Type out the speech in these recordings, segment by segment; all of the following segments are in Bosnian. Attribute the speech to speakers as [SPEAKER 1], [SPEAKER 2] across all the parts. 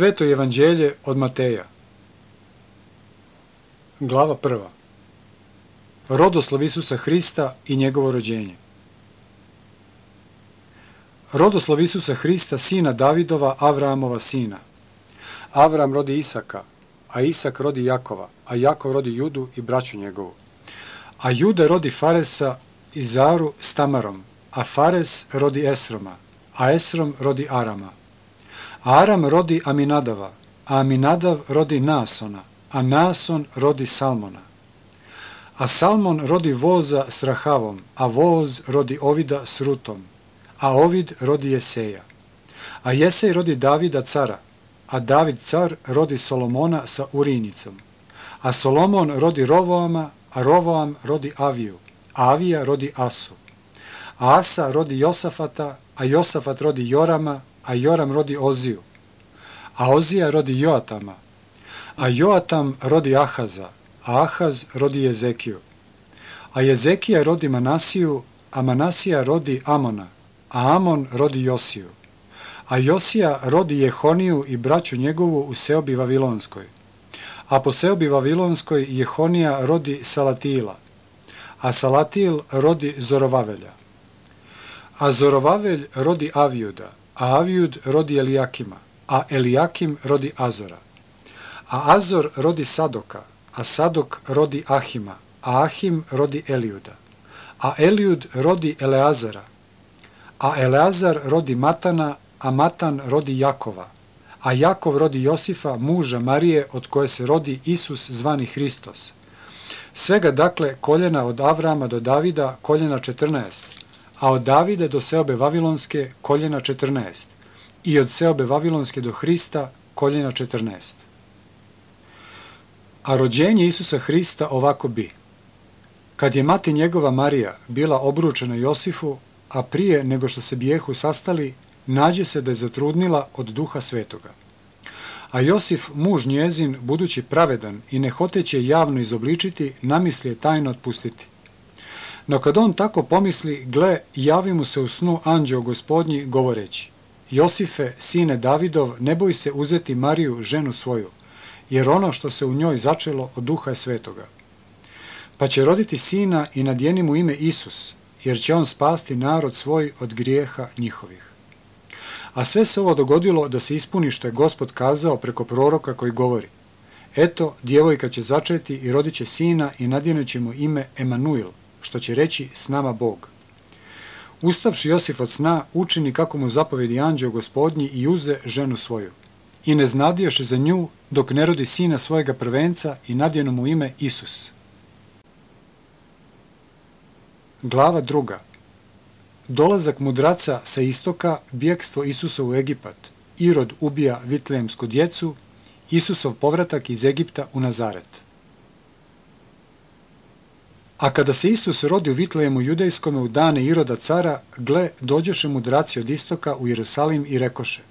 [SPEAKER 1] Sveto evanđelje od Mateja. Glava prva. Rodoslov Isusa Hrista i njegovo rođenje. Rodoslov Isusa Hrista, sina Davidova, Avramova sina. Avram rodi Isaka, a Isak rodi Jakova, a Jakov rodi Judu i braću njegovu. A Juda rodi Faresa i Zaru s Tamarom, a Fares rodi Esroma, a Esrom rodi Arama. Aram rodi Aminadava, a Aminadav rodi Nasona, a Nason rodi Salmona. A Salmon rodi Voza s Rahavom, a Voz rodi Ovida s Rutom, a Ovid rodi Jeseja. A Jesej rodi Davida cara, a David car rodi Solomona sa Urinicom. A Solomon rodi Rovoama, a Rovoam rodi Aviju, a Avija rodi Asu. A Asa rodi Josafata, a Josafat rodi Jorama, a Joram rodi Oziju, a Ozija rodi Joatama, a Joatam rodi Ahaza, a Ahaz rodi Jezekiju, a Jezekija rodi Manasiju, a Manasija rodi Amona, a Amon rodi Josiju, a Josija rodi Jehoniju i braću njegovu u seobi Vavilonskoj, a po seobi Vavilonskoj Jehonija rodi Salatila, a Salatil rodi Zorovavelja, a Zorovavelj rodi Avijuda, a Avijud rodi Elijakima, a Elijakim rodi Azora. A Azor rodi Sadoka, a Sadok rodi Ahima, a Ahim rodi Elijuda. A Elijud rodi Eleazara, a Eleazar rodi Matana, a Matan rodi Jakova, a Jakov rodi Josifa, muža Marije, od koje se rodi Isus zvani Hristos. Svega dakle koljena od Avrama do Davida, koljena 14, a od Davide do Seobe Vavilonske koljena 14 i od Seobe Vavilonske do Hrista koljena 14. A rođenje Isusa Hrista ovako bi. Kad je mati njegova Marija bila obručena Josifu, a prije nego što se bijehu sastali, nađe se da je zatrudnila od duha svetoga. A Josif, muž njezin, budući pravedan i ne hoteće javno izobličiti, namislje tajno otpustiti. No kad on tako pomisli, gle, javi mu se u snu anđeo gospodnji govoreći, Josife, sine Davidov, ne boj se uzeti Mariju, ženu svoju, jer ono što se u njoj začelo od duha je svetoga. Pa će roditi sina i nadjeni mu ime Isus, jer će on spasti narod svoj od grijeha njihovih. A sve se ovo dogodilo da se ispuni što je gospod kazao preko proroka koji govori, Eto, djevojka će začeti i rodit će sina i nadjeneće mu ime Emanuil, što će reći s nama Bog. Ustavši Josif od sna, učini kako mu zapovedi anđeo gospodnji i uze ženu svoju. I ne znadijaše za nju dok ne rodi sina svojega prvenca i nadjeno mu ime Isus. Glava druga. Dolazak mudraca sa istoka, bjekstvo Isusa u Egipat. Irod ubija vitlejemsku djecu, Isusov povratak iz Egipta u Nazaret. A kada se Isus rodi u Vitlejemu judejskome u dane Iroda cara, gle, dođeše mudraci od istoka u Jerusalim i rekoše,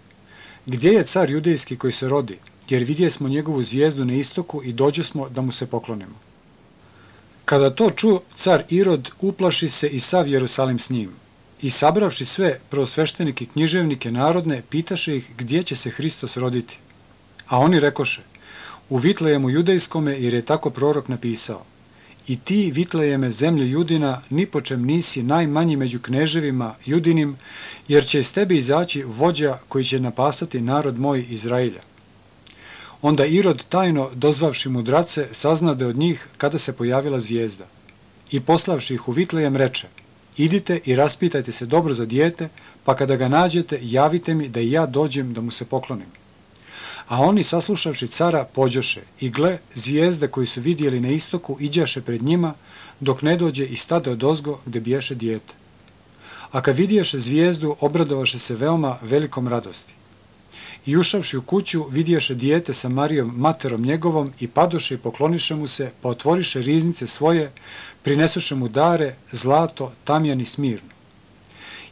[SPEAKER 1] gdje je car judejski koji se rodi, jer vidje smo njegovu zvijezdu na istoku i dođe smo da mu se poklonimo. Kada to ču car Irod, uplaši se i sav Jerusalim s njim. I sabravši sve prosveštenike i književnike narodne, pitaše ih gdje će se Hristos roditi. A oni rekoše, u Vitlejemu judejskome jer je tako prorok napisao, I ti, Vitlejeme, zemlju Judina, ni po čem nisi najmanji među kneževima Judinim, jer će iz tebe izaći vođa koji će napasati narod moj Izrailja. Onda Irod tajno, dozvavši mudrace, saznade od njih kada se pojavila zvijezda. I poslavši ih u Vitlejem reče, idite i raspitajte se dobro za dijete, pa kada ga nađete, javite mi da i ja dođem da mu se poklonim. A oni, saslušavši cara, pođoše i gle, zvijezde koji su vidjeli na istoku iđaše pred njima, dok ne dođe i stade od ozgo gde biješe dijete. A kad vidješe zvijezdu, obradovaše se veoma velikom radosti. I ušavši u kuću, vidješe dijete sa Marijom, materom njegovom, i padoše i pokloniše mu se, pa otvoriše riznice svoje, prinesuše mu dare, zlato, tamjan i smirno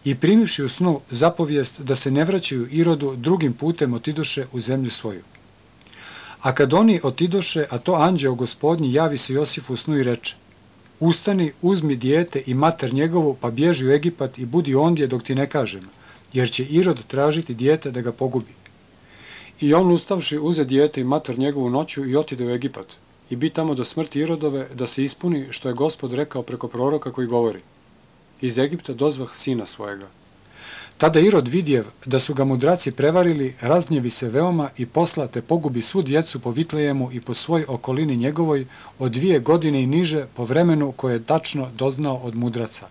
[SPEAKER 1] i primivši u snu zapovijest da se ne vraćaju Irodu, drugim putem otidoše u zemlju svoju. A kad oni otidoše, a to anđeo gospodnji javi se Josifu u snu i reče, ustani, uzmi dijete i mater njegovu, pa bježi u Egipat i budi ondje dok ti ne kažem, jer će Irod tražiti dijete da ga pogubi. I on ustavši uze dijete i mater njegovu noću i otide u Egipat i bi tamo do smrti Irodove da se ispuni što je gospod rekao preko proroka koji govori. Iz Egipta dozvah sina svojega. Tada Irod vidjev da su ga mudraci prevarili, raznjevi se veoma i poslate pogubi svu djecu po Vitlejemu i po svoj okolini njegovoj od dvije godine i niže po vremenu koje je tačno doznao od mudraca.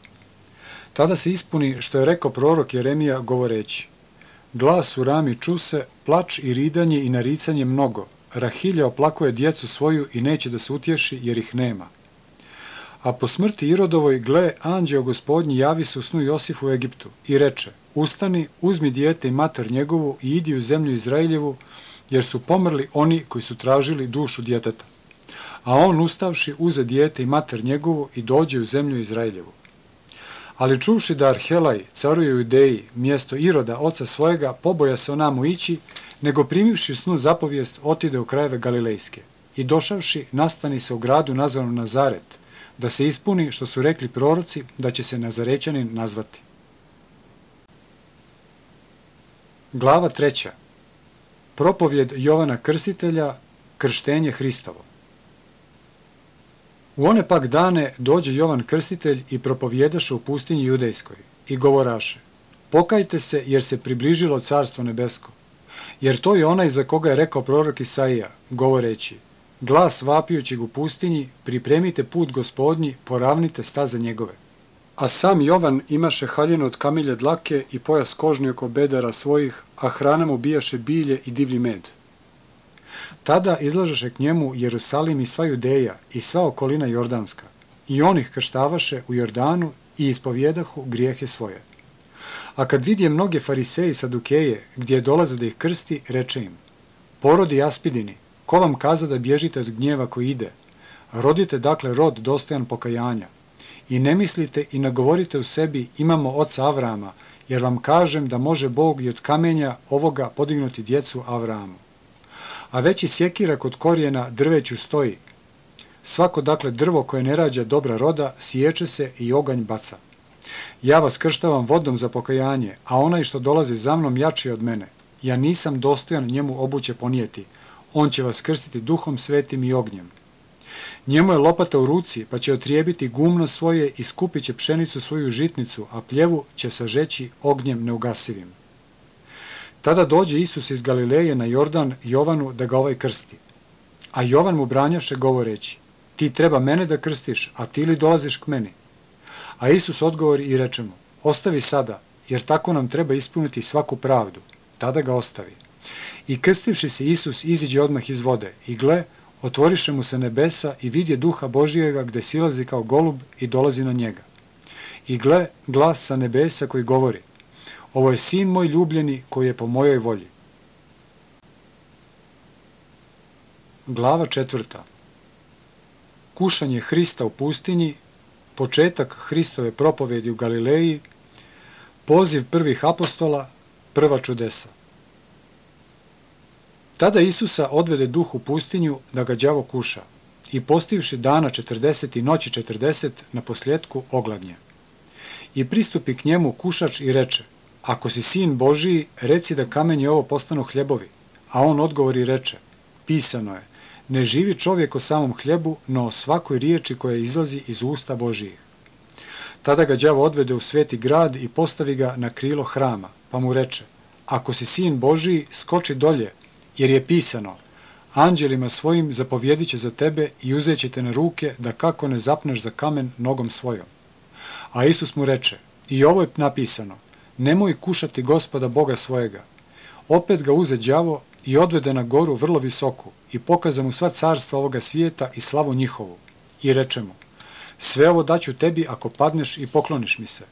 [SPEAKER 1] Tada se ispuni što je rekao prorok Jeremija govoreći. Glas u rami čuse, plač i ridanje i naricanje mnogo. Rahilja oplakuje djecu svoju i neće da se utješi jer ih nema. A po smrti Irodovoj, gle, anđeo gospodnji javi se u snu Josifu u Egiptu i reče, ustani, uzmi dijete i mater njegovu i idi u zemlju Izraeljevu, jer su pomrli oni koji su tražili dušu djeteta. A on ustavši uze dijete i mater njegovu i dođe u zemlju Izraeljevu. Ali čuvši da Arhelaj caruje u ideji mjesto Iroda, oca svojega, poboja se onamo ići, nego primivši snu zapovijest, otide u krajeve Galilejske. I došavši, nastani se u gradu nazvanom Nazaret, da se ispuni što su rekli proroci da će se Nazarećanin nazvati. Glava treća. Propovjed Jovana Krstitelja, krštenje Hristovo. U one pak dane dođe Jovan Krstitelj i propovjedaše u pustinji judejskoj i govoraše, pokajte se jer se približilo carstvo nebesko, jer to je onaj za koga je rekao prorok Isaija, govoreći, glas vapijućeg u pustinji, pripremite put gospodnji, poravnite staze njegove. A sam Jovan imaše haljeno od kamilje dlake i pojas kožni oko bedara svojih, a hrana mu bijaše bilje i divlji med. Tada izlažeše k njemu Jerusalim i sva judeja i sva okolina Jordanska. I on ih krštavaše u Jordanu i ispovjedahu grijehe svoje. A kad vidje mnoge fariseje i sadukeje gdje dolaze da ih krsti, reče im, porodi jaspidini, ko vam kaza da bježite od gnjeva koji ide? Rodite dakle rod dostojan pokajanja. I ne mislite i nagovorite u sebi imamo oca Avrama, jer vam kažem da može Bog i od kamenja ovoga podignuti djecu Avramu a već i sjekira kod korijena drveću stoji. Svako dakle drvo koje ne rađa dobra roda, siječe se i oganj baca. Ja vas krštavam vodom za pokajanje, a onaj što dolazi za mnom jači od mene. Ja nisam dostojan njemu obuće ponijeti. On će vas krstiti duhom svetim i ognjem. Njemu je lopata u ruci, pa će otrijebiti gumno svoje i skupit će pšenicu svoju žitnicu, a pljevu će sažeći ognjem neugasivim. Tada dođe Isus iz Galileje na Jordan Jovanu da ga ovaj krsti. A Jovan mu branjaše govoreći, ti treba mene da krstiš, a ti li dolaziš k meni? A Isus odgovori i reče mu, ostavi sada, jer tako nam treba ispuniti svaku pravdu. Tada ga ostavi. I krstivši se Isus iziđe odmah iz vode i gle, otvoriše mu se nebesa i vidje duha Božijega gde silazi kao golub i dolazi na njega. I gle, glas sa nebesa koji govori, Ovo je sin moj ljubljeni koji je po mojoj volji. Glava četvrta. Kušanje Hrista u pustinji, početak Hristove propovedi u Galileji, poziv prvih apostola, prva čudesa. Tada Isusa odvede duh u pustinju da ga đavo kuša i postivši dana 40 i noći 40 na posljedku ogladnje. I pristupi k njemu kušač i reče, Ako si sin Božiji, reci da kamenje ovo postanu hljebovi. A on odgovori reče, pisano je, ne živi čovjek o samom hljebu, no o svakoj riječi koja izlazi iz usta Božijih. Tada ga đavo odvede u sveti grad i postavi ga na krilo hrama, pa mu reče, ako si sin Božiji, skoči dolje, jer je pisano, anđelima svojim zapovjedit će za tebe i uzet te na ruke da kako ne zapneš za kamen nogom svojom. A Isus mu reče, i ovo je napisano, nemoj kušati gospoda Boga svojega. Opet ga uze đavo i odvede na goru vrlo visoku i pokaza mu sva carstva ovoga svijeta i slavu njihovu. I reče mu, sve ovo daću tebi ako padneš i pokloniš mi se.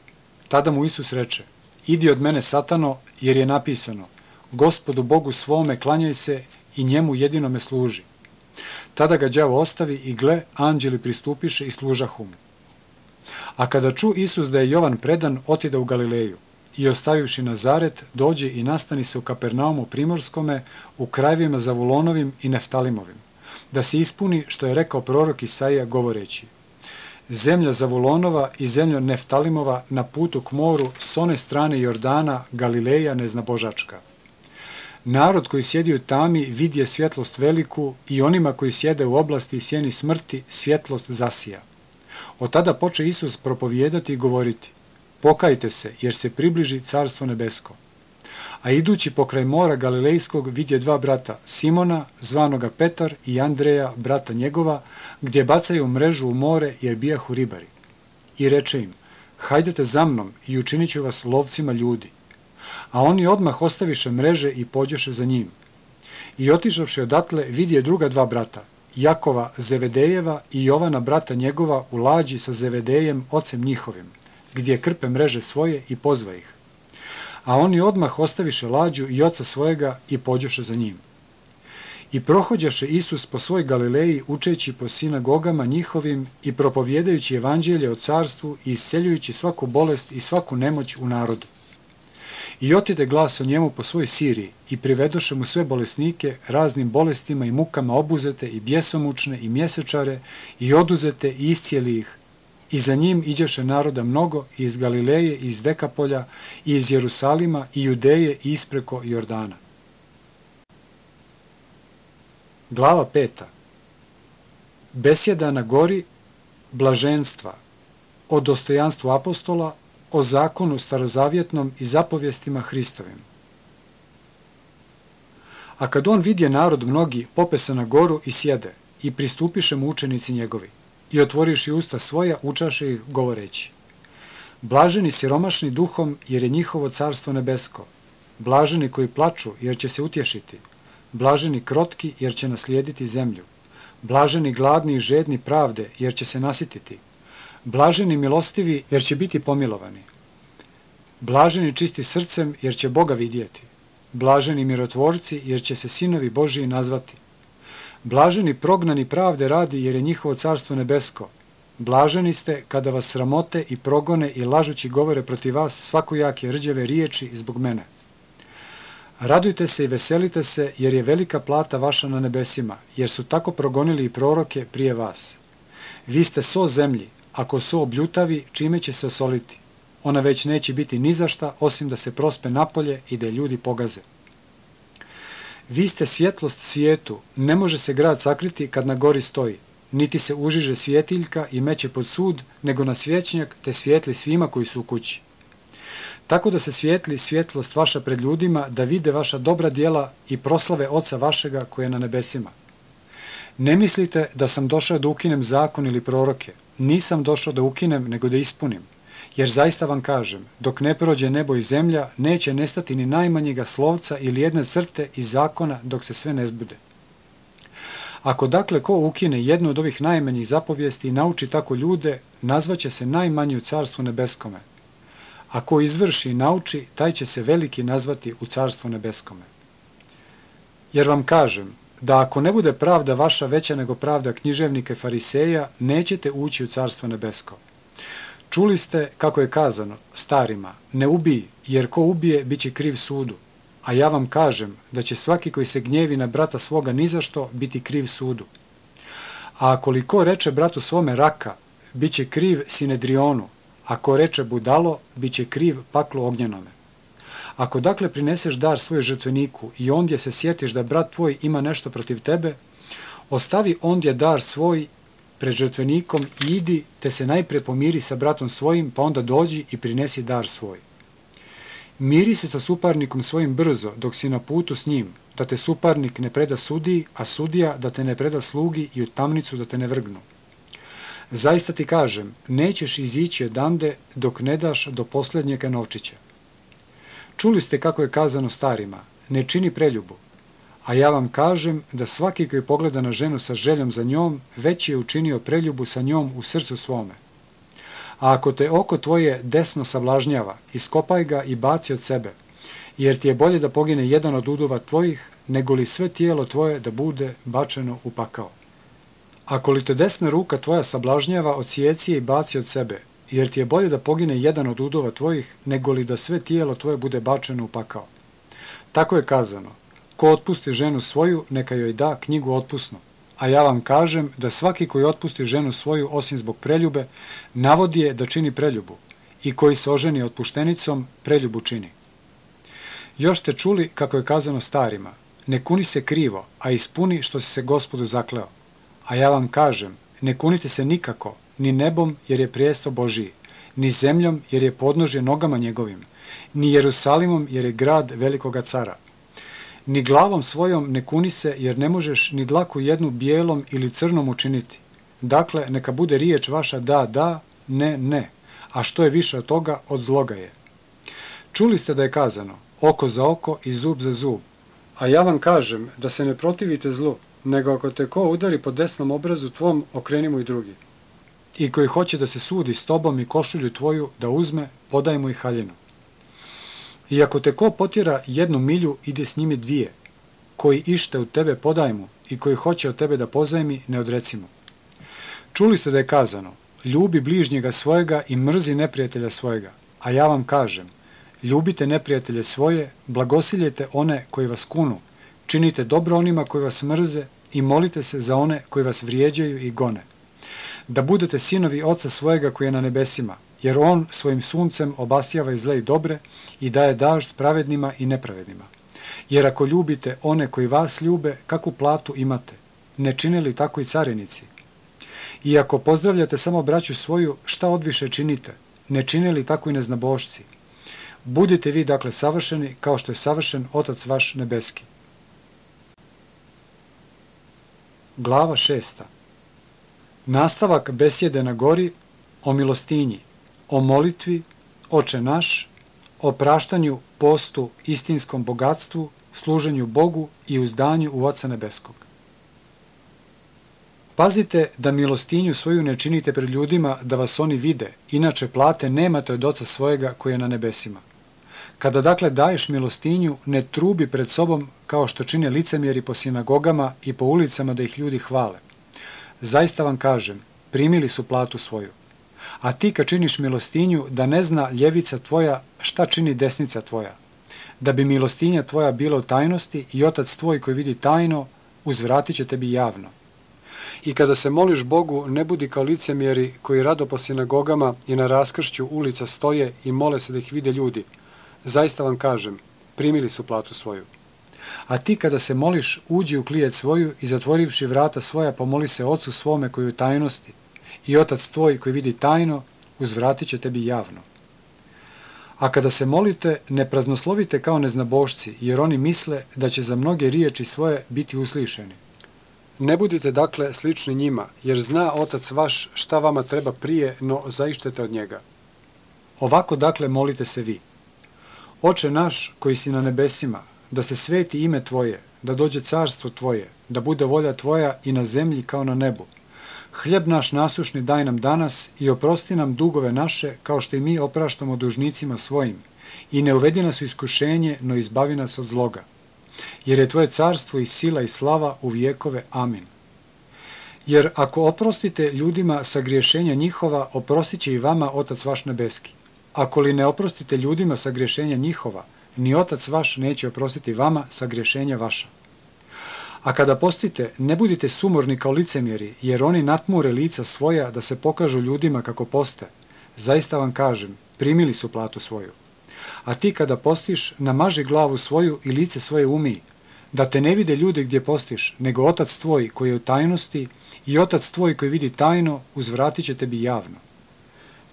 [SPEAKER 1] Tada mu Isus reče, idi od mene satano jer je napisano, gospodu Bogu svome klanjaj se i njemu jedinome služi. Tada ga đavo ostavi i gle, anđeli pristupiše i služahu mu. A kada ču Isus da je Jovan predan, otide u Galileju i ostavivši Nazaret, dođe i nastani se u Kapernaumu Primorskome, u krajevima Zavulonovim i Neftalimovim, da se ispuni što je rekao prorok Isaija govoreći. Zemlja Zavulonova i zemlja Neftalimova na putu k moru s one strane Jordana, Galileja, neznabožačka. Narod koji sjedi u tami vidje svjetlost veliku i onima koji sjede u oblasti i sjeni smrti svjetlost zasija. Od tada poče Isus propovijedati i govoriti Pokajte se, jer se približi carstvo nebesko. A idući pokraj mora Galilejskog vidje dva brata, Simona, zvanoga Petar i Andreja, brata njegova, gdje bacaju mrežu u more jer bijahu ribari. I reče im, hajdete za mnom i učinit ću vas lovcima ljudi. A oni odmah ostaviše mreže i pođeše za njim. I otišavši odatle vidje druga dva brata, Jakova Zevedejeva i Jovana brata njegova u lađi sa Zevedejem, ocem njihovim, gdje krpe mreže svoje i pozva ih. A oni odmah ostaviše lađu i oca svojega i pođoše za njim. I prohođaše Isus po svoj Galileji učeći po sinagogama njihovim i propovjedajući evanđelje o carstvu i isceljujući svaku bolest i svaku nemoć u narodu. I otide glas o njemu po svoj Siriji i privedoše mu sve bolesnike raznim bolestima i mukama obuzete i bjesomučne i mjesečare i oduzete i iscijeli ih. I za njim iđeše naroda mnogo i iz Galileje i iz Dekapolja i iz Jerusalima i Judeje i ispreko Jordana. Glava peta Besjeda na gori blaženstva o dostojanstvu apostola o zakonu starozavjetnom i zapovjestima Hristovim. A kad on vidje narod mnogi, pope se na goru i sjede i pristupiše mu učenici njegovi i otvoriši usta svoja, učaše ih govoreći. Blaženi siromašni duhom jer je njihovo carstvo nebesko. Blaženi koji plaču jer će se utješiti. Blaženi krotki jer će naslijediti zemlju. Blaženi gladni i žedni pravde jer će se nasititi. Blaženi milostivi jer će biti pomilovani. Blaženi čisti srcem jer će Boga vidjeti. Blaženi mirotvorci jer će se sinovi Božiji nazvati. Blaženi prognani pravde radi jer je njihovo carstvo nebesko. Blaženi ste kada vas sramote i progone i lažući govore protiv vas svakojake rđave riječi zbog mene. Radujte se i veselite se jer je velika plata vaša na nebesima, jer su tako progonili i proroke prije vas. Vi ste so zemlji, ako su obljutavi, čime će se osoliti? Ona već neće biti ni za šta, osim da se prospe napolje i da ljudi pogaze. Vi ste svjetlost svijetu, ne može se grad sakriti kad na gori stoji, niti se užiže svjetiljka i meće pod sud, nego na svjećnjak te svjetli svima koji su u kući. Tako da se svjetli svjetlost vaša pred ljudima, da vide vaša dobra dijela i proslave Oca vašega koje je na nebesima. Ne mislite da sam došao da ukinem zakon ili proroke. Nisam došao da ukinem, nego da ispunim. Jer zaista vam kažem, dok ne prođe nebo i zemlja, neće nestati ni najmanjega slovca ili jedne crte iz zakona dok se sve ne zbude. Ako dakle ko ukine jednu od ovih najmanjih zapovijesti i nauči tako ljude, nazvaće se najmanji u carstvu nebeskome. Ako izvrši i nauči, taj će se veliki nazvati u carstvu nebeskome. Jer vam kažem, da ako ne bude pravda vaša veća nego pravda književnika i fariseja, nećete ući u carstvo nebesko. Čuli ste, kako je kazano, starima, ne ubij, jer ko ubije, bit će kriv sudu. A ja vam kažem da će svaki koji se gnjevi na brata svoga nizašto biti kriv sudu. A koliko reče bratu svome raka, bit će kriv sinedrionu, ako reče budalo, bit će kriv paklu ognjenome. Ako dakle prineseš dar svoj žrtveniku i ondje se sjetiš da brat tvoj ima nešto protiv tebe, ostavi ondje dar svoj pred žrtvenikom i idi te se najpre pomiri sa bratom svojim, pa onda dođi i prinesi dar svoj. Miri se sa suparnikom svojim brzo dok si na putu s njim, da te suparnik ne preda sudiji, a sudija da te ne preda slugi i u tamnicu da te ne vrgnu. Zaista ti kažem, nećeš izići odande dok ne daš do posljednjega novčića. Čuli ste kako je kazano starima, ne čini preljubu, a ja vam kažem da svaki koji pogleda na ženu sa željom za njom, već je učinio preljubu sa njom u srcu svome. A ako te oko tvoje desno sablažnjava, iskopaj ga i baci od sebe, jer ti je bolje da pogine jedan od udova tvojih, nego li sve tijelo tvoje da bude bačeno u pakao. Ako li te desna ruka tvoja sablažnjava, ocijeci je i baci od sebe, jer ti je bolje da pogine jedan od udova tvojih, nego li da sve tijelo tvoje bude bačeno u pakao. Tako je kazano, ko otpusti ženu svoju, neka joj da knjigu otpusnu. A ja vam kažem da svaki koji otpusti ženu svoju osim zbog preljube, navodi je da čini preljubu i koji se oženi otpuštenicom, preljubu čini. Još ste čuli kako je kazano starima, ne kuni se krivo, a ispuni što si se gospodu zakleo. A ja vam kažem, ne kunite se nikako, ni nebom jer je prijesto Božiji, ni zemljom jer je podnožje nogama njegovim, ni Jerusalimom jer je grad velikoga cara. Ni glavom svojom ne kuni se jer ne možeš ni dlaku jednu bijelom ili crnom učiniti. Dakle, neka bude riječ vaša da, da, ne, ne, a što je više od toga, od zloga je. Čuli ste da je kazano, oko za oko i zub za zub. A ja vam kažem da se ne protivite zlu, nego ako te ko udari po desnom obrazu tvom, okreni mu i drugi. I koji hoće da se sudi s tobom i košulju tvoju da uzme, podaj mu i haljinu. I ako te ko potjera jednu milju, ide s njimi dvije. Koji ište u tebe podaj mu i koji hoće od tebe da pozajmi, ne odreci mu. Čuli ste da je kazano, ljubi bližnjega svojega i mrzi neprijatelja svojega. A ja vam kažem, ljubite neprijatelje svoje, blagosiljete one koji vas kunu, činite dobro onima koji vas mrze i molite se za one koji vas vrijeđaju i gone. Da budete sinovi oca svojega koji je na nebesima, jer on svojim suncem obasjava i zle i dobre i daje dažd pravednima i nepravednima. Jer ako ljubite one koji vas ljube, kakvu platu imate? Ne čine li tako i carinici? I ako pozdravljate samo braću svoju, šta odviše činite? Ne čine li tako i neznabošci? Budite vi dakle savršeni kao što je savršen Otac vaš nebeski. Glava šesta Nastavak besjede na gori o milostinji, o molitvi, oče naš, o praštanju, postu, istinskom bogatstvu, služenju Bogu i uzdanju u Oca Nebeskog. Pazite da milostinju svoju ne činite pred ljudima da vas oni vide, inače plate nemate od Oca svojega koji je na nebesima. Kada dakle daješ milostinju, ne trubi pred sobom kao što čine licemjeri po sinagogama i po ulicama da ih ljudi hvale. Zaista vam kažem, primili su platu svoju. A ti kad činiš milostinju, da ne zna ljevica tvoja šta čini desnica tvoja. Da bi milostinja tvoja bila u tajnosti i otac tvoj koji vidi tajno, uzvratit će tebi javno. I kada se moliš Bogu, ne budi kao licemjeri koji rado po sinagogama i na raskršću ulica stoje i mole se da ih vide ljudi. Zaista vam kažem, primili su platu svoju. A ti kada se moliš, uđi u klijet svoju i zatvorivši vrata svoja, pomoli se ocu svome koji u tajnosti i otac tvoj koji vidi tajno, uzvratit će tebi javno. A kada se molite, ne praznoslovite kao neznabošci, jer oni misle da će za mnoge riječi svoje biti uslišeni. Ne budite dakle slični njima, jer zna otac vaš šta vama treba prije, no zaištete od njega. Ovako dakle molite se vi. Oče naš koji si na nebesima, da se sveti ime Tvoje, da dođe carstvo Tvoje, da bude volja Tvoja i na zemlji kao na nebu. Hljeb naš nasušni daj nam danas i oprosti nam dugove naše kao što i mi opraštamo dužnicima svojim. I ne uvedi nas u iskušenje, no izbavi nas od zloga. Jer je Tvoje carstvo i sila i slava u vijekove. Amin. Jer ako oprostite ljudima sa griješenja njihova, oprostit će i vama Otac vaš nebeski. Ako li ne oprostite ljudima sa griješenja njihova, ni otac vaš neće oprostiti vama sa grešenja vaša. A kada postite, ne budite sumorni kao licemjeri, jer oni natmure lica svoja da se pokažu ljudima kako poste. Zaista vam kažem, primili su platu svoju. A ti kada postiš, namaži glavu svoju i lice svoje umiji, da te ne vide ljudi gdje postiš, nego otac tvoj koji je u tajnosti i otac tvoj koji vidi tajno, uzvratit će tebi javno.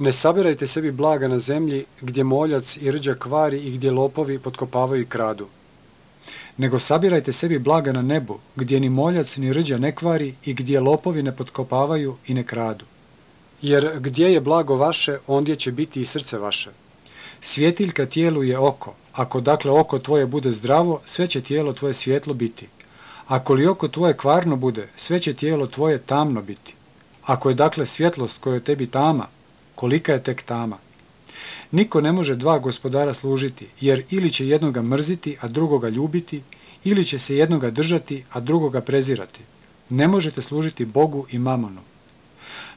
[SPEAKER 1] Ne sabirajte sebi blaga na zemlji gdje moljac i rđa kvari i gdje lopovi potkopavaju i kradu. Nego sabirajte sebi blaga na nebu gdje ni moljac ni rđa ne kvari i gdje lopovi ne potkopavaju i ne kradu. Jer gdje je blago vaše, ondje će biti i srce vaše. Svjetiljka tijelu je oko. Ako dakle oko tvoje bude zdravo, sve će tijelo tvoje svjetlo biti. Ako li oko tvoje kvarno bude, sve će tijelo tvoje tamno biti. Ako je dakle svjetlost koja je tebi tama, kolika je tek tama. Niko ne može dva gospodara služiti, jer ili će jednoga mrziti, a drugoga ljubiti, ili će se jednoga držati, a drugoga prezirati. Ne možete služiti Bogu i mamonu.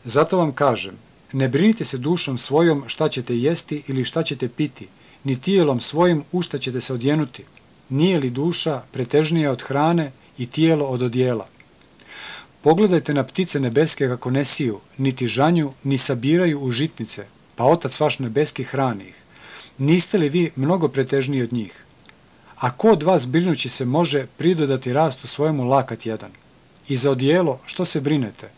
[SPEAKER 1] Zato vam kažem, ne brinite se dušom svojom šta ćete jesti ili šta ćete piti, ni tijelom svojim u šta ćete se odjenuti. Nije li duša pretežnija od hrane i tijelo od odjela? Pogledajte na ptice nebeske kako ne siju, niti žanju, ni sabiraju u žitnice, pa otac vaš nebeski hrani ih. Niste li vi mnogo pretežniji od njih? A ko od vas brinući se može pridodati rastu svojemu lakat jedan? I za odijelo, što se brinete?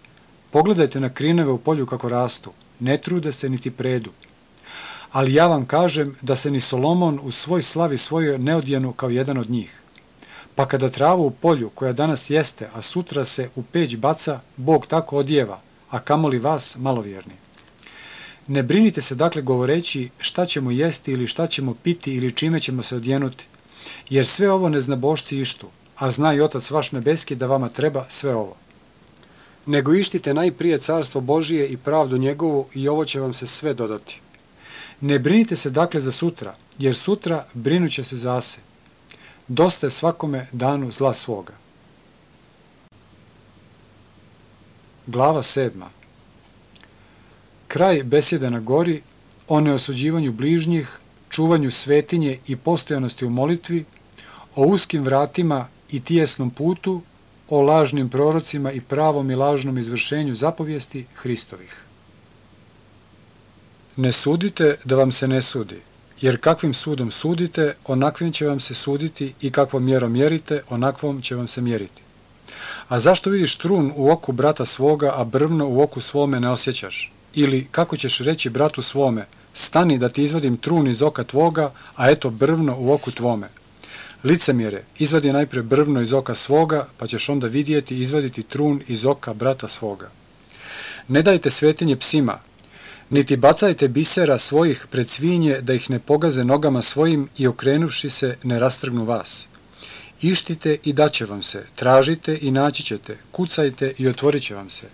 [SPEAKER 1] Pogledajte na krineve u polju kako rastu, ne trude se niti predu. Ali ja vam kažem da se ni Solomon u svoj slavi svojoj ne odjenu kao jedan od njih. Pa kada travu u polju, koja danas jeste, a sutra se u peć baca, Bog tako odjeva, a kamoli vas malovjerni. Ne brinite se dakle govoreći šta ćemo jesti ili šta ćemo piti ili čime ćemo se odjenuti, jer sve ovo ne zna bošci ištu, a zna i Otac vaš nebeski da vama treba sve ovo. Nego ištite najprije carstvo Božije i pravdu njegovu i ovo će vam se sve dodati. Ne brinite se dakle za sutra, jer sutra brinuće se za se. Dosta je svakome danu zla svoga. Glava sedma Kraj besjede na gori o neosuđivanju bližnjih, čuvanju svetinje i postojanosti u molitvi, o uskim vratima i tijesnom putu, o lažnim prorocima i pravom i lažnom izvršenju zapovijesti Hristovih. Ne sudite da vam se ne sudi, jer kakvim sudom sudite, onakvim će vam se suditi i kakvom mjerom mjerite, onakvom će vam se mjeriti. A zašto vidiš trun u oku brata svoga, a brvno u oku svome ne osjećaš? Ili kako ćeš reći bratu svome, stani da ti izvadim trun iz oka tvoga, a eto brvno u oku tvome. Licemjere, izvadi najprije brvno iz oka svoga, pa ćeš onda vidjeti izvaditi trun iz oka brata svoga. Ne dajte svetinje psima, niti bacajte bisera svojih pred svinje da ih ne pogaze nogama svojim i okrenuvši se ne rastrgnu vas. Ištite i daće vam se, tražite i naći ćete, kucajte i otvorit će vam se.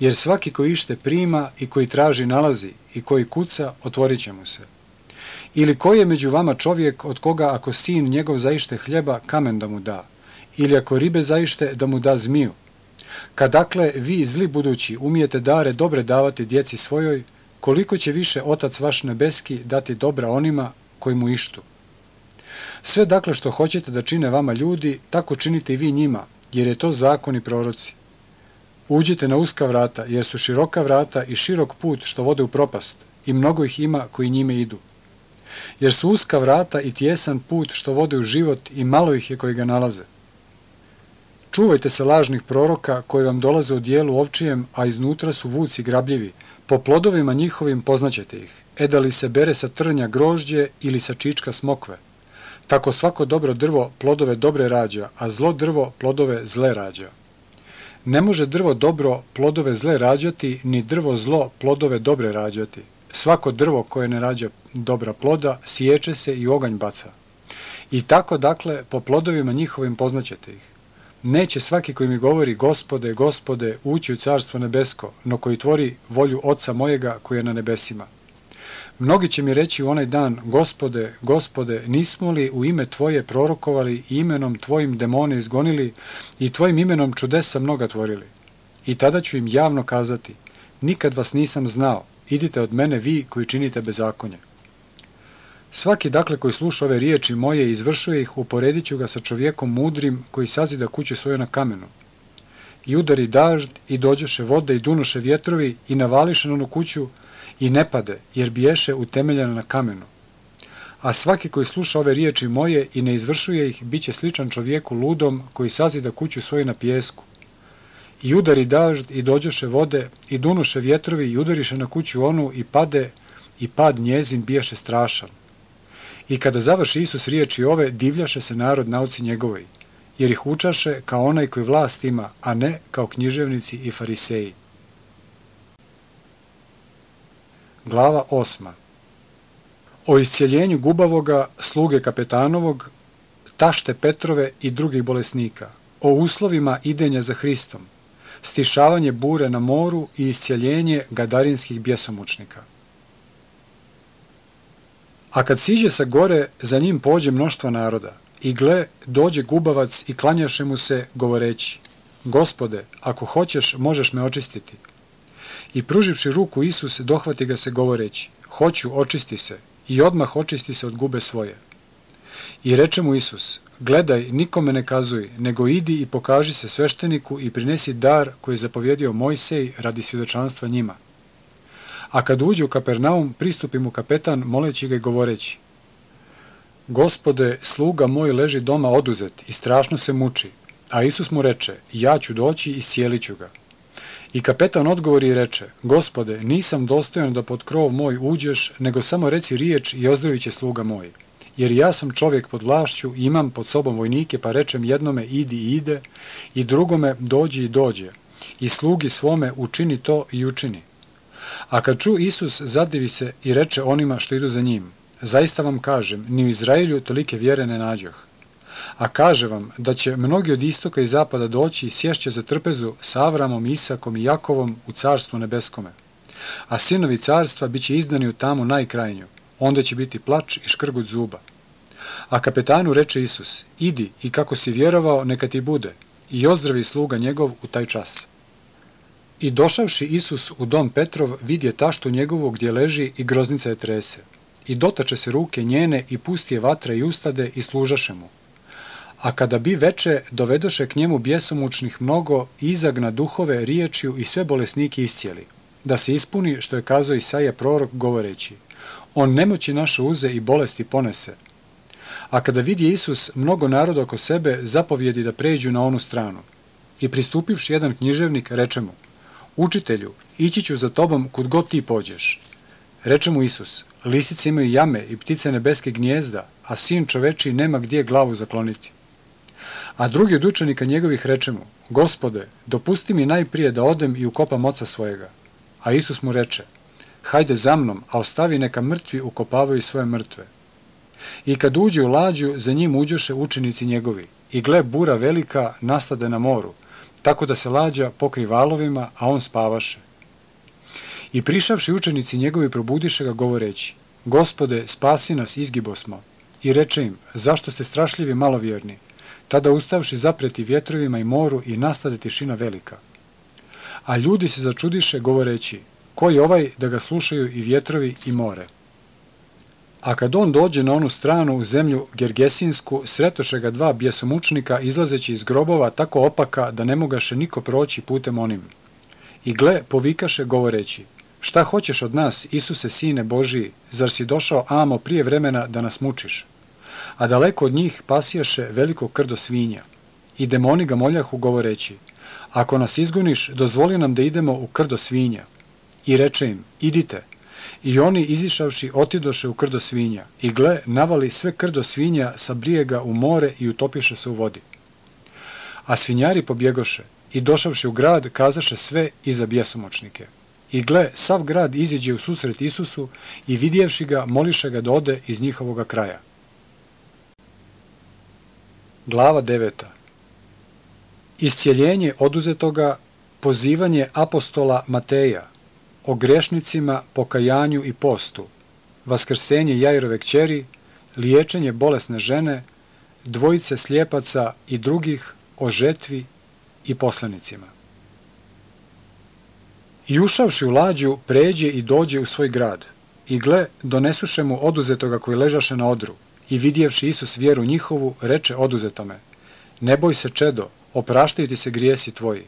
[SPEAKER 1] Jer svaki koji ište prima i koji traži nalazi i koji kuca, otvorit će mu se. Ili koji je među vama čovjek od koga ako sin njegov zaište hljeba, kamen da mu da? Ili ako ribe zaište, da mu da zmiju? Kad dakle vi zli budući umijete dare dobre davati djeci svojoj, koliko će više Otac vaš nebeski dati dobra onima koji mu ištu? Sve dakle što hoćete da čine vama ljudi, tako činite i vi njima, jer je to zakon i proroci. Uđite na uska vrata, jer su široka vrata i širok put što vode u propast, i mnogo ih ima koji njime idu. Jer su uska vrata i tjesan put što vode u život i malo ih je koji ga nalaze. Čuvajte se lažnih proroka koji vam dolaze u dijelu ovčijem, a iznutra su vuci grabljivi. Po plodovima njihovim poznaćete ih. E da li se bere sa trnja grožđe ili sa čička smokve. Tako svako dobro drvo plodove dobre rađa, a zlo drvo plodove zle rađa. Ne može drvo dobro plodove zle rađati, ni drvo zlo plodove dobre rađati. Svako drvo koje ne rađa dobra ploda, sječe se i oganj baca. I tako, dakle, po plodovima njihovim poznaćete ih. Neće svaki koji mi govori, gospode, gospode, ući u carstvo nebesko, no koji tvori volju oca mojega koji je na nebesima. Mnogi će mi reći u onaj dan, gospode, gospode, nismo li u ime tvoje prorokovali i imenom tvojim demone izgonili i tvojim imenom čudesa mnoga tvorili? I tada ću im javno kazati, nikad vas nisam znao, idite od mene vi koji činite bezakonje. Svaki dakle koji sluša ove riječi moje i izvršuje ih, uporedit ću ga sa čovjekom mudrim koji sazida kuće svoje na kamenu. I udari dažd i dođeše vode i dunoše vjetrovi i navališe na onu kuću, i ne pade, jer biješe utemeljena na kamenu. A svaki koji sluša ove riječi moje i ne izvršuje ih, bit će sličan čovjeku ludom koji sazida kuću svoju na pjesku. I udari dažd i dođeše vode i dunoše vjetrovi i udariše na kuću onu i pade i pad njezin biješe strašan. I kada završi Isus riječi ove, divljaše se narod nauci njegovoj, jer ih učaše kao onaj koji vlast ima, a ne kao književnici i fariseji. Glava osma O iscijeljenju Gubavoga, sluge Kapetanovog, tašte Petrove i drugih bolesnika, o uslovima idenja za Hristom, stišavanje bure na moru i iscijeljenje gadarinskih bjesomučnika. A kad siđe sa gore, za njim pođe mnoštvo naroda, i gle, dođe gubavac i klanjaše mu se, govoreći, Gospode, ako hoćeš, možeš me očistiti. I pruživši ruku Isus, dohvati ga se govoreći, hoću, očisti se, i odmah očisti se od gube svoje. I reče mu Isus, gledaj, nikome ne kazuj, nego idi i pokaži se svešteniku i prinesi dar koji je zapovjedio Mojsej radi svjedočanstva njima. A kad uđe u Kapernaum, pristupi mu kapetan, moleći ga i govoreći, Gospode, sluga moj leži doma oduzet i strašno se muči, a Isus mu reče, ja ću doći i sjeliću ga. I kapetan odgovori i reče, gospode, nisam dostojan da pod krov moj uđeš, nego samo reci riječ i ozdravit će sluga moj. Jer ja sam čovjek pod vlašću, imam pod sobom vojnike, pa rečem jednome idi i ide, i drugome dođi i dođe, i slugi svome učini to i učini. A kad ču Isus, zadivi se i reče onima što idu za njim, zaista vam kažem, ni u Izraelju tolike vjere ne nađoh. A kaže vam da će mnogi od istoka i zapada doći i sješće za trpezu sa Avramom, Isakom i Jakovom u carstvu nebeskome. A sinovi carstva biće izdani u tamo najkrajnju, onda će biti plač i škrgut zuba. A kapetanu reče Isus, idi i kako si vjerovao, neka ti bude, i ozdravi sluga njegov u taj čas. I došavši Isus u dom Petrov, vidje taštu njegovu gdje leži i groznica je trese. I dotače se ruke njene i pusti je vatra i ustade i služaše mu. A kada bi veče, dovedoše k njemu bjesomučnih mnogo, izagna duhove, riječju i sve bolesnike iscijeli, da se ispuni što je kazao Isaija prorok govoreći, on nemoći naše uze i bolesti ponese. A kada vidi Isus mnogo naroda oko sebe, zapovjedi da pređu na onu stranu. I pristupivši jedan književnik, reče mu, Učitelju, ići ću za tobom kud god ti pođeš. Reče mu Isus, lisice imaju jame i ptice nebeske gnjezda, a sin čoveči nema gdje glavu zakloniti. A drugi od učenika njegovih reče mu, Gospode, dopusti mi najprije da odem i ukopam oca svojega. A Isus mu reče, hajde za mnom, a ostavi neka mrtvi ukopavaju svoje mrtve. I kad uđe u lađu, za njim uđoše učenici njegovi. I gle, bura velika nastade na moru, tako da se lađa pokri valovima, a on spavaše. I prišavši učenici njegovi probudiše ga govoreći, Gospode, spasi nas, izgibo smo. I reče im, zašto ste strašljivi malovjerni? Tada ustavši zapreti vjetrovima i moru i nastade tišina velika. A ljudi se začudiše govoreći, ko je ovaj da ga slušaju i vjetrovi i more? A kad on dođe na onu stranu u zemlju Gergesinsku, sretoše ga dva bjesomučnika izlazeći iz grobova tako opaka da ne mogaše niko proći putem onim. I gle, povikaše govoreći, šta hoćeš od nas, Isuse, sine Božiji, zar si došao amo prije vremena da nas mučiš? A daleko od njih pasijaše veliko krdo svinja. I demoni ga moljahu govoreći, ako nas izgoniš, dozvoli nam da idemo u krdo svinja. I reče im, idite, I oni, izišavši, otidoše u krdo svinja i gle, navali sve krdo svinja sa brijega u more i utopiše se u vodi. A svinjari pobjegoše i došavši u grad, kazaše sve i za bjesomočnike. I gle, sav grad iziđe u susret Isusu i vidjevši ga, moliše ga da ode iz njihovoga kraja. Glava deveta Iscijeljenje oduzetoga, pozivanje apostola Mateja, o grešnicima, pokajanju i postu, vaskrsenje Jajrove kćeri, liječenje bolesne žene, dvojice slijepaca i drugih o žetvi i poslanicima. I ušavši u lađu, pređe i dođe u svoj grad. I gle, donesuše mu oduzetoga koji ležaše na odru. I vidjevši Isus vjeru njihovu, reče oduzetome, ne boj se čedo, opraštaju ti se grijesi tvoji.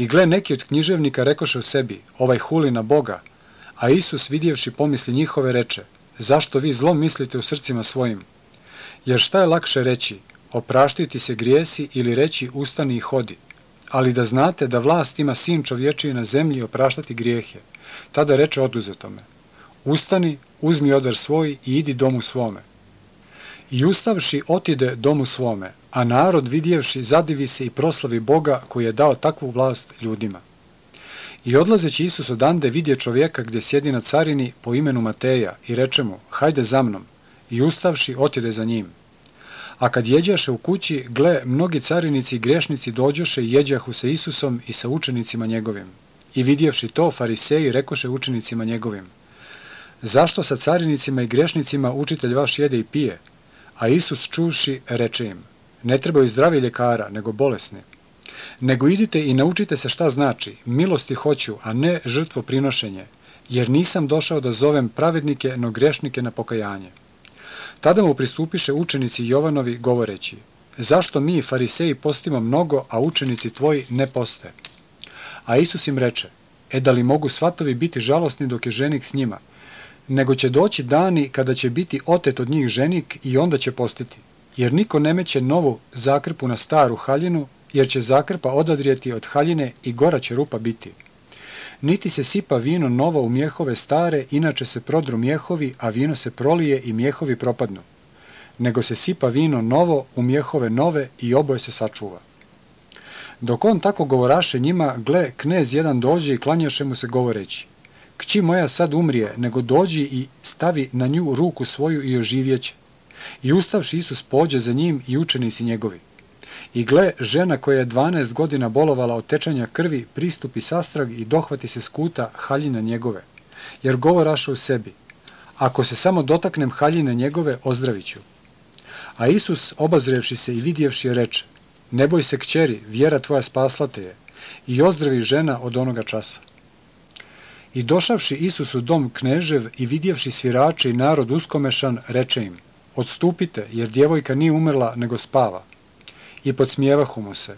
[SPEAKER 1] I gle, neki od književnika rekoše u sebi, ovaj huli na Boga, a Isus vidjevši pomisli njihove reče, zašto vi zlo mislite u srcima svojim? Jer šta je lakše reći, opraštiti se grijesi ili reći ustani i hodi? Ali da znate da vlast ima sin čovječiji na zemlji opraštati grijehe, tada reče oduzetome, ustani, uzmi odar svoj i idi domu svome. I ustavši otide domu svome, a narod vidjevši zadivi se i proslavi Boga koji je dao takvu vlast ljudima. I odlazeći Isus odande vidje čovjeka gdje sjedi na carini po imenu Mateja i reče mu, hajde za mnom, i ustavši otide za njim. A kad jeđaše u kući, gle, mnogi carinici i grešnici dođoše i jeđahu sa Isusom i sa učenicima njegovim. I vidjevši to, fariseji rekoše učenicima njegovim, zašto sa carinicima i grešnicima učitelj vaš jede i pije? A Isus čuši reče im, ne trebaju zdravi ljekara, nego bolesni. Nego idite i naučite se šta znači, milosti hoću, a ne žrtvo prinošenje, jer nisam došao da zovem pravednike, no grešnike na pokajanje. Tada mu pristupiše učenici Jovanovi govoreći, zašto mi, fariseji, postimo mnogo, a učenici tvoji ne poste? A Isus im reče, e da li mogu svatovi biti žalosni dok je ženik s njima? Nego će doći dani kada će biti otet od njih ženik i onda će postiti, jer niko ne meće novu zakrpu na staru haljinu, jer će zakrpa odadrijeti od haljine i gora će rupa biti. Niti se sipa vino novo u mjehove stare, inače se prodru mjehovi, a vino se prolije i mjehovi propadnu. Nego se sipa vino novo u mjehove nove i oboje se sačuva. Dok on tako govoraše njima, gle, knez jedan dođe i klanjaše mu se govoreći. Kći moja sad umrije, nego dođi i stavi na nju ruku svoju i oživjeće. I ustavši Isus pođe za njim i učenici njegovi. I gle, žena koja je 12 godina bolovala od tečanja krvi, pristupi sastrag i dohvati se skuta haljina njegove. Jer govoraše u sebi, ako se samo dotaknem haljine njegove, ozdraviću. A Isus, obazrevši se i vidjevši, reče, ne boj se kćeri, vjera tvoja spasla te je, i ozdravi žena od onoga časa. I došavši Isus u dom knežev i vidjevši svirače i narod uskomešan, reče im, odstupite, jer djevojka nije umrla, nego spava. I podsmijevahu mu se.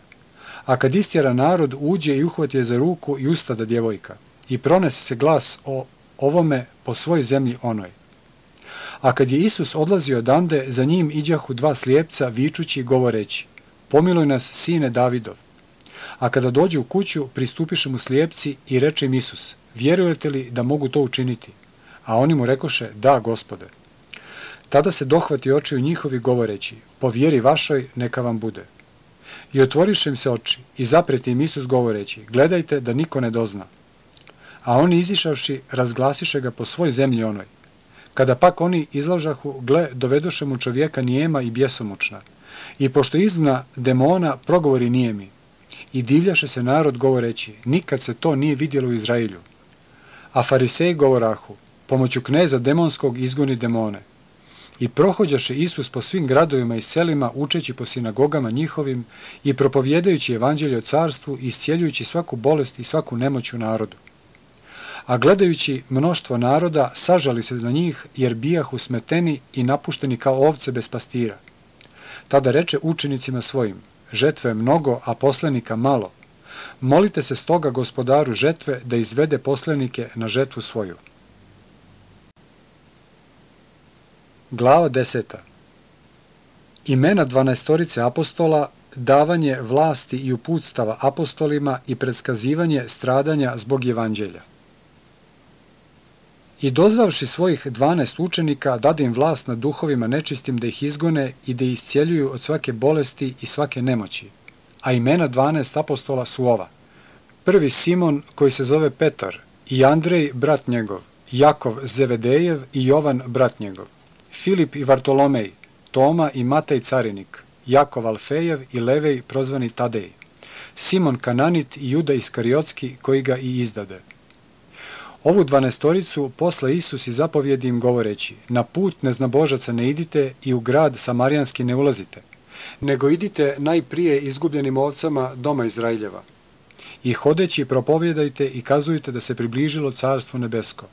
[SPEAKER 1] A kad istjera narod, uđe i uhvati je za ruku i ustada djevojka. I pronese se glas o ovome po svoj zemlji onoj. A kad je Isus odlazio dande, za njim iđahu dva slijepca, vičući i govoreći, pomiluj nas, sine Davidov. A kada dođe u kuću, pristupiše mu slijepci i reče im Isus, vjerujete li da mogu to učiniti? A oni mu rekoše, da, gospode. Tada se dohvati oči u njihovi govoreći, po vjeri vašoj neka vam bude. I otvoriše im se oči i zapreti im Isus govoreći, gledajte da niko ne dozna. A oni izišavši, razglasiše ga po svoj zemlji onoj. Kada pak oni izlažahu, gle, dovedoše mu čovjeka nijema i bjesomučna. I pošto izna demona, progovori nijemi. I divljaše se narod govoreći, nikad se to nije vidjelo u Izraelju. A fariseji govorahu, pomoću kneza demonskog izgoni demone. I prohođaše Isus po svim gradovima i selima, učeći po sinagogama njihovim i propovjedajući evanđelje o carstvu i iscijeljujući svaku bolest i svaku nemoć u narodu. A gledajući mnoštvo naroda, sažali se na njih jer bijahu smeteni i napušteni kao ovce bez pastira. Tada reče učenicima svojim, žetve mnogo, a poslenika malo. Molite se stoga gospodaru žetve da izvede poslenike na žetvu svoju. Glava deseta Imena dvanaestorice apostola, davanje vlasti i uputstava apostolima i predskazivanje stradanja zbog evanđelja. I dozvavši svojih dvanest učenika, dade im vlast nad duhovima nečistim da ih izgone i da ih iscijeljuju od svake bolesti i svake nemoći. A imena dvanest apostola su ova. Prvi Simon, koji se zove Petar, i Andrej, brat njegov, Jakov Zevedejev i Jovan, brat njegov, Filip i Vartolomej, Toma i Matej Carinik, Jakov Alfejev i Levej prozvani Tadej, Simon Kananit i Juda Iskariotski koji ga i izdade. Ovu dvanestoricu posle Isus i zapovjedi im govoreći, na put neznabožaca ne idite i u grad Samarijanski ne ulazite, nego idite najprije izgubljenim ovcama doma Izraeljeva. I hodeći propovjedajte i kazujte da se približilo carstvo nebesko.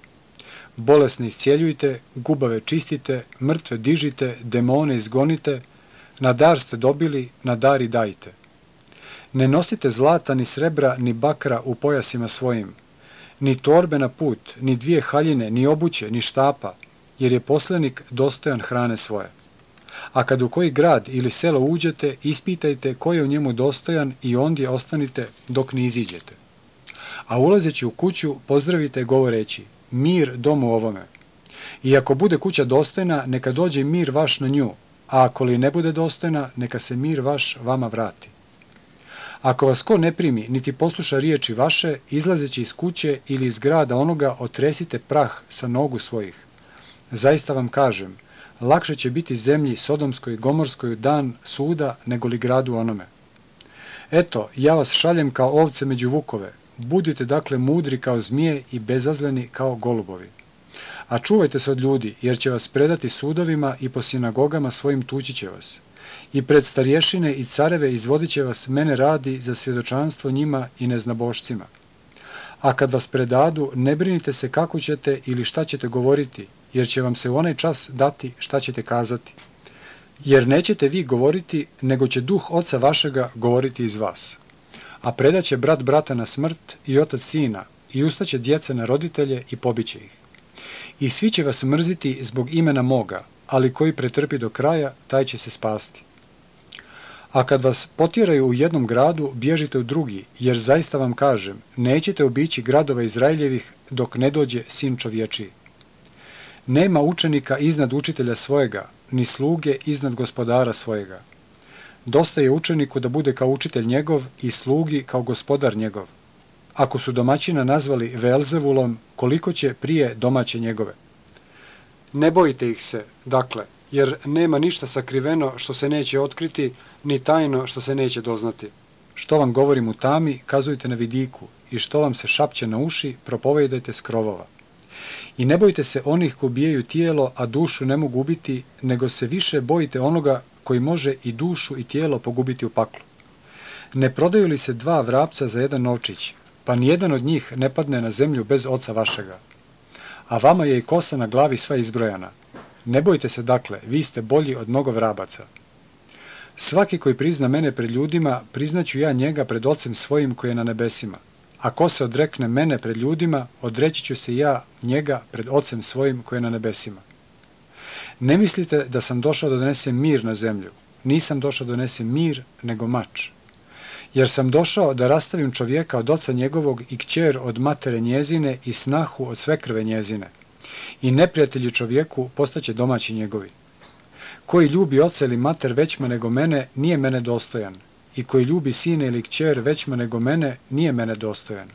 [SPEAKER 1] Bolesne iscijeljujte, gubave čistite, mrtve dižite, demone izgonite, na dar ste dobili, na dar i dajte. Ne nosite zlata, ni srebra, ni bakra u pojasima svojim, ni torbe na put, ni dvije haljine, ni obuće, ni štapa, jer je poslenik dostojan hrane svoje. A kad u koji grad ili selo uđete, ispitajte ko je u njemu dostojan i ondje ostanite dok ne iziđete. A ulazeći u kuću, pozdravite govoreći, mir domu ovome. I ako bude kuća dostojna, neka dođe mir vaš na nju, a ako li ne bude dostojna, neka se mir vaš vama vrati. Ako vas ko ne primi, niti posluša riječi vaše, izlazeći iz kuće ili iz grada onoga, otresite prah sa nogu svojih. Zaista vam kažem, lakše će biti zemlji Sodomskoj i Gomorskoj dan suda nego li gradu onome. Eto, ja vas šaljem kao ovce među vukove, budite dakle mudri kao zmije i bezazleni kao golubovi. A čuvajte se od ljudi, jer će vas predati sudovima i po sinagogama svojim tući će vas i pred starješine i careve izvodit će vas mene radi za svjedočanstvo njima i neznabošcima. A kad vas predadu, ne brinite se kako ćete ili šta ćete govoriti, jer će vam se u onaj čas dati šta ćete kazati. Jer nećete vi govoriti, nego će duh oca vašega govoriti iz vas. A predaće brat brata na smrt i otac sina, i ustaće djeca na roditelje i pobiće ih I svi će vas mrziti zbog imena moga, ali koji pretrpi do kraja, taj će se spasti. A kad vas potjeraju u jednom gradu, bježite u drugi, jer zaista vam kažem, nećete obići gradova Izraeljevih dok ne dođe sin čovječiji. Nema učenika iznad učitelja svojega, ni sluge iznad gospodara svojega. Dosta je učeniku da bude kao učitelj njegov i slugi kao gospodar njegov. Ako su domaćina nazvali Velzevulom, koliko će prije domaće njegove? Ne bojite ih se, dakle, jer nema ništa sakriveno što se neće otkriti, ni tajno što se neće doznati. Što vam govorim u tami, kazujte na vidiku, i što vam se šapće na uši, propovedajte s krovova. I ne bojte se onih ko bijaju tijelo, a dušu ne mogu ubiti, nego se više bojite onoga koji može i dušu i tijelo pogubiti u paklu. Ne prodaju li se dva vrapca za jedan novčić, pa nijedan od njih ne padne na zemlju bez oca vašega? A vama je i kosa na glavi sva izbrojana. Ne bojte se dakle, vi ste bolji od mnogo vrabaca. Svaki koji prizna mene pred ljudima, priznaću ja njega pred ocem svojim koji je na nebesima. A ko se odrekne mene pred ljudima, odreći ću se ja njega pred ocem svojim koji je na nebesima. Ne mislite da sam došao da donesem mir na zemlju. Nisam došao da donesem mir, nego mač. Jer sam došao da rastavim čovjeka od oca njegovog i kćer od matere njezine i snahu od sve krve njezine. I neprijatelji čovjeku postaće domaći njegovi. Koji ljubi oca ili mater većma nego mene, nije mene dostojan. I koji ljubi sine ili kćer većma nego mene, nije mene dostojan.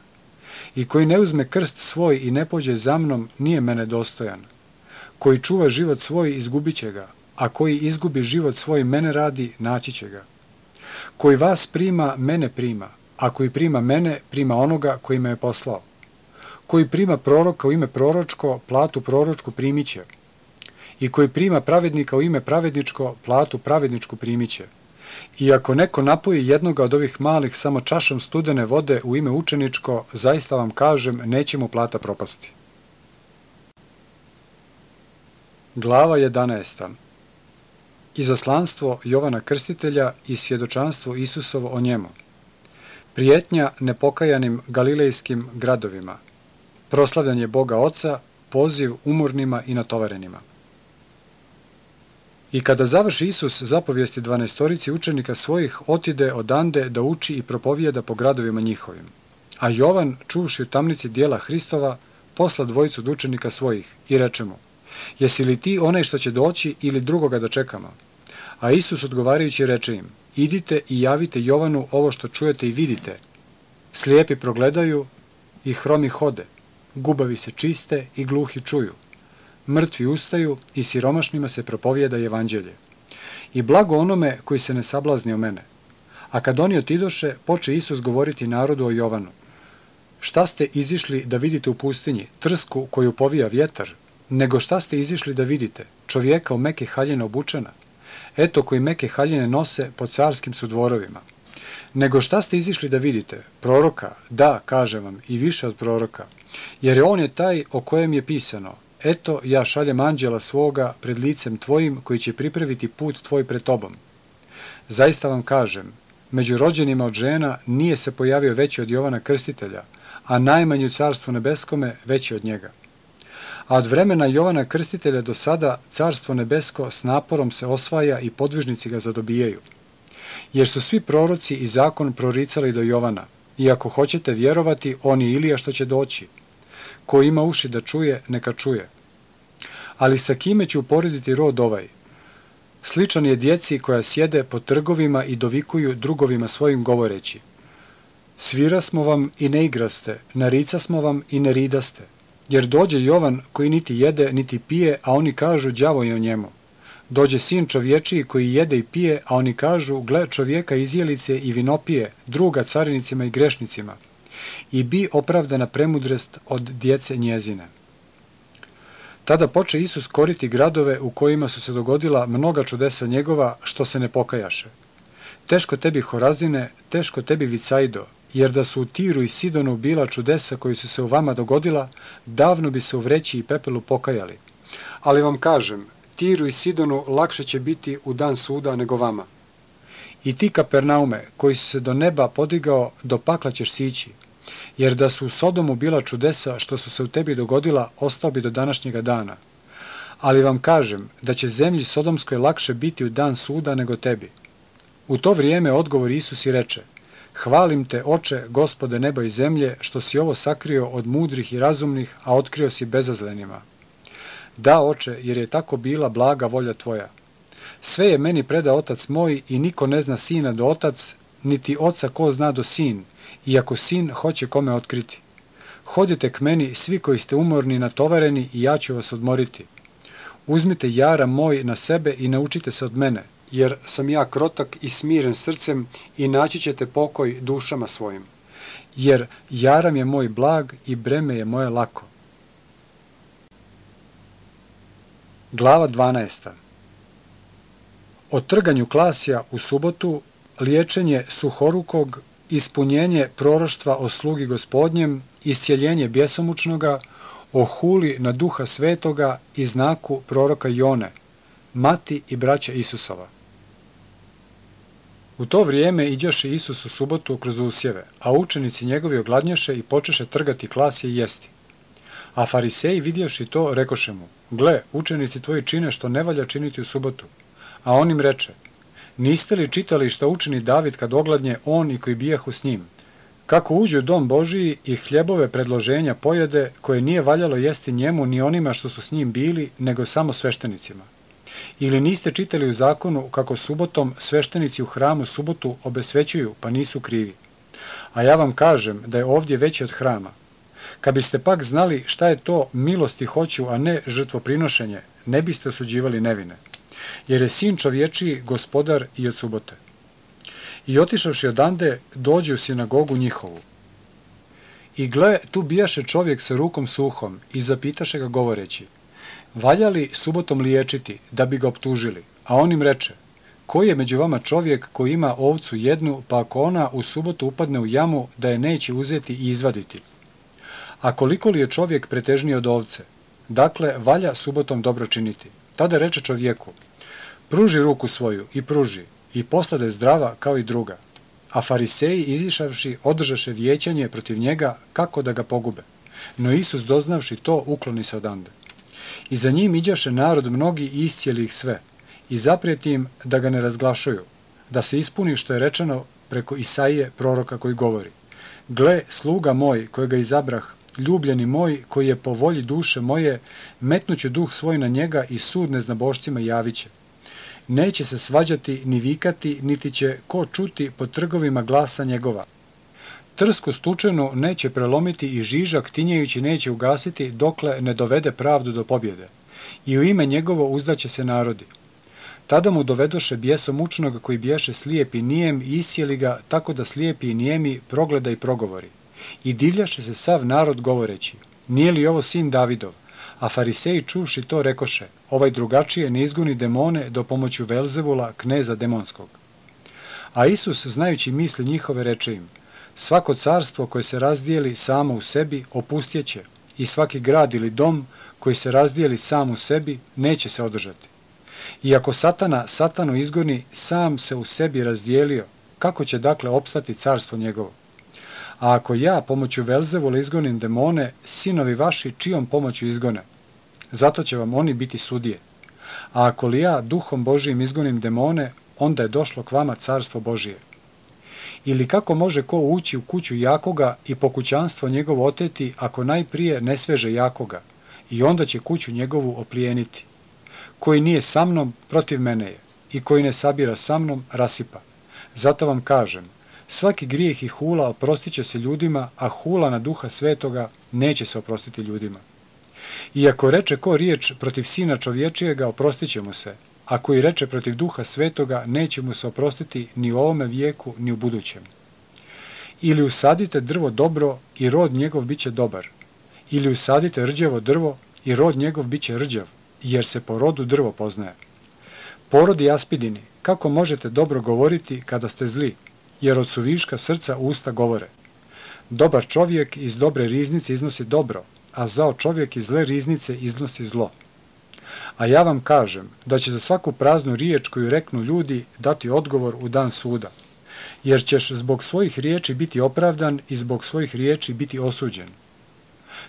[SPEAKER 1] I koji ne uzme krst svoj i ne pođe za mnom, nije mene dostojan. Koji čuva život svoj, izgubit će ga, a koji izgubi život svoj, mene radi, naći će ga. Koji vas prima, mene prima, a koji prima mene, prima onoga koji me je poslao. Koji prima proroka u ime proročko, platu proročku primiće. I koji prima pravednika u ime pravedničko, platu pravedničku primiće. I ako neko napoji jednoga od ovih malih samo čašom studene vode u ime učeničko, zaista vam kažem, neće mu plata propasti. Glava 11. Izaslanstvo Jovana Krstitelja i svjedočanstvo Isusovo o njemu. Prijetnja nepokajanim galilejskim gradovima. Proslavljanje Boga Oca, poziv umornima i natovarenima. I kada završi Isus zapovijesti dvanestorici učenika svojih, otide odande da uči i propovijeda po gradovima njihovim. A Jovan, čuši u tamnici dijela Hristova, posla dvojicu od učenika svojih i reče mu, jesi li ti onaj što će doći ili drugoga da čekamo? A Isus odgovarajući reče im, idite i javite Jovanu ovo što čujete i vidite. Slijepi progledaju i hromi hode, gubavi se čiste i gluhi čuju mrtvi ustaju i siromašnima se propovijeda evanđelje. I blago onome koji se ne sablazni o mene. A kad oni otidoše, poče Isus govoriti narodu o Jovanu. Šta ste izišli da vidite u pustinji, trsku koju povija vjetar, nego šta ste izišli da vidite, čovjeka u meke haljine obučena, eto koji meke haljine nose po carskim su dvorovima. Nego šta ste izišli da vidite, proroka, da, kaže vam, i više od proroka, jer on je taj o kojem je pisano, Eto, ja šaljem anđela svoga pred licem tvojim koji će pripraviti put tvoj pred tobom. Zaista vam kažem, među rođenima od žena nije se pojavio veći od Jovana Krstitelja, a najmanji u carstvu nebeskome veći od njega. A od vremena Jovana Krstitelja do sada carstvo nebesko s naporom se osvaja i podvižnici ga zadobijaju. Jer su svi proroci i zakon proricali do Jovana, i ako hoćete vjerovati, on je Ilija što će doći. Ko ima uši da čuje, neka čuje ali sa kime će uporediti rod ovaj? Sličan je djeci koja sjede po trgovima i dovikuju drugovima svojim govoreći. Svira smo vam i ne igraste, narica smo vam i ne ridaste. Jer dođe Jovan koji niti jede, niti pije, a oni kažu đavo je o njemu. Dođe sin čovječiji koji jede i pije, a oni kažu gle čovjeka izjelice i vinopije, druga carinicima i grešnicima. I bi opravdana premudrest od djece njezine. Tada poče Isus koriti gradove u kojima su se dogodila mnoga čudesa njegova što se ne pokajaše. Teško tebi Horazine, teško tebi Vicajdo, jer da su u Tiru i Sidonu bila čudesa koji su se u vama dogodila, davno bi se u vreći i pepelu pokajali. Ali vam kažem, Tiru i Sidonu lakše će biti u dan suda nego vama. I ti Kapernaume, koji se do neba podigao, do pakla ćeš sići jer da su u Sodomu bila čudesa što su se u tebi dogodila, ostao bi do današnjega dana. Ali vam kažem da će zemlji Sodomskoj lakše biti u dan suda nego tebi. U to vrijeme odgovor Isus i reče, Hvalim te, oče, gospode neba i zemlje, što si ovo sakrio od mudrih i razumnih, a otkrio si bezazlenima. Da, oče, jer je tako bila blaga volja tvoja. Sve je meni preda otac moj i niko ne zna sina do otac, niti oca ko zna do sin, iako sin hoće kome otkriti. Hodite k meni svi koji ste umorni, natovareni i ja ću vas odmoriti. Uzmite jara moj na sebe i naučite se od mene, jer sam ja krotak i smiren srcem i naći ćete pokoj dušama svojim. Jer jaram je moj blag i breme je moje lako. Glava 12. O trganju klasija u subotu, liječenje suhorukog, ispunjenje proroštva o slugi gospodnjem, isjeljenje bjesomučnoga, o huli na duha svetoga i znaku proroka Jone, mati i braća Isusova. U to vrijeme iđaše Isus u subotu kroz usjeve, a učenici njegovi ogladnjaše i počeše trgati klasje i jesti. A fariseji vidjevši to, rekoše mu, gle, učenici tvoji čine što ne valja činiti u subotu. A on im reče, niste li čitali šta učini David kad ogladnje on i koji bijahu s njim? Kako uđu u dom Božiji i hljebove predloženja pojede koje nije valjalo jesti njemu ni onima što su s njim bili, nego samo sveštenicima. Ili niste čitali u zakonu kako subotom sveštenici u hramu subotu obesvećuju, pa nisu krivi. A ja vam kažem da je ovdje veći od hrama. Kad biste pak znali šta je to milosti hoću, a ne žrtvoprinošenje, ne biste osuđivali nevine. Jer je sin čovječiji gospodar i od subote. I otišavši odande, dođe u sinagogu njihovu. I gle, tu bijaše čovjek sa rukom suhom i zapitaše ga govoreći, valja li subotom liječiti da bi ga optužili? A on im reče, koji je među vama čovjek koji ima ovcu jednu, pa ako ona u subotu upadne u jamu, da je neće uzeti i izvaditi? A koliko li je čovjek pretežniji od ovce? Dakle, valja subotom dobro činiti. Tada reče čovjeku, pruži ruku svoju i pruži, i poslade zdrava kao i druga. A fariseji izišavši održaše vijećanje protiv njega kako da ga pogube. No Isus doznavši to ukloni se odande. I za njim iđaše narod mnogi i iscijeli ih sve i zaprijeti im da ga ne razglašuju, da se ispuni što je rečeno preko Isaije proroka koji govori. Gle, sluga moj kojega izabrah, ljubljeni moj koji je po volji duše moje, metnuće duh svoj na njega i sud neznabošcima javiće neće se svađati ni vikati, niti će ko čuti po trgovima glasa njegova. Trsku stučenu neće prelomiti i žižak tinjajući neće ugasiti dokle ne dovede pravdu do pobjede. I u ime njegovo uzdaće se narodi. Tada mu dovedoše bijeso mučnog koji biješe slijep i nijem i isjeli ga tako da slijepi i nijemi progleda i progovori. I divljaše se sav narod govoreći, nije li ovo sin Davidov? A fariseji čuvši to rekoše, ovaj drugačije ne izgoni demone do pomoću Velzevula, kneza demonskog. A Isus, znajući misli njihove, reče im, svako carstvo koje se razdijeli samo u sebi opustjeće i svaki grad ili dom koji se razdijeli sam u sebi neće se održati. Iako satana satanu izgoni, sam se u sebi razdijelio, kako će dakle opstati carstvo njegovo? A ako ja pomoću Velzevula izgonim demone, sinovi vaši čijom pomoću izgone? Zato će vam oni biti sudije. A ako li ja duhom Božijim izgonim demone, onda je došlo k vama carstvo Božije. Ili kako može ko ući u kuću Jakoga i pokućanstvo njegovo oteti ako najprije ne sveže Jakoga i onda će kuću njegovu oplijeniti. Koji nije sa mnom, protiv mene je i koji ne sabira sa mnom, rasipa. Zato vam kažem, svaki grijeh i hula oprostit će se ljudima, a hula na duha svetoga neće se oprostiti ljudima. Iako reče ko riječ protiv sina čovječijega, oprostit će mu se, Ako i reče protiv duha svetoga, neće mu se oprostiti ni u ovome vijeku, ni u budućem. Ili usadite drvo dobro i rod njegov biće dobar, ili usadite rđevo drvo i rod njegov biće rđav, jer se po rodu drvo poznaje. Porodi aspidini, kako možete dobro govoriti kada ste zli, jer od suviška srca usta govore. Dobar čovjek iz dobre riznice iznosi dobro, a zao čovjek iz zle riznice iznosi zlo. A ja vam kažem da će za svaku praznu riječ koju reknu ljudi dati odgovor u dan suda. jer ćeš zbog svojih riječi biti opravdan i zbog svojih riječi biti osuđen.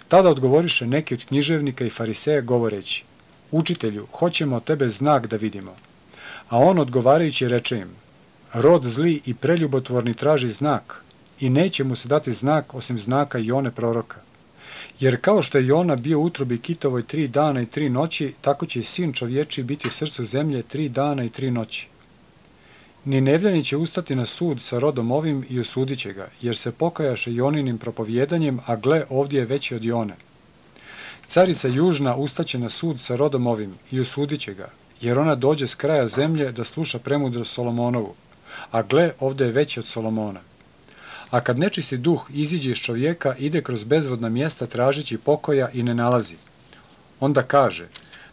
[SPEAKER 1] Tada odgovoriše neki od književnika i fariseja govoreći, Učitelju, hoćemo od tebe znak da vidimo. A on odgovarajući reče im, Rod zli i preljubotvorni traži znak i neće mu se dati znak osim znaka Jone proroka. Jer kao što je Jona bio utrobi kitovoj tri dana i tri noći, tako će i sin čovječi biti u srcu zemlje tri dana i tri noći. Ninevljani će ustati na sud sa rodom ovim i osudit će ga, jer se pokajaše Joninim propovjedanjem, a gle, ovdje je veći od Jone. Carica Južna ustaće na sud sa rodom ovim i osudit će ga, jer ona dođe s kraja zemlje da sluša premudro Solomonovu, a gle, ovdje je veći od Solomona. A kad nečisti duh iziđe iz čovjeka, ide kroz bezvodna mjesta tražići pokoja i ne nalazi. Onda kaže,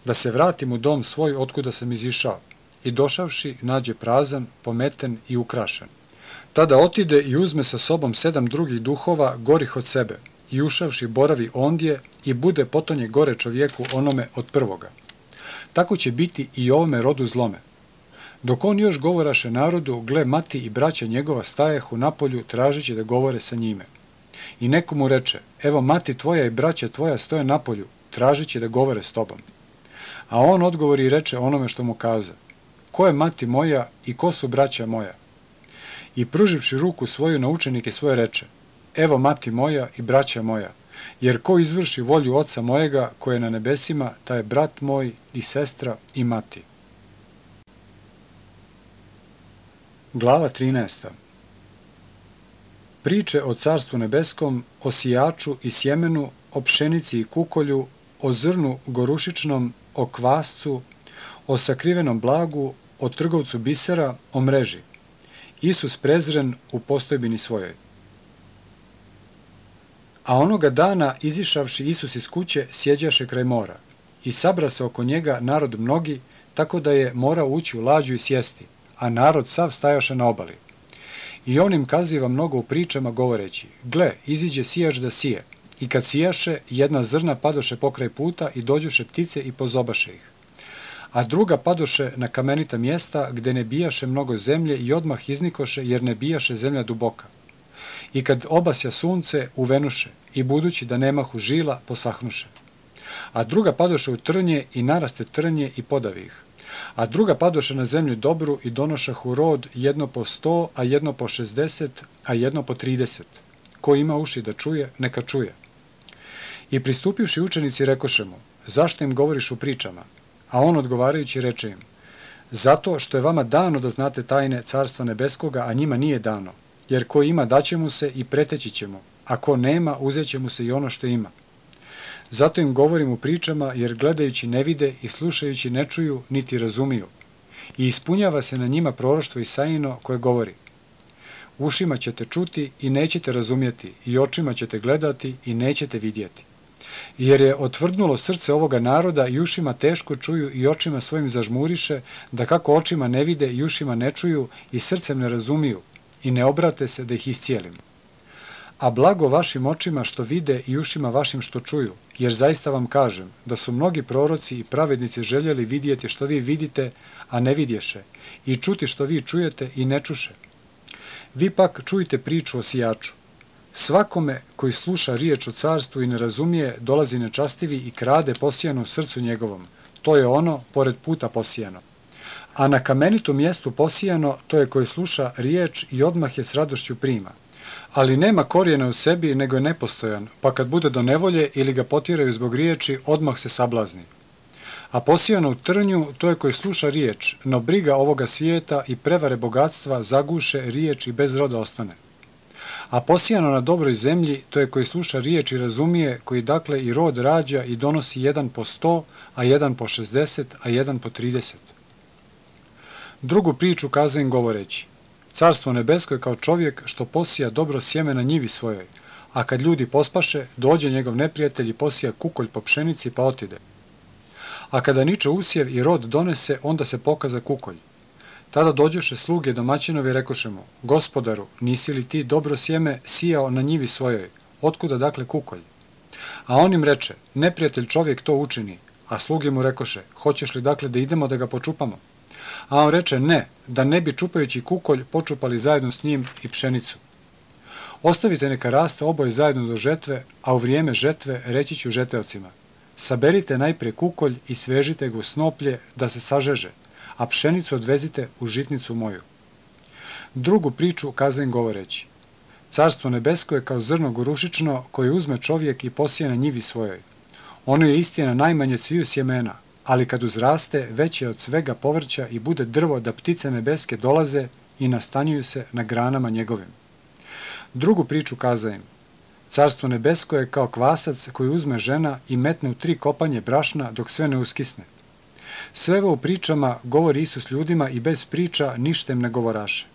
[SPEAKER 1] da se vratim u dom svoj otkuda sam izišao, i došavši nađe prazan, pometen i ukrašen. Tada otide i uzme sa sobom sedam drugih duhova gorih od sebe i ušavši boravi ondje i bude potonje gore čovjeku onome od prvoga. Tako će biti i ovome rodu zlome. Dok on još govoraše narodu, gle mati i braća njegova stajehu napolju tražeći da govore sa njime. I neko mu reče, evo mati tvoja i braća tvoja stoje napolju, tražeći da govore s tobom. A on odgovori i reče onome što mu kaza, ko je mati moja i ko su braća moja? I pruživši ruku svoju na učenike svoje reče, evo mati moja i braća moja, jer ko izvrši volju oca mojega koje je na nebesima, taj je brat moj i sestra i mati. Glava 13. Priče o carstvu nebeskom, o sijaču i sjemenu, o pšenici i kukolju, o zrnu gorušičnom, o kvascu, o sakrivenom blagu, o trgovcu bisera, o mreži. Isus prezren u postojbini svojoj. A onoga dana, izišavši Isus iz kuće, sjeđaše kraj mora. I sabra se oko njega narod mnogi, tako da je mora ući u lađu i sjesti, a narod sav stajaše na obali. I on im kaziva mnogo u pričama govoreći, gle, iziđe sijač da sije. I kad sijaše, jedna zrna padoše pokraj puta i dođuše ptice i pozobaše ih a druga padoše na kamenita mjesta gde ne bijaše mnogo zemlje i odmah iznikoše jer ne bijaše zemlja duboka. I kad obasja sunce, uvenuše i budući da nemahu žila, posahnuše. A druga padoše u trnje i naraste trnje i podavi ih. A druga padoše na zemlju dobru i donošahu rod jedno po sto, a jedno po šestdeset, a jedno po trideset. Ko ima uši da čuje, neka čuje. I pristupivši učenici rekoše mu, zašto im govoriš u pričama? A on odgovarajući reče im, zato što je vama dano da znate tajne carstva nebeskoga, a njima nije dano, jer ko ima daće mu se i preteći će mu, a ko nema uzet će mu se i ono što ima. Zato im govorim u pričama, jer gledajući ne vide i slušajući ne čuju, niti razumiju. I ispunjava se na njima proroštvo Isajino koje govori Ušima ćete čuti i nećete razumjeti, i očima ćete gledati i nećete vidjeti jer je otvrdnulo srce ovoga naroda i ušima teško čuju i očima svojim zažmuriše, da kako očima ne vide i ušima ne čuju i srcem ne razumiju i ne obrate se da ih iscijelim. A blago vašim očima što vide i ušima vašim što čuju, jer zaista vam kažem da su mnogi proroci i pravednici željeli vidjeti što vi vidite, a ne vidješe, i čuti što vi čujete i ne čuše. Vi pak čujte priču o sijaču. Svakome koji sluša riječ o carstvu i ne razumije, dolazi nečastivi i krade posijano u srcu njegovom. To je ono, pored puta posijano. A na kamenitom mjestu posijano, to je koji sluša riječ i odmah je s radošću prima. Ali nema korijena u sebi, nego je nepostojan, pa kad bude do nevolje ili ga potiraju zbog riječi, odmah se sablazni. A posijano u trnju, to je koji sluša riječ, no briga ovoga svijeta i prevare bogatstva zaguše riječ i bez roda ostane a posijano na dobroj zemlji, to je koji sluša riječ i razumije, koji dakle i rod rađa i donosi jedan po sto, a jedan po šestdeset, a jedan po trideset. Drugu priču kazujem im govoreći, carstvo nebesko je kao čovjek što posija dobro sjeme na njivi svojoj, a kad ljudi pospaše, dođe njegov neprijatelj i posija kukolj po pšenici pa otide. A kada niče usjev i rod donese, onda se pokaza kukolj. Tada dođoše sluge domaćinovi i rekoše mu, gospodaru, nisi li ti dobro sjeme sijao na njivi svojoj? Otkuda dakle kukolj? A on im reče, neprijatelj čovjek to učini, a sluge mu rekoše, hoćeš li dakle da idemo da ga počupamo? A on reče ne, da ne bi čupajući kukolj počupali zajedno s njim i pšenicu. Ostavite neka raste oboje zajedno do žetve, a u vrijeme žetve reći ću žetevcima. Saberite najprije kukolj i svežite ga u snoplje da se sažeže, a pšenicu odvezite u žitnicu moju. Drugu priču kazan govoreći. Carstvo nebesko je kao zrno gorušično koje uzme čovjek i posije na njivi svojoj. Ono je istina najmanje sviju sjemena, ali kad uzraste, veće od svega povrća i bude drvo da ptice nebeske dolaze i nastanjuju se na granama njegovim. Drugu priču kazajem. Carstvo nebesko je kao kvasac koji uzme žena i metne u tri kopanje brašna dok sve ne uskisne. Sve ovo u pričama govori Isus ljudima i bez priča ništem ne govoraše.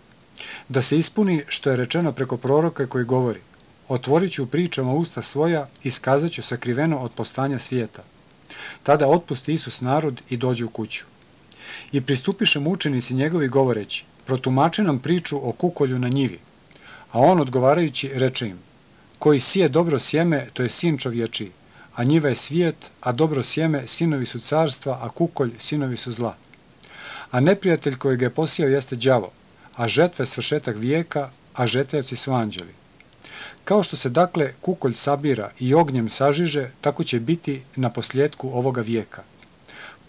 [SPEAKER 1] Da se ispuni što je rečeno preko proroka koji govori Otvorit ću pričama usta svoja i skazat ću sakriveno od postanja svijeta. Tada otpusti Isus narod i dođe u kuću. I pristupiše mu učenici njegovi govoreći Protumači nam priču o kukolju na njivi. A on odgovarajući reče im Koji sije dobro sjeme, to je sin čovječi, a njiva je svijet, a dobro sjeme, sinovi su carstva, a kukolj, sinovi su zla. A neprijatelj koji ga je posijao jeste đavo, a žetve svršetak vijeka, a žetevci su anđeli. Kao što se dakle kukolj sabira i ognjem sažiže, tako će biti na posljedku ovoga vijeka.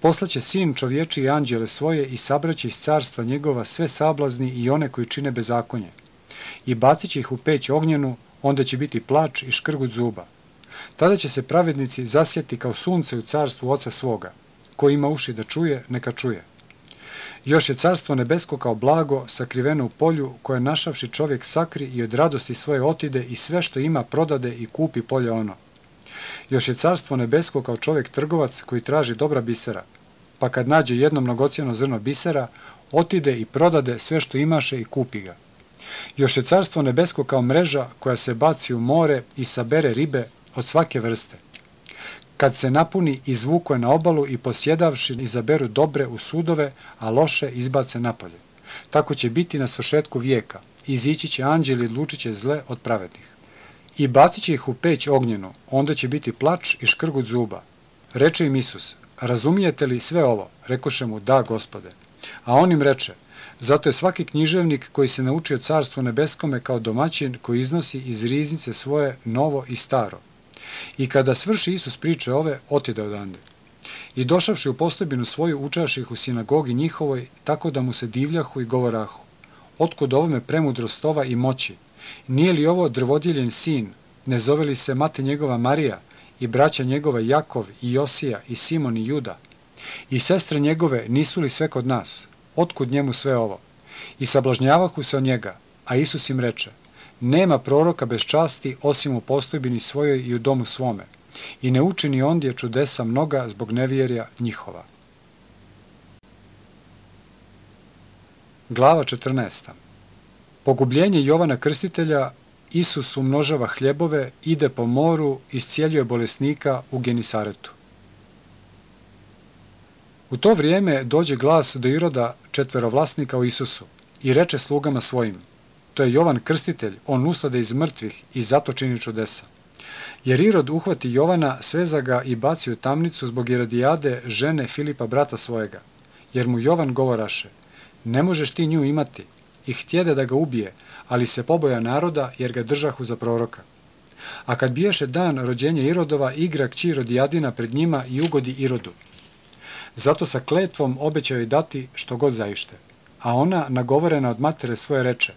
[SPEAKER 1] Poslaće sin čovječi i anđele svoje i sabraće iz carstva njegova sve sablazni i one koji čine bezakonje. I bacit će ih u peć ognjenu, onda će biti plač i škrgut zuba. Tada će se pravednici zasjeti kao sunce u carstvu oca svoga. Ko ima uši da čuje, neka čuje. Još je carstvo nebesko kao blago sakriveno u polju koje našavši čovjek sakri i od radosti svoje otide i sve što ima prodade i kupi polje ono. Još je carstvo nebesko kao čovjek trgovac koji traži dobra bisera, pa kad nađe jedno mnogocijeno zrno bisera, otide i prodade sve što imaše i kupi ga. Još je carstvo nebesko kao mreža koja se baci u more i sabere ribe od svake vrste. Kad se napuni, izvuko je na obalu i posjedavši izaberu dobre u sudove, a loše izbace napolje. Tako će biti na svršetku vijeka. Izići će anđeli i odlučit će zle od pravednih. I bacit će ih u peć ognjenu, onda će biti plač i škrgut zuba. Reče im Isus, razumijete li sve ovo? Rekoše mu, da, gospode. A on im reče, zato je svaki književnik koji se naučio carstvu nebeskome kao domaćin koji iznosi iz riznice svoje novo i staro. I kada svrši Isus priče ove, otide odande. I došavši u postojbinu svoju, učaših ih u sinagogi njihovoj, tako da mu se divljahu i govorahu. Otkud ovome premudrostova i moći? Nije li ovo drvodjeljen sin? Ne zove li se mate njegova Marija i braća njegova Jakov i Josija i Simon i Juda? I sestre njegove nisu li sve kod nas? Otkud njemu sve ovo? I sablažnjavahu se o njega, a Isus im reče, Nema proroka bez časti osim u postojbini svojoj i u domu svome. I ne učini ondje čudesa mnoga zbog nevjerja njihova. Glava 14. Pogubljenje Jovana Krstitelja Isus umnožava hljebove, ide po moru i iscijeljuje bolesnika u Genisaretu. U to vrijeme dođe glas do Iroda četverovlasnika o Isusu i reče slugama svojim – To je Jovan Krstitelj, on usade iz mrtvih i zato čini čudesa. Jer Irod uhvati Jovana, sveza ga i baci u tamnicu zbog Irodijade, žene Filipa, brata svojega. Jer mu Jovan govoraše, ne možeš ti nju imati, i htjede da ga ubije, ali se poboja naroda jer ga držahu za proroka. A kad biješe dan rođenja Irodova, igra kći Irodijadina pred njima i ugodi Irodu. Zato sa kletvom obećaju dati što god zaište. A ona, nagovorena od matere svoje reče,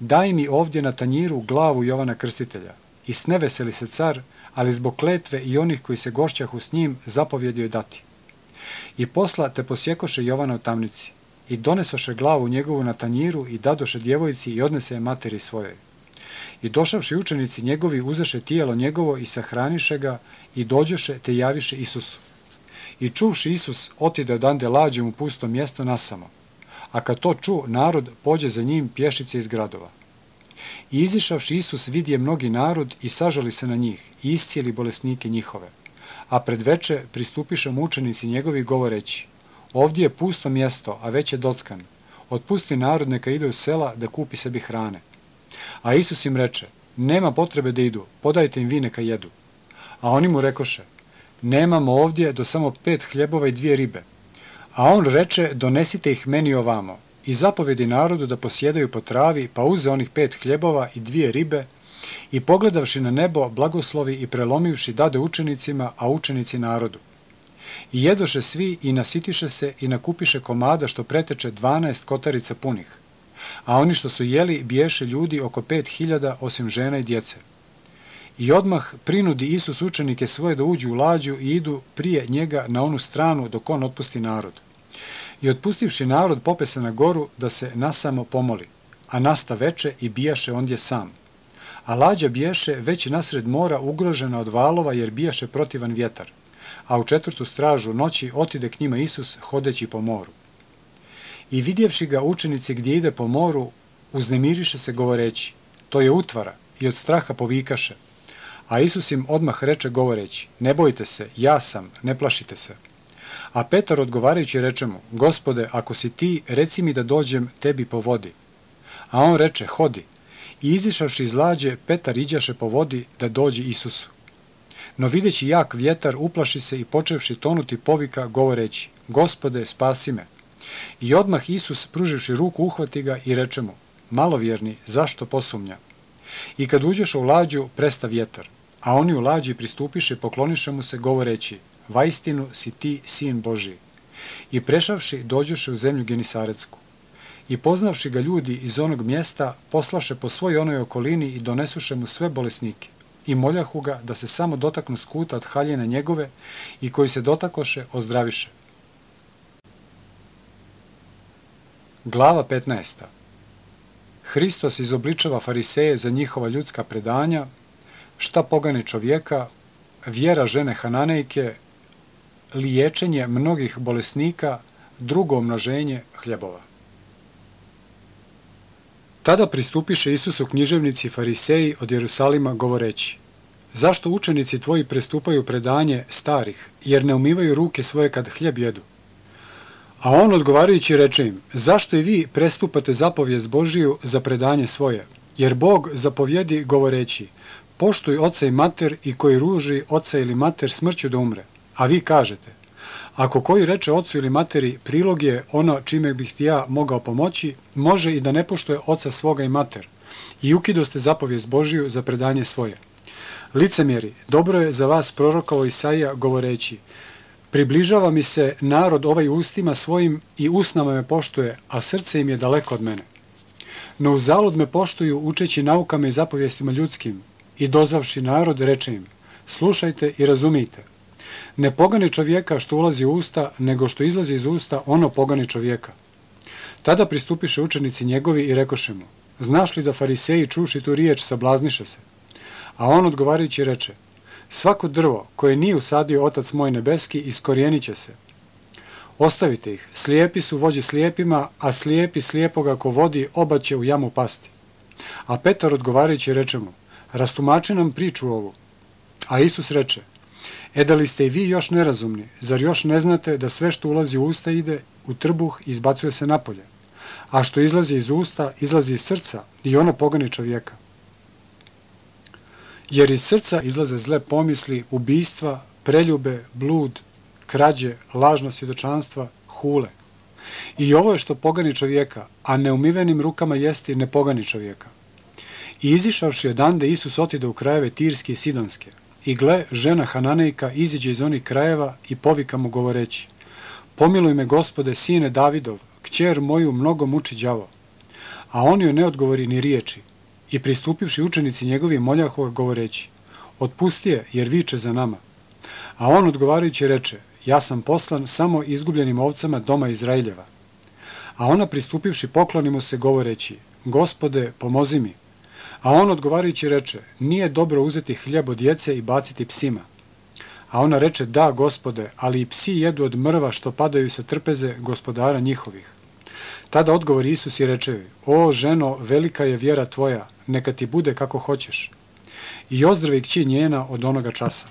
[SPEAKER 1] daj mi ovdje na tanjiru glavu Jovana Krstitelja. I sneveseli se car, ali zbog kletve i onih koji se gošćahu s njim zapovjedio je dati. I posla te posjekoše Jovana u tamnici i donesoše glavu njegovu na tanjiru i dadoše djevojci i odnese je materi svojoj. I došavši učenici njegovi uzeše tijelo njegovo i sahraniše ga i dođoše te javiše Isusu. I čuvši Isus otide odande lađem u pusto mjesto nasamo a kad to ču, narod pođe za njim pješice iz gradova. I izišavši Isus vidje mnogi narod i sažali se na njih i iscijeli bolesnike njihove. A pred veče pristupiše mučenici njegovi govoreći, ovdje je pusto mjesto, a već je dockan. Otpusti narod neka ide u sela da kupi sebi hrane. A Isus im reče, nema potrebe da idu, podajte im vi neka jedu. A oni mu rekoše, nemamo ovdje do samo pet hljebova i dvije ribe, A on reče, donesite ih meni ovamo. I zapovedi narodu da posjedaju po travi, pa uze onih pet hljebova i dvije ribe, i pogledavši na nebo, blagoslovi i prelomivši dade učenicima, a učenici narodu. I jedoše svi i nasitiše se i nakupiše komada što preteče 12 kotarica punih. A oni što su jeli biješe ljudi oko pet hiljada osim žena i djece. I odmah prinudi Isus učenike svoje da uđu u lađu i idu prije njega na onu stranu dok on otpusti narod. I otpustivši narod pope se na goru da se nasamo pomoli, a nasta veče i bijaše ondje sam. A lađa bijaše već nasred mora ugrožena od valova jer bijaše protivan vjetar a u četvrtu stražu noći otide k njima Isus hodeći po moru. I vidjevši ga učenici gdje ide po moru, uznemiriše se govoreći, to je utvara i od straha povikaše. A Isus im odmah reče govoreći, ne bojte se, ja sam, ne plašite se. A Petar odgovarajući reče mu, gospode, ako si ti, reci mi da dođem tebi po vodi. A on reče, hodi. I izišavši iz lađe, Petar iđaše po vodi da dođe Isusu. No videći jak vjetar, uplaši se i počevši tonuti povika, govoreći, gospode, spasi me. I odmah Isus, pruživši ruku, uhvati ga i reče mu, malovjerni, zašto posumnja? I kad uđeš u lađu, presta vjetar. A oni u lađi pristupiše i pokloniše mu se, govoreći, vaistinu si ti, sin Boži. I prešavši, dođoše u zemlju Genisaretsku. I poznavši ga ljudi iz onog mjesta, poslaše po svoj onoj okolini i donesuše mu sve bolesnike i moljahu ga da se samo dotaknu skuta od haljene njegove i koji se dotakoše ozdraviše. Glava 15. Hristos izobličava fariseje za njihova ljudska predanja, šta pogane čovjeka, vjera žene Hananejke, liječenje mnogih bolesnika, drugo množenje hljebova. Tada pristupiše Isusu književnici fariseji od Jerusalima govoreći Zašto učenici tvoji prestupaju predanje starih, jer ne umivaju ruke svoje kad hljeb jedu? A on odgovarajući reče im, zašto i vi prestupate zapovijest Božiju za predanje svoje? Jer Bog zapovjedi govoreći, poštuj oca i mater i koji ruži oca ili mater smrću da umre. A vi kažete, Ako koji reče ocu ili materi prilog je ono čime bih ti ja mogao pomoći, može i da ne poštuje oca svoga i mater. I ukido ste zapovijest Božiju za predanje svoje. Licemjeri, dobro je za vas prorokao Isaija govoreći, približava mi se narod ovaj ustima svojim i usnama me poštuje, a srce im je daleko od mene. No u zalud me poštuju učeći naukama i zapovjestima ljudskim i dozvavši narod reče im, slušajte i razumijte. Ne pogani čovjeka što ulazi u usta, nego što izlazi iz usta, ono pogani čovjeka. Tada pristupiše učenici njegovi i rekoše mu, znaš li da fariseji čuši tu riječ, sablazniše se? A on odgovarajući reče, svako drvo koje nije usadio otac moj nebeski, iskorijenit će se. Ostavite ih, slijepi su vođe slijepima, a slijepi slijepoga ko vodi oba će u jamu pasti. A Petar odgovarajući reče mu, rastumači nam priču ovu. A Isus reče, Edali ste i vi još nerazumni, zar još ne znate da sve što ulazi u usta ide u trbuh i izbacuje se napolje, a što izlazi iz usta, izlazi iz srca i ono pogani čovjeka. Jer iz srca izlaze zle pomisli, ubijstva, preljube, blud, krađe, lažna svjedočanstva, hule. I ovo je što pogani čovjeka, a neumivenim rukama jesti ne pogani čovjeka. I izišavši odande, Isus otide u krajeve Tirske i Sidonske, I gle, žena Hananejka iziđe iz onih krajeva i povika mu govoreći, pomiluj me gospode, sine Davidov, kćer moju mnogo muči đavo. A on joj ne odgovori ni riječi. I pristupivši učenici njegovi moljahova govoreći, otpusti je jer viče za nama. A on odgovarajući reče, ja sam poslan samo izgubljenim ovcama doma Izraeljeva. A ona pristupivši poklonimo se govoreći, gospode, pomozi mi. A on odgovarajući reče, nije dobro uzeti hljeb od djece i baciti psima. A ona reče, da, gospode, ali i psi jedu od mrva što padaju sa trpeze gospodara njihovih. Tada odgovori Isus i reče, o ženo, velika je vjera tvoja, neka ti bude kako hoćeš. I ozdravi kći njena od onoga časa.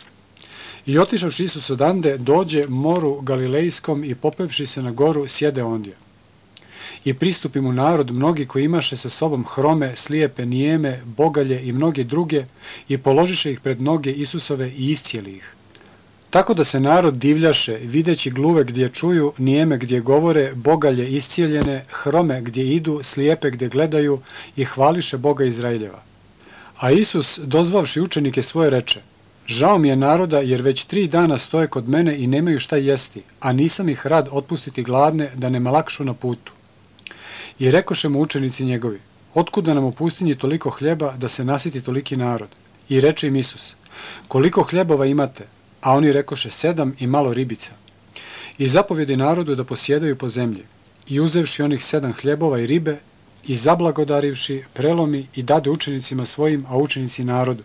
[SPEAKER 1] I otišavši Isus odande, dođe moru Galilejskom i popevši se na goru, sjede ondje i pristupi mu narod mnogi koji imaše sa sobom hrome, slijepe, nijeme, bogalje i mnoge druge i položiše ih pred noge Isusove i iscijeli ih. Tako da se narod divljaše, videći gluve gdje čuju, nijeme gdje govore, bogalje iscijeljene, hrome gdje idu, slijepe gdje gledaju i hvališe Boga Izraeljeva. A Isus, dozvavši učenike svoje reče, Žao mi je naroda jer već tri dana stoje kod mene i nemaju šta jesti, a nisam ih rad otpustiti gladne da ne malakšu na putu. I rekoše mu učenici njegovi, otkuda nam u pustinji toliko hljeba da se nasiti toliki narod? I reče im Isus, koliko hljebova imate? A oni rekoše sedam i malo ribica. I zapovjedi narodu da posjedaju po zemlji. I uzevši onih sedam hljebova i ribe, i zablagodarivši, prelomi i dade učenicima svojim, a učenici narodu.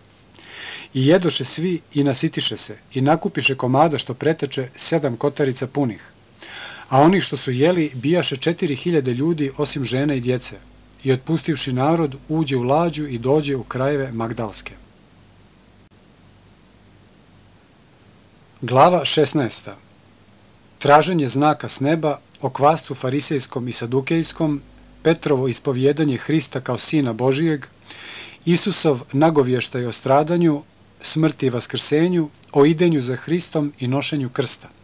[SPEAKER 1] I jedoše svi i nasitiše se i nakupiše komada što preteče sedam kotarica punih. A oni što su jeli bijaše četiri hiljade ljudi osim žene i djece. I otpustivši narod uđe u lađu i dođe u krajeve Magdalske. Glava 16. Traženje znaka s neba o kvascu farisejskom i sadukejskom, Petrovo ispovjedanje Hrista kao sina Božijeg, Isusov nagovještaj o stradanju, smrti i vaskrsenju, o idenju za Hristom i nošenju krsta.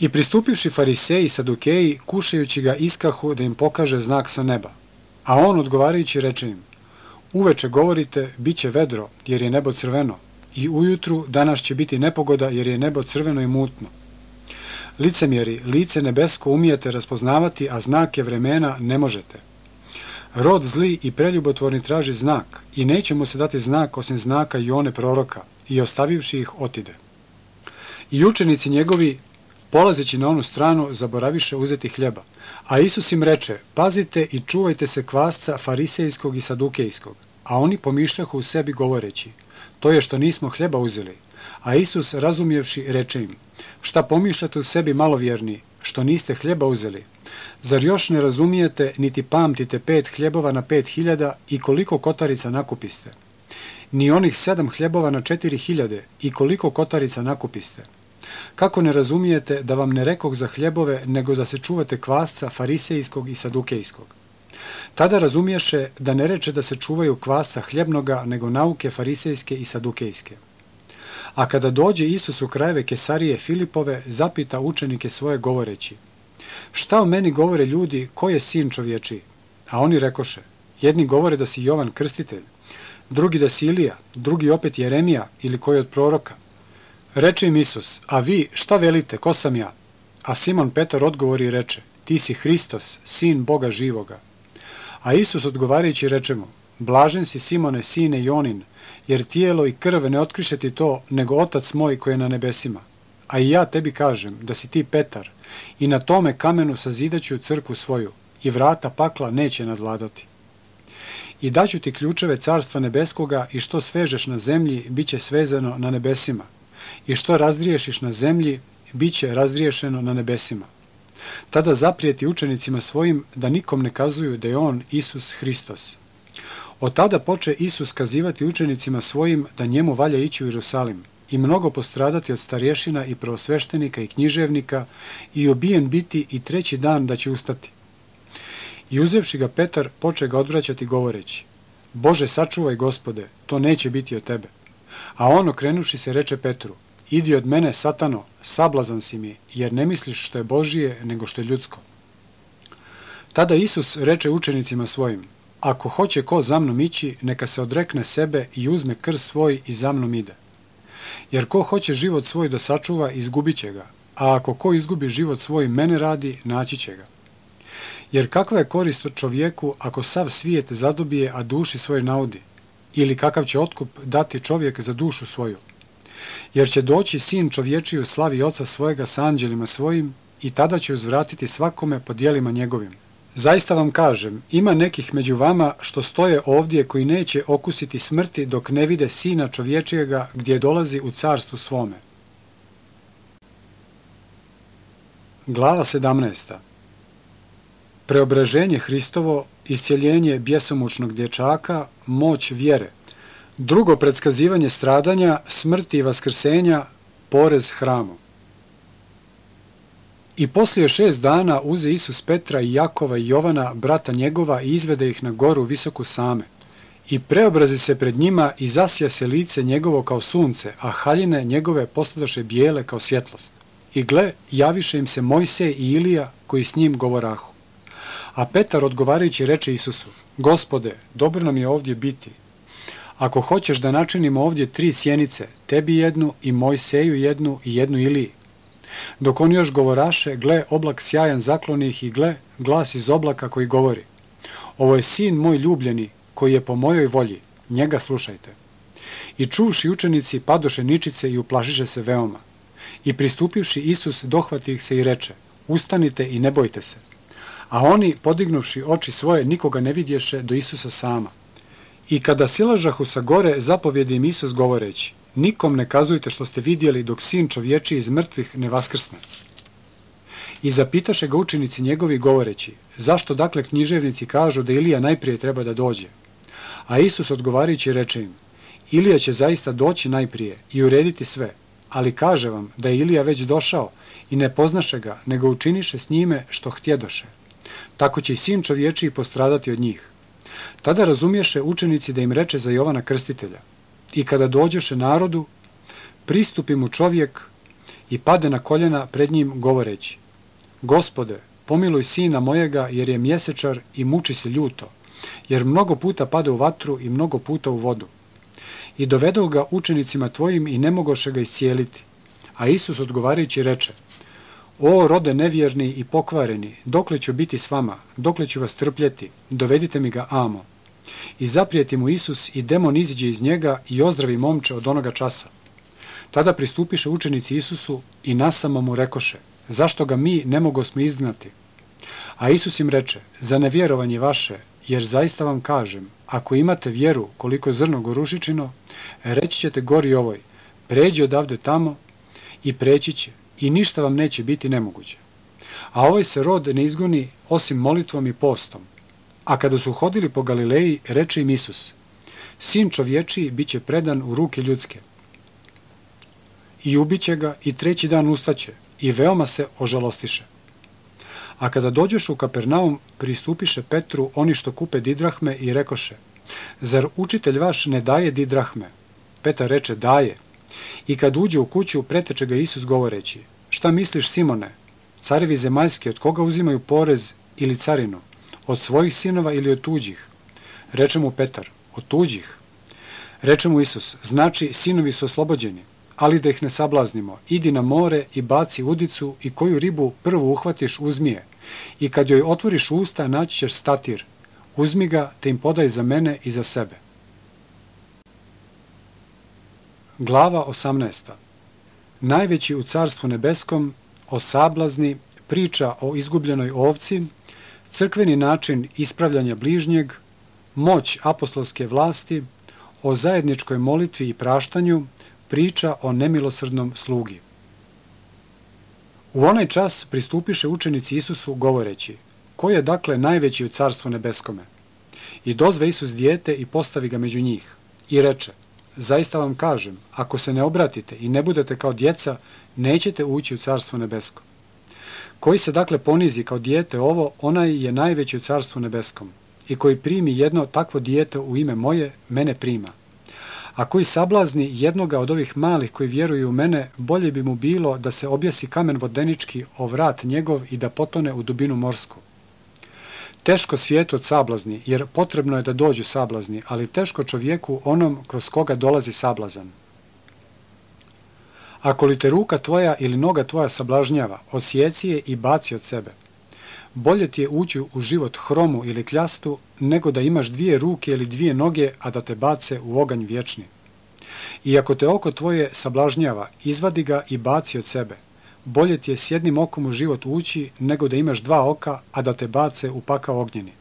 [SPEAKER 1] I pristupivši fariseji i sadukeji, kušajući ga iskahu da im pokaže znak sa neba. A on odgovarajući reče im, uveče govorite, bit će vedro, jer je nebo crveno, i ujutru danas će biti nepogoda, jer je nebo crveno i mutno. Licemjeri, lice nebesko umijete raspoznavati, a znake vremena ne možete. Rod zli i preljubotvorni traži znak i neće mu se dati znak osim znaka i one proroka i ostavivši ih otide. I učenici njegovi, polazeći na onu stranu, zaboraviše uzeti hljeba. A Isus im reče, pazite i čuvajte se kvasca farisejskog i sadukejskog. A oni pomišljahu u sebi govoreći, to je što nismo hljeba uzeli. A Isus, razumijevši, reče im, šta pomišljate u sebi malovjerni, što niste hljeba uzeli? Zar još ne razumijete, niti pamtite pet hljebova na pet hiljada i koliko kotarica nakupiste? Ni onih sedam hljebova na četiri hiljade i koliko kotarica nakupiste? Kako ne razumijete da vam ne rekog za hljebove, nego da se čuvate kvasca farisejskog i sadukejskog? Tada razumiješe da ne reče da se čuvaju kvasa hljebnoga, nego nauke farisejske i sadukejske. A kada dođe Isus u krajeve Kesarije Filipove, zapita učenike svoje govoreći, šta o meni govore ljudi, ko je sin čovječi? A oni rekoše, jedni govore da si Jovan krstitelj, drugi da si Ilija, drugi opet Jeremija ili koji od proroka. Reče im Isus, a vi šta velite, ko sam ja? A Simon Petar odgovori i reče, ti si Hristos, sin Boga živoga. A Isus odgovarajući reče mu, blažen si Simone, sine Jonin, jer tijelo i krv ne otkriše ti to, nego otac moj koji je na nebesima. A i ja tebi kažem da si ti Petar, i na tome kamenu sazidaću crku svoju, i vrata pakla neće nadvladati. I daću ti ključeve carstva nebeskoga i što svežeš na zemlji, bit će svezano na nebesima, i što razdriješiš na zemlji, bit će razdriješeno na nebesima. Tada zaprijeti učenicima svojim da nikom ne kazuju da je on Isus Hristos. Od tada poče Isus kazivati učenicima svojim da njemu valja ići u Jerusalim i mnogo postradati od starješina i prosveštenika i književnika i obijen biti i treći dan da će ustati. I uzevši ga Petar, poče ga odvraćati govoreći, Bože, sačuvaj gospode, to neće biti od tebe. A on okrenuši se reče Petru, idi od mene, satano, sablazan si mi, jer ne misliš što je Božije, nego što je ljudsko. Tada Isus reče učenicima svojim, ako hoće ko za mnom ići, neka se odrekne sebe i uzme krs svoj i za mnom ide. Jer ko hoće život svoj da sačuva, izgubit će ga, a ako ko izgubi život svoj mene radi, naći će ga. Jer kakva je korist čovjeku ako sav svijet zadobije, a duši svoj naudi? Ili kakav će otkup dati čovjek za dušu svoju? Jer će doći sin čovječiju slavi oca svojega sa anđelima svojim i tada će uzvratiti svakome po dijelima njegovim. Zaista vam kažem, ima nekih među vama što stoje ovdje koji neće okusiti smrti dok ne vide sina čovječijega gdje dolazi u carstvu svome. Glava 17. Preobraženje Hristovo, isjeljenje bjesomučnog dječaka, moć vjere. Drugo predskazivanje stradanja, smrti i vaskrsenja, porez hramu. I poslije šest dana uze Isus Petra i Jakova i Jovana, brata njegova, i izvede ih na goru visoku same. I preobrazi se pred njima i zasija se lice njegovo kao sunce, a haljine njegove postadoše bijele kao svjetlost. I gle, javiše im se Mojse i Ilija koji s njim govorahu. A Petar odgovarajući reče Isusu, Gospode, dobro nam je ovdje biti. Ako hoćeš da načinimo ovdje tri sjenice, tebi jednu i Mojseju jednu i jednu Iliji. Dok on još govoraše, gle, oblak sjajan zaklonih i gle, glas iz oblaka koji govori. Ovo je sin moj ljubljeni, koji je po mojoj volji, njega slušajte. I čuvši učenici padoše ničice i uplašiše se veoma. I pristupivši Isus dohvati ih se i reče, ustanite i ne bojte se. A oni, podignuši oči svoje, nikoga ne vidješe do Isusa sama. I kada silažahu sa gore, zapovjedi im Isus govoreći, nikom ne kazujte što ste vidjeli dok sin čovječi iz mrtvih ne vaskrsne. I zapitaše ga učenici njegovi govoreći, zašto dakle književnici kažu da Ilija najprije treba da dođe? A Isus odgovarajući reče im, Ilija će zaista doći najprije i urediti sve, ali kaže vam da je Ilija već došao i ne poznaše ga, nego učiniše s njime što htjedoše. Tako će i sin čovječiji postradati od njih. Tada razumješe učenici da im reče za Jovana Krstitelja. I kada dođeše narodu, pristupi mu čovjek i pade na koljena pred njim govoreći, Gospode, pomiluj sina mojega jer je mjesečar i muči se ljuto, jer mnogo puta pada u vatru i mnogo puta u vodu. I dovedo ga učenicima tvojim i ne mogoše ga iscijeliti. A Isus odgovarajući reče, O rode nevjerni i pokvareni, dokle ću biti s vama, dokle ću vas trpljeti, dovedite mi ga amo. I zaprijeti mu Isus i demon iziđe iz njega i ozdravi momče od onoga časa. Tada pristupiše učenici Isusu i nasamo mu rekoše, zašto ga mi ne mogo smo izgnati? A Isus im reče, za nevjerovanje vaše, jer zaista vam kažem, ako imate vjeru koliko zrno gorušičino, reći ćete gori ovoj, pređi odavde tamo i preći će, i ništa vam neće biti nemoguće. A ovaj se rod ne izgoni osim molitvom i postom. A kada su hodili po Galileji, reče im Isus, sin čovječiji bit će predan u ruke ljudske. I ubiće ga i treći dan ustaće i veoma se ožalostiše. A kada dođeš u Kapernaum, pristupiše Petru oni što kupe didrahme i rekoše, zar učitelj vaš ne daje didrahme? Petar reče, daje. I kad uđe u kuću, preteče ga Isus govoreći, šta misliš Simone, carevi zemaljski, od koga uzimaju porez ili carinu? Od svojih sinova ili od tuđih? Reče mu Petar, od tuđih. Reče mu Isus, znači sinovi su oslobođeni, ali da ih ne sablaznimo, idi na more i baci udicu i koju ribu prvo uhvatiš uzmije i kad joj otvoriš usta naći ćeš statir, uzmi ga te im podaj za mene i za sebe. Glava 18. Najveći u carstvu nebeskom, o sablazni, priča o izgubljenoj ovci, crkveni način ispravljanja bližnjeg, moć apostolske vlasti, o zajedničkoj molitvi i praštanju, priča o nemilosrdnom slugi. U onaj čas pristupiše učenici Isusu govoreći, ko je dakle najveći u carstvu nebeskome? I dozve Isus dijete i postavi ga među njih. I reče, zaista vam kažem, ako se ne obratite i ne budete kao djeca, nećete ući u carstvo nebesko. Koji se dakle ponizi kao dijete ovo, onaj je najveći u carstvu nebeskom. I koji primi jedno takvo dijete u ime moje, mene prima. A koji sablazni jednoga od ovih malih koji vjeruju u mene, bolje bi mu bilo da se objesi kamen vodenički o vrat njegov i da potone u dubinu morsku. Teško svijetu od sablazni, jer potrebno je da dođu sablazni, ali teško čovjeku onom kroz koga dolazi sablazan. Ako li te ruka tvoja ili noga tvoja sablažnjava, osjeci je i baci od sebe. Bolje ti je ući u život hromu ili kljastu, nego da imaš dvije ruke ili dvije noge, a da te bace u oganj vječni. I ako te oko tvoje sablažnjava, izvadi ga i baci od sebe bolje ti je s jednim okom u život ući nego da imaš dva oka, a da te bace u pakao ognjeni.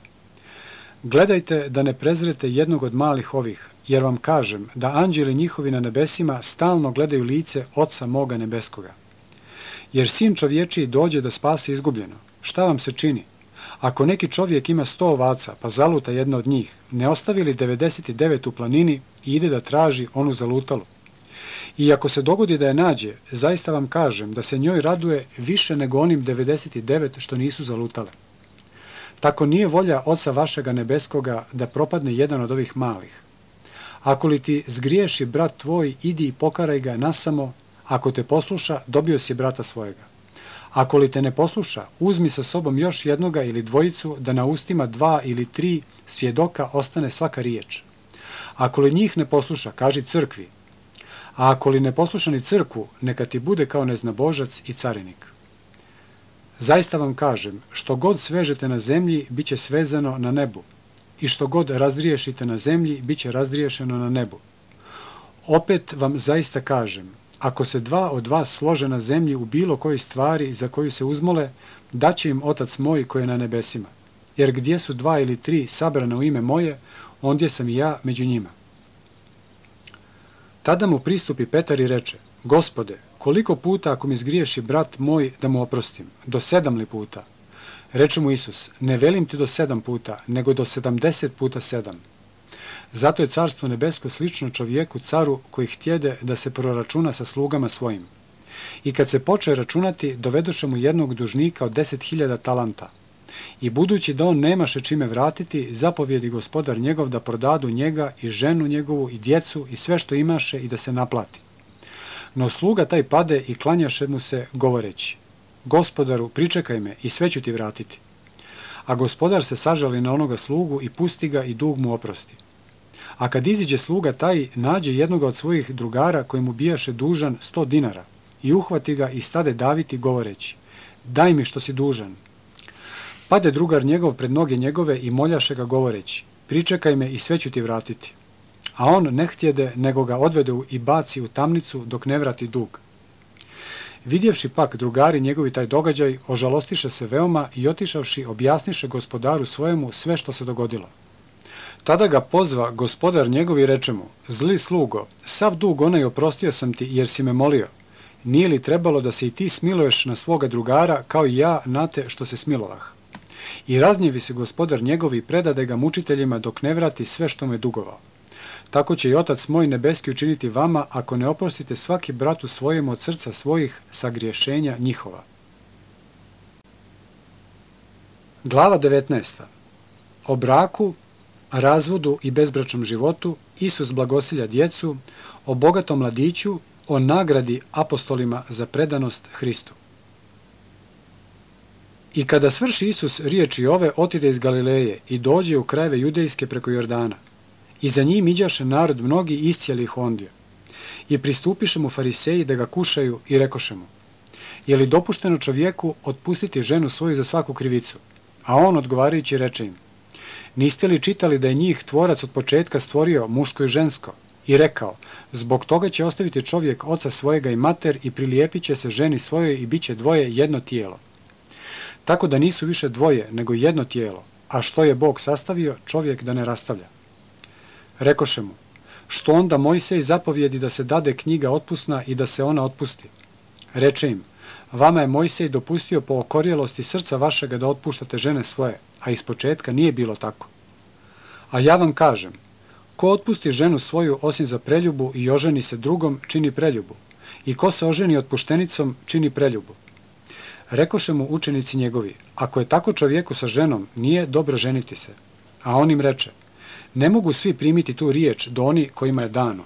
[SPEAKER 1] Gledajte da ne prezrete jednog od malih ovih, jer vam kažem da anđeli njihovi na nebesima stalno gledaju lice Otca moga nebeskoga. Jer sin čovječiji dođe da spase izgubljeno. Šta vam se čini? Ako neki čovjek ima sto ovaca, pa zaluta jedna od njih, ne ostavi li 99 u planini i ide da traži onu zalutalu? I ako se dogodi da je nađe, zaista vam kažem da se njoj raduje više nego onim 99 što nisu zalutale. Tako nije volja Oca vašega nebeskoga da propadne jedan od ovih malih. Ako li ti zgriješi brat tvoj, idi i pokaraj ga nasamo, ako te posluša, dobio si brata svojega. Ako li te ne posluša, uzmi sa sobom još jednoga ili dvojicu, da na ustima dva ili tri svjedoka ostane svaka riječ. Ako li njih ne posluša, kaži crkvi. A ako li ne poslušani crku, neka ti bude kao neznabožac i carinik. Zaista vam kažem, što god svežete na zemlji, bit će svezano na nebu. I što god razriješite na zemlji, bit će razriješeno na nebu. Opet vam zaista kažem, ako se dva od vas slože na zemlji u bilo kojoj stvari za koju se uzmole, daće im otac moj koji je na nebesima. Jer gdje su dva ili tri sabrane u ime moje, ondje sam i ja među njima. Tada mu pristupi Petar i reče, Gospode, koliko puta ako mi zgriješi brat moj da mu oprostim? Do sedam li puta? Reče mu Isus, ne velim ti do sedam puta, nego do sedamdeset puta sedam. Zato je carstvo nebesko slično čovjeku caru koji htjede da se proračuna sa slugama svojim. I kad se poče računati, dovedoše mu jednog dužnika od deset hiljada talanta. I budući da on nemaše čime vratiti, zapovjedi gospodar njegov da prodadu njega i ženu njegovu i djecu i sve što imaše i da se naplati. No sluga taj pade i klanjaše mu se govoreći, gospodaru, pričekaj me i sve ću ti vratiti. A gospodar se sažali na onoga slugu i pusti ga i dug mu oprosti. A kad iziđe sluga taj, nađe jednog od svojih drugara koji mu bijaše dužan sto dinara i uhvati ga i stade daviti govoreći, daj mi što si dužan. Pade drugar njegov pred noge njegove i moljaše ga govoreći, pričekaj me i sve ću ti vratiti. A on ne htjede, nego ga odvede i baci u tamnicu dok ne vrati dug. Vidjevši pak drugari njegovi taj događaj, ožalostiše se veoma i otišavši objasniše gospodaru svojemu sve što se dogodilo. Tada ga pozva gospodar njegovi reče mu, zli slugo, sav dug onaj oprostio sam ti jer si me molio. Nije li trebalo da se i ti smiluješ na svoga drugara kao i ja na te što se smilovah? I raznjevi se gospodar njegovi predade ga mučiteljima dok ne vrati sve što mu je dugovao. Tako će i Otac moj nebeski učiniti vama ako ne oprostite svaki bratu svojemu od srca svojih sagriješenja njihova. Glava 19. O braku, razvodu i bezbračnom životu, Isus blagosilja djecu, o bogatom mladiću, o nagradi apostolima za predanost Hristu. I kada svrši Isus riječi ove, otide iz Galileje i dođe u krajeve judejske preko Jordana. I za njim iđaše narod mnogi iscijeli ih. I pristupiše mu fariseji da ga kušaju i rekoše mu, je li dopušteno čovjeku otpustiti ženu svoju za svaku krivicu? A on odgovarajući reče im, niste li čitali da je njih tvorac od početka stvorio muško i žensko? I rekao, zbog toga će ostaviti čovjek oca svojega i mater i prilijepit će se ženi svojoj i bit će dvoje jedno tijelo. Tako da nisu više dvoje, nego jedno tijelo, a što je Bog sastavio, čovjek da ne rastavlja. Rekoše mu, što onda Mojsej zapovjedi da se dade knjiga otpusna i da se ona otpusti? Reče im, vama je Mojsej dopustio po okorjelosti srca vašega da otpuštate žene svoje, a iz početka nije bilo tako. A ja vam kažem, ko otpusti ženu svoju osim za preljubu i oženi se drugom, čini preljubu, i ko se oženi otpuštenicom, čini preljubu. Rekoše mu učenici njegovi, ako je tako čovjeku sa ženom, nije dobro ženiti se. A on im reče, ne mogu svi primiti tu riječ do oni kojima je dano.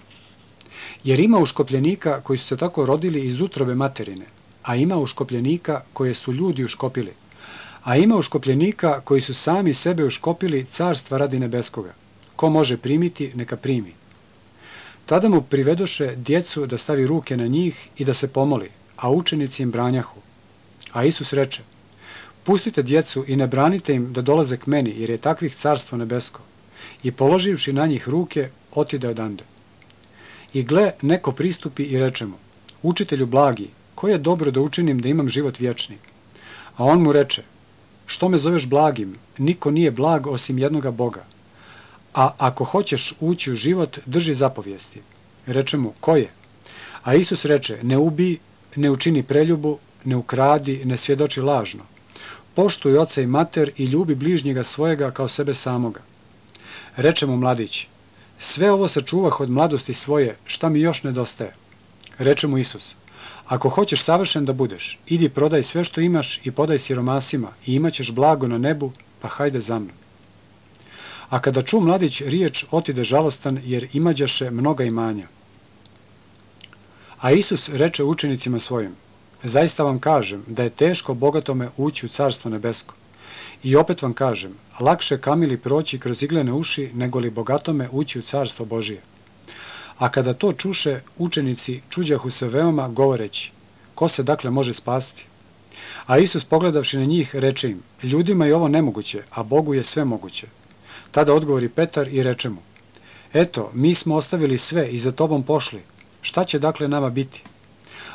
[SPEAKER 1] Jer ima uškopljenika koji su se tako rodili iz utrobe materine, a ima uškopljenika koje su ljudi uškopili, a ima uškopljenika koji su sami sebe uškopili carstva radi nebeskoga. Ko može primiti, neka primi. Tada mu privedoše djecu da stavi ruke na njih i da se pomoli, a učenici im branjahu. A Isus reče, pustite djecu i ne branite im da dolaze k meni, jer je takvih carstvo nebesko i položivši na njih ruke, otide odande. I gle, neko pristupi i reče mu, učitelju blagi, ko je dobro da učinim da imam život vječni? A on mu reče, što me zoveš blagim? Niko nije blag osim jednoga Boga. A ako hoćeš ući u život, drži zapovijesti. Reče mu, koje? A Isus reče, ne ubi, ne učini preljubu, ne ukradi, ne svjedoči lažno. Poštuj oca i mater i ljubi bližnjega svojega kao sebe samoga. Reče mu mladić, sve ovo sačuvah od mladosti svoje, šta mi još nedostaje? Reče mu Isus, ako hoćeš savršen da budeš, idi prodaj sve što imaš i podaj siromasima i imaćeš blago na nebu pa hajde za mnom. A kada ču mladić riječ, otide žalostan, jer imađaše mnoga imanja. A Isus reče učenicima svojim, zaista vam kažem da je teško bogatome ući u carstvo nebesko. I opet vam kažem, lakše kamili proći kroz iglene uši nego li bogatome ući u carstvo Božije. A kada to čuše, učenici čuđahu se veoma govoreći, ko se dakle može spasti? A Isus pogledavši na njih reče im, ljudima je ovo nemoguće, a Bogu je sve moguće. Tada odgovori Petar i reče mu, eto, mi smo ostavili sve i za tobom pošli, šta će dakle nama biti?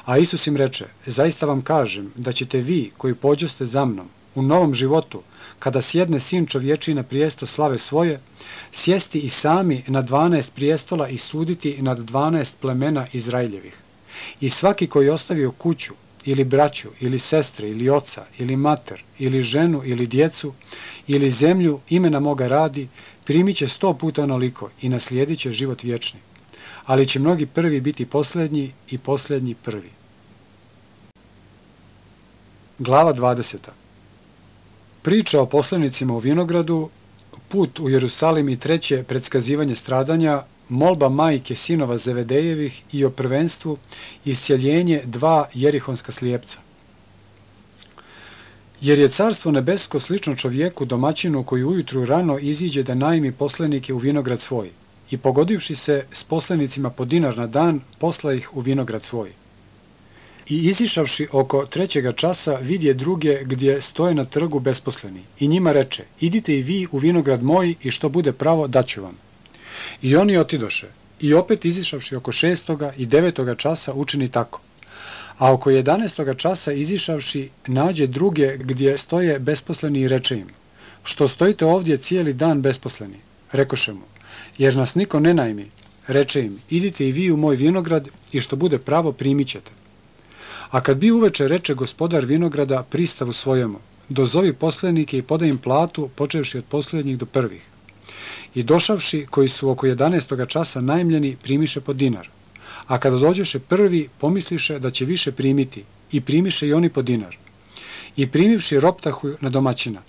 [SPEAKER 1] A Isus im reče, zaista vam kažem da ćete vi koji pođoste za mnom u novom životu, kada sjedne sin čovječi na prijesto slave svoje, sjesti i sami na dvanaest prijestola i suditi nad dvanaest plemena Izraeljevih. I svaki koji ostavio kuću, ili braću, ili sestre, ili oca, ili mater, ili ženu, ili djecu, ili zemlju imena moga radi, primit će sto puta onoliko i naslijedit će život vječni. Ali će mnogi prvi biti posljednji i posljednji prvi. Glava 20. Priča o poslanicima u Vinogradu, put u Jerusalim i treće predskazivanje stradanja, molba majke sinova Zevedejevih i o prvenstvu i sjeljenje dva jerihonska slijepca. Jer je carstvo nebesko slično čovjeku domaćinu koji ujutru rano iziđe da najmi poslenike u vinograd svoj i pogodivši se s poslenicima po dinar na dan, posla ih u vinograd svoj. I izišavši oko trećega časa vidje druge gdje stoje na trgu besposleni i njima reče, idite i vi u vinograd moj i što bude pravo daću vam. I oni otidoše i opet izišavši oko šestoga i devetoga časa učini tako. A oko jedanestoga časa izišavši nađe druge gdje stoje besposleni i reče im, što stojite ovdje cijeli dan besposleni, rekoše mu, jer nas niko ne najmi, reče im, idite i vi u moj vinograd i što bude pravo primit ćete. A kad bi uveče reče gospodar vinograda pristavu svojemu, dozovi poslenike i podaj im platu, počevši od posljednjih do prvih. I došavši, koji su oko 11. časa najmljeni, primiše po dinar. A kada dođeše prvi, pomisliše da će više primiti i primiše i oni po dinar. I primivši roptahu na domaćina,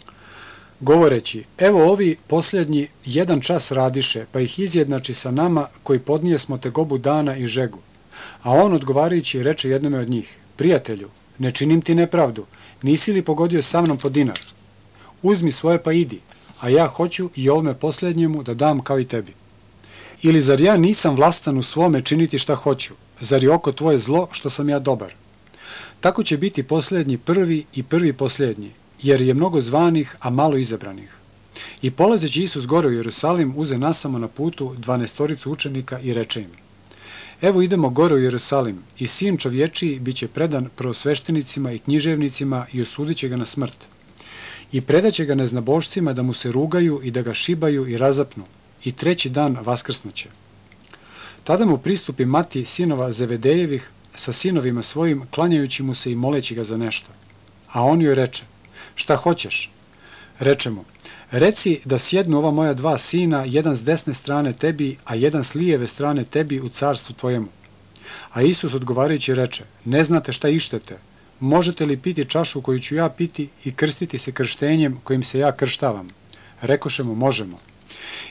[SPEAKER 1] govoreći, evo ovi posljednji jedan čas radiše, pa ih izjednači sa nama koji podnije smo te gobu dana i žegu. A on odgovarajući reče jednome od njih, prijatelju, ne činim ti nepravdu, nisi li pogodio sa mnom po dinar? Uzmi svoje pa idi, a ja hoću i ovome posljednjemu da dam kao i tebi. Ili zar ja nisam vlastan u svome činiti šta hoću? Zar je oko tvoje zlo što sam ja dobar? Tako će biti posljednji prvi i prvi posljednji, jer je mnogo zvanih, a malo izabranih. I polazeći Isus gore u Jerusalim, uze nasamo na putu dvanestoricu učenika i reče im, Evo idemo gore u Jerusalim i sin čovječiji bit će predan prosveštenicima i književnicima i osudit će ga na smrt i predaće ga neznabošcima da mu se rugaju i da ga šibaju i razapnu i treći dan vaskrsnuće. Tada mu pristupi mati sinova Zevedejevih sa sinovima svojim, klanjajući mu se i moleći ga za nešto. A on joj reče, šta hoćeš? Reče mu, reci da sjednu ova moja dva sina, jedan s desne strane tebi, a jedan s lijeve strane tebi u carstvu tvojemu. A Isus odgovarajući reče, ne znate šta ištete, možete li piti čašu koju ću ja piti i krstiti se krštenjem kojim se ja krštavam? Rekoše mu, možemo.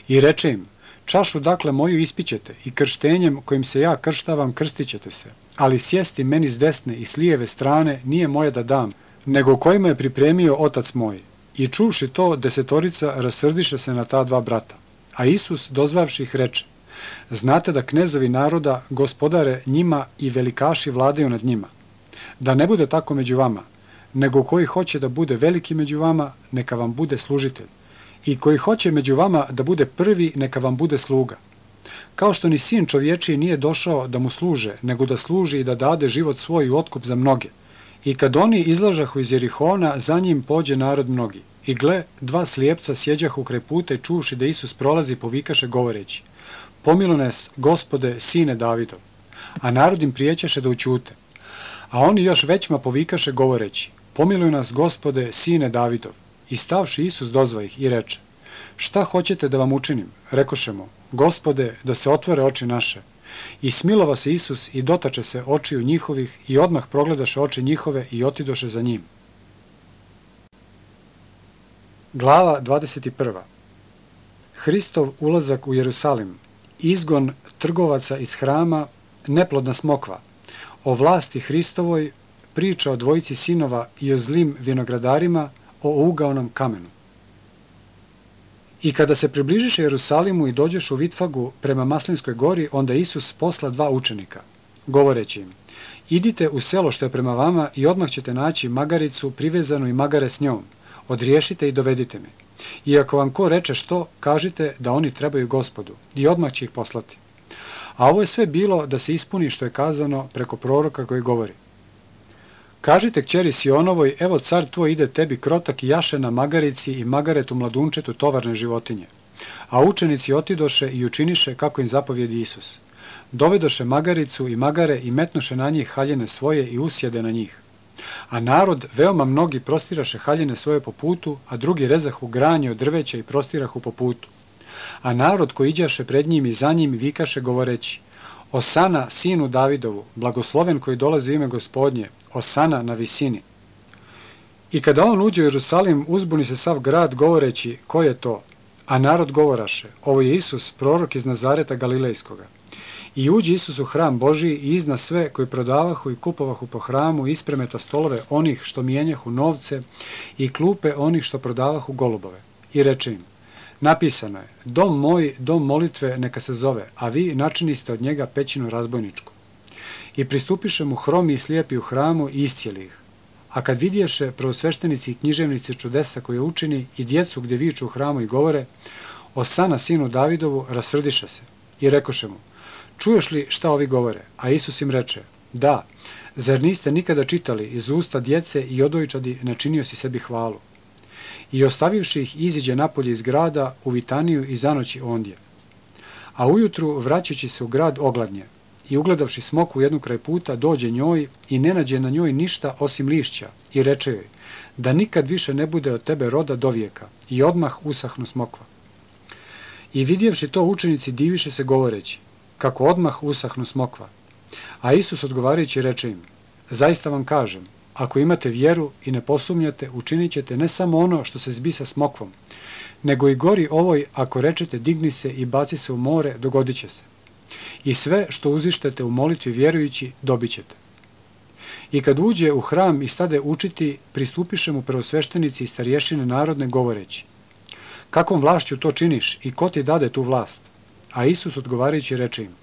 [SPEAKER 1] I reče im, čašu dakle moju ispićete i krštenjem kojim se ja krštavam krstit ćete se, ali sjesti meni s desne i s lijeve strane nije moje da dam, nego kojima je pripremio otac moj. I čuvši to, desetorica rasrdiše se na ta dva brata. A Isus, dozvavši ih, reče, znate da knezovi naroda gospodare njima i velikaši vladaju nad njima, da ne bude tako među vama, nego koji hoće da bude veliki među vama, neka vam bude služitelj. I koji hoće među vama da bude prvi, neka vam bude sluga. Kao što ni sin čovječiji nije došao da mu služe, nego da služi i da dade život svoj u otkup za mnoge. I kad oni izlažahu iz Jerihona, za njim pođe narod mnogi. I gle, dva slijepca sjeđahu kraj puta i čuvši da Isus prolazi, povikaše govoreći, pomilu nas, gospode, sine Davidov. A narod im prijećaše da učute. A oni još većma povikaše govoreći, pomiluj nas, gospode, sine Davidov. I stavši Isus dozva ih i reče, šta hoćete da vam učinim? Rekošemo, gospode, da se otvore oči naše. I smilova se Isus i dotače se očiju njihovih i odmah progledaše oči njihove i otidoše za njim. Glava 21. Hristov ulazak u Jerusalim, izgon trgovaca iz hrama, neplodna smokva, o vlasti Hristovoj, priča o dvojici sinova i o zlim vinogradarima, o ugaonom kamenu. I kada se približiše Jerusalimu i dođeš u Vitfagu prema Maslinskoj gori, onda Isus posla dva učenika, govoreći im, idite u selo što je prema vama i odmah ćete naći magaricu privezanu i magare s njom, odriješite i dovedite mi. I ako vam ko reče što, kažite da oni trebaju gospodu i odmah će ih poslati. A ovo je sve bilo da se ispuni što je kazano preko proroka koji govori. Kažite kćeri Sionovoj, evo car tvoj ide tebi krotak i jaše na magarici i magaretu mladunčetu tovarne životinje. A učenici otidoše i učiniše kako im zapovjedi Isus. Dovedoše magaricu i magare i metnoše na njih haljene svoje i usjede na njih. A narod, veoma mnogi, prostiraše haljene svoje po putu, a drugi rezahu granje od drveća i prostirahu po putu. A narod koji iđaše pred njim i za njim vikaše govoreći, Osana, sinu Davidovu, blagosloven koji dolazi u ime gospodnje, Osana na visini. I kada on uđe u Jerusalim, uzbuni se sav grad govoreći, ko je to? A narod govoraše, ovo je Isus, prorok iz Nazareta Galilejskoga. I uđe Isus u hram Božiji i izna sve koji prodavahu i kupovahu po hramu ispremeta stolove onih što mijenjahu novce i klupe onih što prodavahu golubove. I reče im, napisano je, dom moj, dom molitve neka se zove, a vi načiniste od njega pećinu razbojničku. I pristupiše mu hromi i slijepi u hramu i iscijeli ih. A kad vidješe prvosveštenici i književnici čudesa koje učini i djecu gdje viču u hramu i govore, o sana sinu Davidovu rasrdiše se i rekoše mu, čuješ li šta ovi govore? A Isus im reče, da, zar niste nikada čitali iz usta djece i odojčadi načinio si sebi hvalu? I ostavivši ih iziđe napolje iz grada u Vitaniju i zanoći ondje. A ujutru, vraćajući se u grad, ogladnje i ugledavši smoku jednu kraj puta, dođe njoj i ne nađe na njoj ništa osim lišća i reče joj, da nikad više ne bude od tebe roda do vijeka i odmah usahnu smokva. I vidjevši to učenici diviše se govoreći, kako odmah usahnu smokva. A Isus odgovarajući reče im, zaista vam kažem, ako imate vjeru i ne posumnjate, učinit ćete ne samo ono što se zbi sa smokvom, nego i gori ovoj, ako rečete digni se i baci se u more, dogodit će se. I sve što uzištete u molitvi vjerujući, dobit ćete. I kad uđe u hram i stade učiti, pristupiše mu prvosveštenici i starješine narodne govoreći, kakvom vlašću to činiš i ko ti dade tu vlast? A Isus odgovarajući reče im,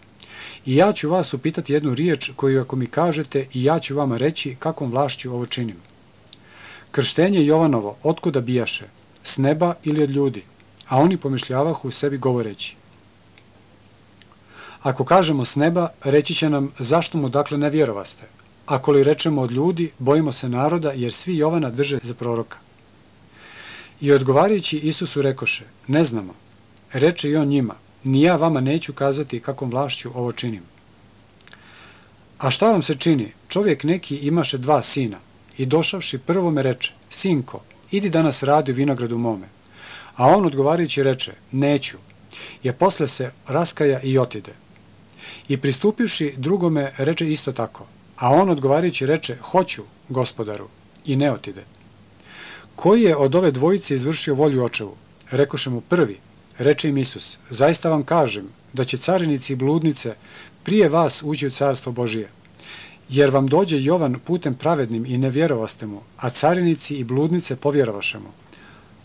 [SPEAKER 1] I ja ću vas upitati jednu riječ koju ako mi kažete i ja ću vama reći kakvom vlašću ovo činim. Krštenje Jovanovo, otkuda bijaše? S neba ili od ljudi? A oni pomišljavahu u sebi govoreći. Ako kažemo s neba, reći će nam zašto mu dakle ne vjerovaste. Ako li rečemo od ljudi, bojimo se naroda jer svi Jovana drže za proroka. I odgovarajući Isusu rekoše, ne znamo. Reče i on njima, ni ja vama neću kazati kakvom vlašću ovo činim. A šta vam se čini? Čovjek neki imaše dva sina i došavši prvo me reče, sinko, idi danas radi u vinogradu mome. A on odgovarajući reče, neću, je posle se raskaja i otide. I pristupivši drugome reče isto tako, a on odgovarajući reče, hoću, gospodaru, i ne otide. Koji je od ove dvojice izvršio volju očevu? Rekoše mu prvi, Reče im Isus, zaista vam kažem da će carinici i bludnice prije vas ući u carstvo Božije. Jer vam dođe Jovan putem pravednim i ne vjerovaste mu, a carinici i bludnice povjerovaše mu.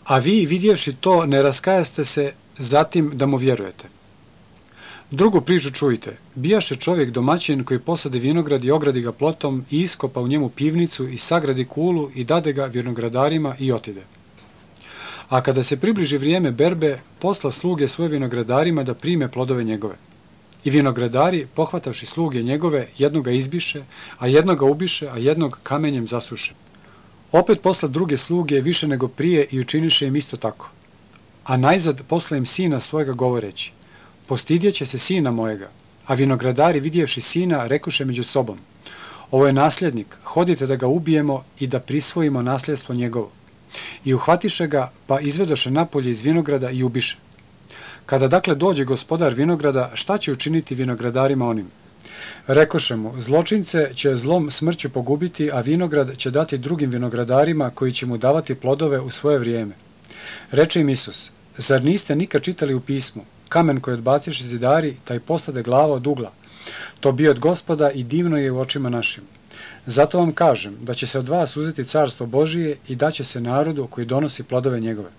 [SPEAKER 1] A vi, vidjevši to, ne raskajaste se zatim da mu vjerujete. Drugu priču čujte. Bijaše čovjek domaćin koji posade vinograd i ogradi ga plotom i iskopa u njemu pivnicu i sagradi kulu i dade ga vinogradarima i otide. A kada se približi vrijeme berbe, posla sluge svoje vinogradarima da prime plodove njegove. I vinogradari, pohvatavši sluge njegove, jednoga izbiše, a jednoga ubiše, a jednog kamenjem zasuše. Opet posla druge sluge više nego prije i učiniše im isto tako. A najzad posla im sina svojega govoreći, postidjeće se sina mojega, a vinogradari vidjevši sina rekoše među sobom, ovo je nasljednik, hodite da ga ubijemo i da prisvojimo nasljedstvo njegovo i uhvatiše ga, pa izvedoše napolje iz vinograda i ubiše. Kada dakle dođe gospodar vinograda, šta će učiniti vinogradarima onim? Rekoše mu, zločince će zlom smrću pogubiti, a vinograd će dati drugim vinogradarima koji će mu davati plodove u svoje vrijeme. Reče im Isus, zar niste nikad čitali u pismu, kamen koji odbaciš zidari, taj postade glava od ugla. To bi od gospoda i divno je u očima našim. Zato vam kažem da će se od vas uzeti carstvo Božije i da će se narodu koji donosi plodove njegove.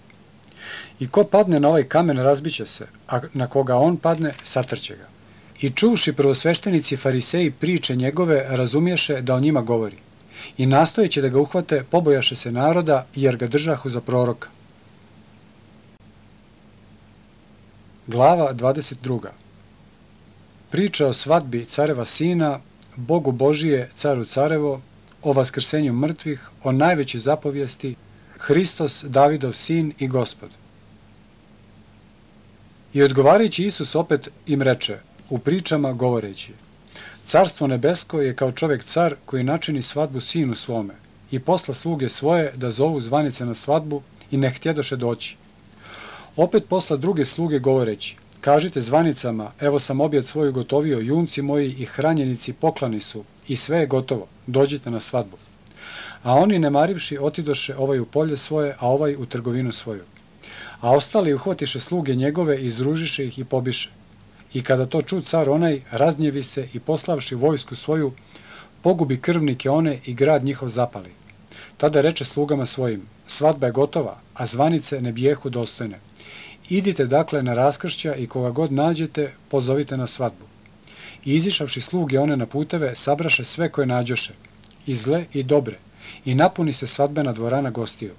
[SPEAKER 1] I ko padne na ovaj kamen razbiće se, a na koga on padne satrće ga. I čuvši prvosveštenici fariseji priče njegove razumješe da o njima govori. I nastojeći da ga uhvate, pobojaše se naroda jer ga držahu za proroka. Glava 22. Priča o svadbi careva sina, Bogu Božije, caru carevo, o vaskrsenju mrtvih, o najvećoj zapovijesti, Hristos, Davidov sin i gospod. I odgovarajući Isus opet im reče, u pričama govoreći, Carstvo nebesko je kao čovjek car koji načini svadbu sinu svome i posla sluge svoje da zovu zvanice na svadbu i ne htjedoše doći. Opet posla druge sluge govoreći, kažite zvanicama, evo sam objed svoju gotovio, junci moji i hranjenici poklani su i sve je gotovo, dođite na svadbu. A oni nemarivši otidoše ovaj u polje svoje, a ovaj u trgovinu svoju. A ostali uhvatiše sluge njegove, izružiše ih i pobiše. I kada to ču car onaj, raznjevi se i poslavši vojsku svoju, pogubi krvnike one i grad njihov zapali. Tada reče slugama svojim, svadba je gotova, a zvanice ne bijehu dostojne. Idite dakle na raskršća i koga god nađete, pozovite na svadbu. I izišavši sluge one na puteve, sabraše sve koje nađoše, i zle i dobre, i napuni se svadbena dvorana gostiju.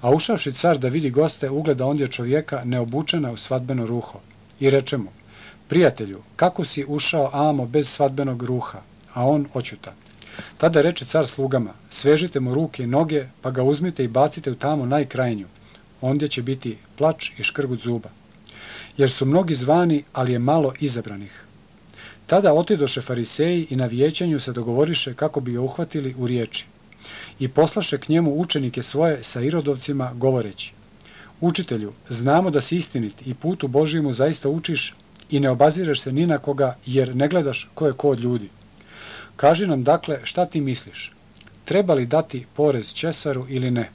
[SPEAKER 1] A ušavši car da vidi goste, ugleda ondje čovjeka neobučena u svadbeno ruho. I reče mu, prijatelju, kako si ušao amo bez svadbenog ruha? A on očuta. Tada reče car slugama, svežite mu ruke i noge, pa ga uzmite i bacite u tamo najkrajnju, ondje će biti plač i škrgut zuba. Jer su mnogi zvani, ali je malo izabranih. Tada otidoše fariseji i na vijećanju se dogovoriše kako bi ga uhvatili u riječi. I poslaše k njemu učenike svoje sa irodovcima govoreći. Učitelju, znamo da si istinit i putu Božijemu zaista učiš i ne obazireš se ni na koga jer ne gledaš ko je ko od ljudi. Kaži nam dakle šta ti misliš? Treba li dati porez Česaru ili ne?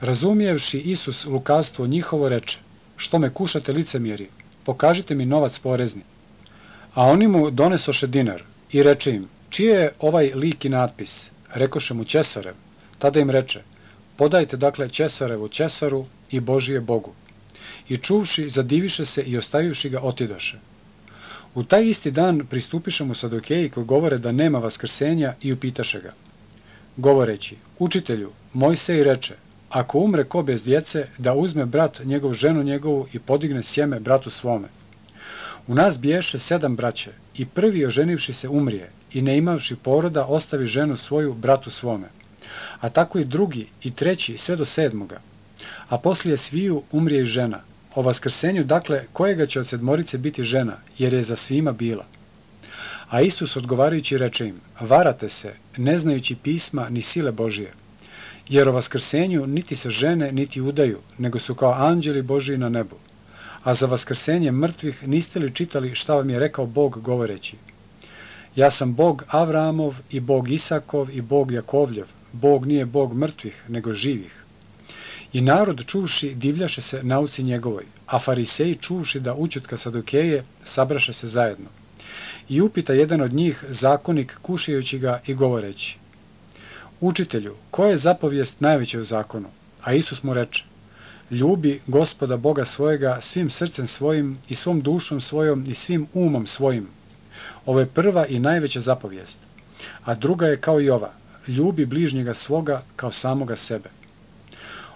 [SPEAKER 1] Razumijevši Isus lukavstvo njihovo reče, što me kušate licemjeri, pokažite mi novac porezni. A oni mu donesoše dinar i reče im, čije je ovaj lik i natpis? Rekoše mu Česarev. Tada im reče, podajte dakle Česarevu Česaru i Božije Bogu. I čuvši, zadiviše se i ostavivši ga otidoše. U taj isti dan pristupiše mu sadokeji koji govore da nema vaskrsenja i upitaše ga. Govoreći, učitelju, moj se i reče, ako umre ko bez djece, da uzme brat njegov ženu njegovu i podigne sjeme bratu svome. U nas biješe sedam braće i prvi oženivši se umrije i ne imavši poroda ostavi ženu svoju bratu svome. A tako i drugi i treći sve do sedmoga. A poslije sviju umrije i žena. O vaskrsenju, dakle, kojega će od sedmorice biti žena, jer je za svima bila. A Isus odgovarajući reče im, varate se, ne znajući pisma ni sile Božije jer o vaskrsenju niti se žene, niti udaju, nego su kao anđeli Božiji na nebu. A za vaskrsenje mrtvih niste li čitali šta vam je rekao Bog govoreći? Ja sam Bog Avramov i Bog Isakov i Bog Jakovljev. Bog nije Bog mrtvih, nego živih. I narod čuvši divljaše se nauci njegovoj, a fariseji čuvši da učetka sadukeje, sabraše se zajedno. I upita jedan od njih, zakonik, kušajući ga i govoreći, Učitelju, koja je zapovijest najveća u zakonu? A Isus mu reče, ljubi gospoda Boga svojega svim srcem svojim i svom dušom svojom i svim umom svojim. Ovo je prva i najveća zapovijest. A druga je kao i ova, ljubi bližnjega svoga kao samoga sebe.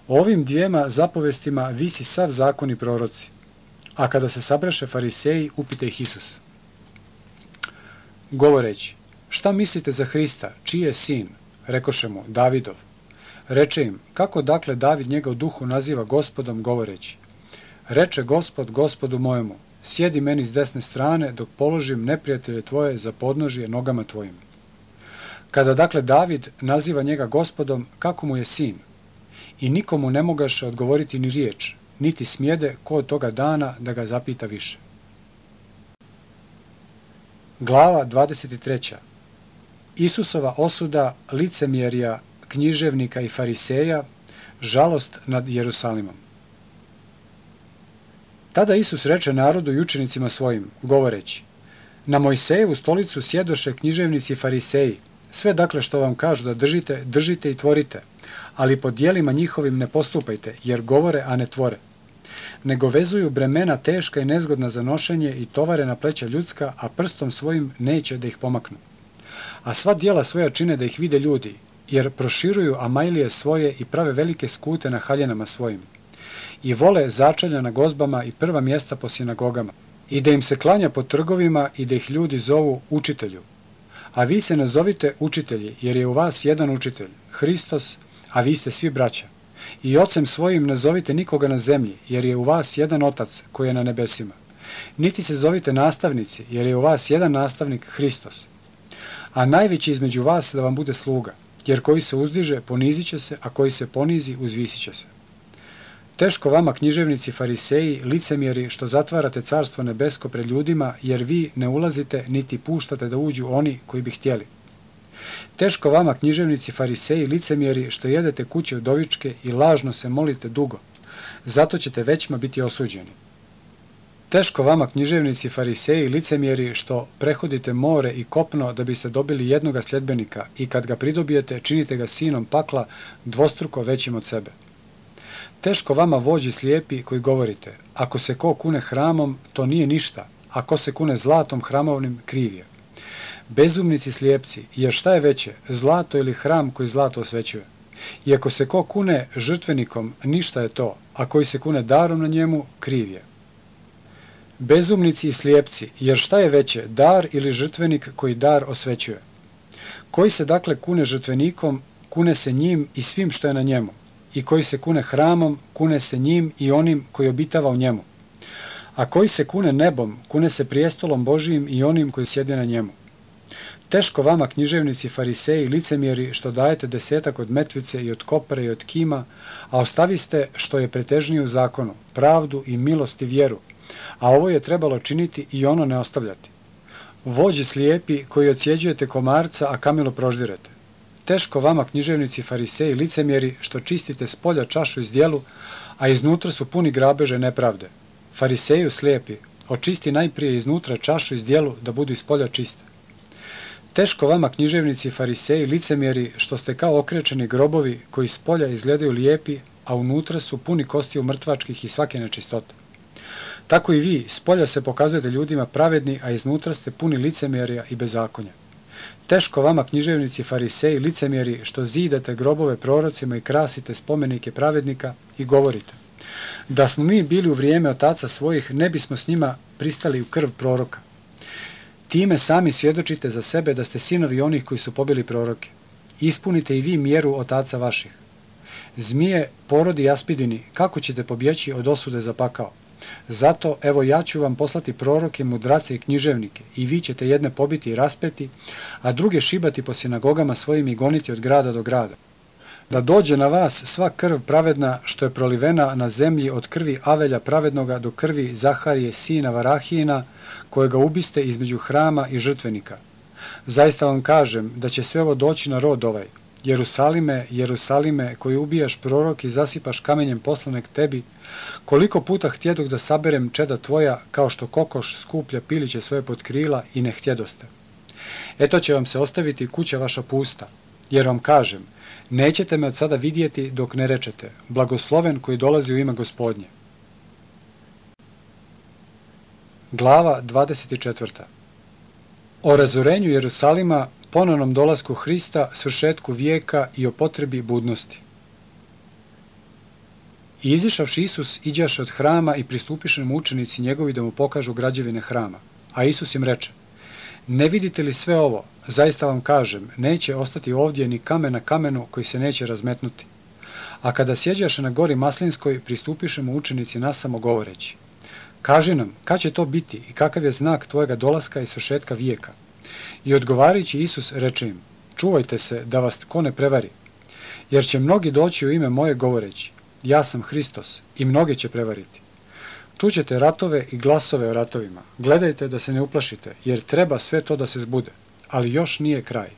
[SPEAKER 1] O ovim dvijema zapovestima visi sav zakon i proroci. A kada se sabraše fariseji, upite ih Isus. Govoreći, šta mislite za Hrista, čiji je sin, rekoše mu, Davidov. Reče im, kako dakle David njega u duhu naziva gospodom govoreći? Reče gospod gospodu mojemu, sjedi meni s desne strane dok položim neprijatelje tvoje za podnožje nogama tvojim. Kada dakle David naziva njega gospodom, kako mu je sin? I nikomu ne mogaše odgovoriti ni riječ, niti smjede ko od toga dana da ga zapita više. Glava 23. Isusova osuda licemjerja književnika i fariseja, žalost nad Jerusalimom. Tada Isus reče narodu i učenicima svojim, govoreći, Na Mojsejevu stolicu sjedoše književnici i fariseji, sve dakle što vam kažu da držite, držite i tvorite, ali po dijelima njihovim ne postupajte, jer govore, a ne tvore. Nego vezuju bremena teška i nezgodna za nošenje i tovare na pleća ljudska, a prstom svojim neće da ih pomaknu. A sva dijela svoja čine da ih vide ljudi, jer proširuju amajlije svoje i prave velike skute na haljenama svojim. I vole začelja na gozbama i prva mjesta po sinagogama. I da im se klanja po trgovima i da ih ljudi zovu učitelju. A vi se nazovite učitelji, jer je u vas jedan učitelj, Hristos, a vi ste svi braća. I ocem svojim nazovite nikoga na zemlji, jer je u vas jedan otac koji je na nebesima. Niti se zovite nastavnici, jer je u vas jedan nastavnik, Hristos. A najveći između vas da vam bude sluga, jer koji se uzdiže, ponizit će se, a koji se ponizi, uzvisit će se. Teško vama, književnici, fariseji, licemjeri, što zatvarate carstvo nebesko pred ljudima, jer vi ne ulazite niti puštate da uđu oni koji bi htjeli. Teško vama, književnici, fariseji, licemjeri, što jedete kuće udovičke i lažno se molite dugo. Zato ćete većma biti osuđeni. Teško vama, književnici, fariseji, licemjeri, što prehodite more i kopno da biste dobili jednoga sljedbenika i kad ga pridobijete, činite ga sinom pakla dvostruko većim od sebe. Teško vama vođi slijepi koji govorite, ako se ko kune hramom, to nije ništa, ako se kune zlatom hramovnim, kriv je. Bezumnici slijepci, jer šta je veće, zlato ili hram koji zlato osvećuje? I ako se ko kune žrtvenikom, ništa je to, a koji se kune darom na njemu, kriv je. Bezumnici i slijepci, jer šta je veće, dar ili žrtvenik koji dar osvećuje? Koji se dakle kune žrtvenikom, kune se njim i svim što je na njemu, i koji se kune hramom, kune se njim i onim koji obitava u njemu. A koji se kune nebom, kune se prijestolom Božijim i onim koji sjede na njemu. Teško vama, književnici, fariseji, licemjeri, što dajete desetak od metvice i od kopre i od kima, a ostaviste što je pretežnije u zakonu, pravdu i milost i vjeru, a ovo je trebalo činiti i ono ne ostavljati. Vođi slijepi koji ocijeđujete komarca, a kamilo proždirete. Teško vama, književnici, fariseji, licemjeri, što čistite s polja čašu iz dijelu, a iznutra su puni grabeže nepravde. Fariseju slijepi, očisti najprije iznutra čašu iz dijelu da budu iz polja čiste. Teško vama, književnici, fariseji, licemjeri, što ste kao okrečeni grobovi koji s polja izgledaju lijepi, a unutra su puni kostiju mrtvačkih i svake nečistote. Tako i vi, s polja se pokazujete ljudima pravedni, a iznutra ste puni licemjerja i bezakonja. Teško vama, književnici, fariseji, licemjeri, što zidate grobove prorocima i krasite spomenike pravednika i govorite. Da smo mi bili u vrijeme otaca svojih, ne bismo s njima pristali u krv proroka. Time sami svjedočite za sebe da ste sinovi onih koji su pobili proroke. Ispunite i vi mjeru otaca vaših. Zmije, porodi jaspidini, kako ćete pobjeći od osude za pakao? Zato, evo, ja ću vam poslati proroke, mudrace i književnike i vi ćete jedne pobiti i raspeti, a druge šibati po sinagogama svojim i goniti od grada do grada. Da dođe na vas sva krv pravedna što je prolivena na zemlji od krvi Avelja pravednoga do krvi Zaharije, sina Varahijina, kojega ubiste između hrama i žrtvenika. Zaista vam kažem da će sve ovo doći na rod ovaj, Jerusalime, Jerusalime, koji ubijaš prorok i zasipaš kamenjem poslanek tebi, koliko puta htjedog da saberem čeda tvoja, kao što kokoš skuplja piliće svoje pod krila i ne htjedoste. Eto će vam se ostaviti kuća vaša pusta, jer vam kažem, nećete me od sada vidjeti dok ne rečete, blagosloven koji dolazi u ime gospodnje. Glava 24. O razorenju Jerusalima ponovnom dolasku Hrista, svršetku vijeka i o potrebi budnosti. I izišavši Isus, iđaše od hrama i pristupiše mu učenici njegovi da mu pokažu građevine hrama. A Isus im reče, ne vidite li sve ovo, zaista vam kažem, neće ostati ovdje ni kamen na kamenu koji se neće razmetnuti. A kada sjeđaše na gori Maslinskoj, pristupiše mu učenici nasamo govoreći, kaži nam, kad će to biti i kakav je znak tvojega dolaska i svršetka vijeka? I odgovarajući Isus reče im, čuvajte se da vas ko ne prevari, jer će mnogi doći u ime moje govoreći, ja sam Hristos i mnoge će prevariti. Čućete ratove i glasove o ratovima, gledajte da se ne uplašite, jer treba sve to da se zbude, ali još nije kraj.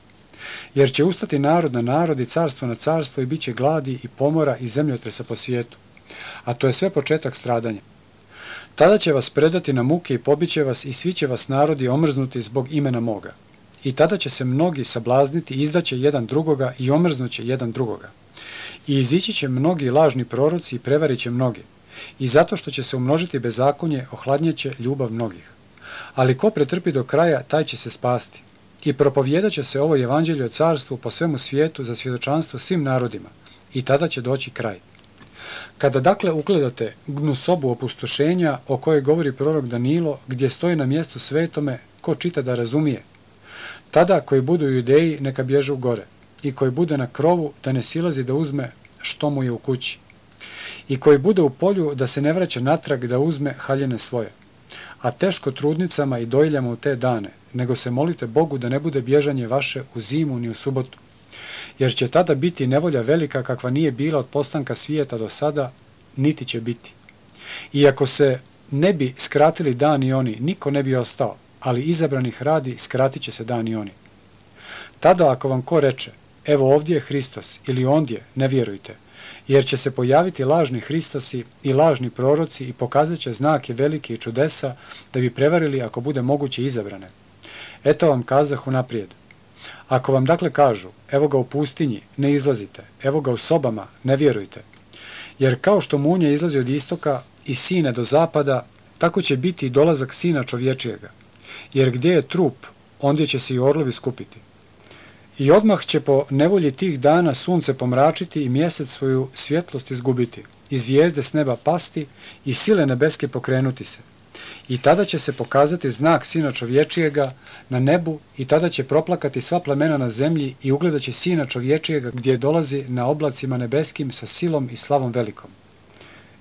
[SPEAKER 1] Jer će ustati narod na narod i carstvo na carstvo i bit će gladi i pomora i zemljotresa po svijetu. A to je sve početak stradanja. Tada će vas predati na muke i pobiće vas i svi će vas narodi omrznuti zbog imena moga. I tada će se mnogi sablazniti, izdaće jedan drugoga i omrznuće jedan drugoga. I izići će mnogi lažni proroci i prevarit će mnogi. I zato što će se umnožiti bezakonje, ohladnjeće ljubav mnogih. Ali ko pretrpi do kraja, taj će se spasti. I propovjedat će se ovo evanđelje o carstvu po svemu svijetu za svjedočanstvo svim narodima. I tada će doći kraj. Kada dakle ugledate gnu sobu opustošenja o kojoj govori prorok Danilo, gdje stoji na mjestu svetome, ko čita da razumije, tada koji budu judeji neka bježu gore i koji bude na krovu da ne silazi da uzme što mu je u kući i koji bude u polju da se ne vraća natrag da uzme haljene svoje. A teško trudnicama i dojiljama u te dane, nego se molite Bogu da ne bude bježanje vaše u zimu ni u subotu, jer će tada biti nevolja velika kakva nije bila od postanka svijeta do sada, niti će biti. Iako se ne bi skratili dan i oni, niko ne bi ostao, ali izabranih radi skratit će se dan i oni. Tada ako vam ko reče, evo ovdje je Hristos ili ondje, ne vjerujte, jer će se pojaviti lažni Hristosi i lažni proroci i pokazat će znake velike i čudesa da bi prevarili ako bude moguće izabrane. Eto vam kazah naprijed. Ako vam dakle kažu, evo ga u pustinji, ne izlazite, evo ga u sobama, ne vjerujte. Jer kao što munje izlazi od istoka i sine do zapada, tako će biti i dolazak sina čovječijega. Jer gdje je trup, ondje će se i orlovi skupiti. I odmah će po nevolji tih dana sunce pomračiti i mjesec svoju svjetlost izgubiti, i zvijezde s neba pasti i sile nebeske pokrenuti se. I tada će se pokazati znak sina čovječijega na nebu i tada će proplakati sva plemena na zemlji i ugledat će sina čovječijega gdje dolazi na oblacima nebeskim sa silom i slavom velikom.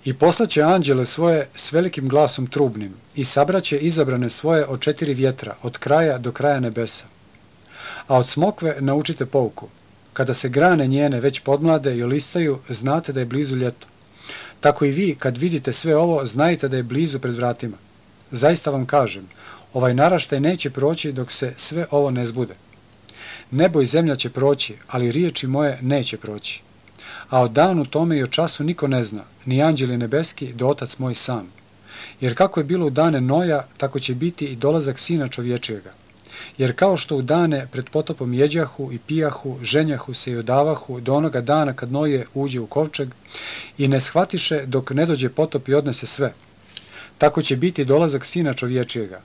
[SPEAKER 1] I poslaće anđele svoje s velikim glasom trubnim i sabraće izabrane svoje od četiri vjetra, od kraja do kraja nebesa. A od smokve naučite pouku. Kada se grane njene već podmlade i olistaju, znate da je blizu ljeto. Tako i vi, kad vidite sve ovo, znajte da je blizu pred vratima. Zaista vam kažem, ovaj naraštaj neće proći dok se sve ovo ne zbude. Nebo i zemlja će proći, ali riječi moje neće proći. A od danu tome i o času niko ne zna, ni anđeli nebeski, do otac moj sam. Jer kako je bilo u dane Noja, tako će biti i dolazak sina čovječijega. Jer kao što u dane pred potopom jeđahu i pijahu, ženjahu se i odavahu do onoga dana kad Noje uđe u kovčeg i ne shvatiše dok ne dođe potop i odnese sve, tako će biti dolazak sina čovječijega.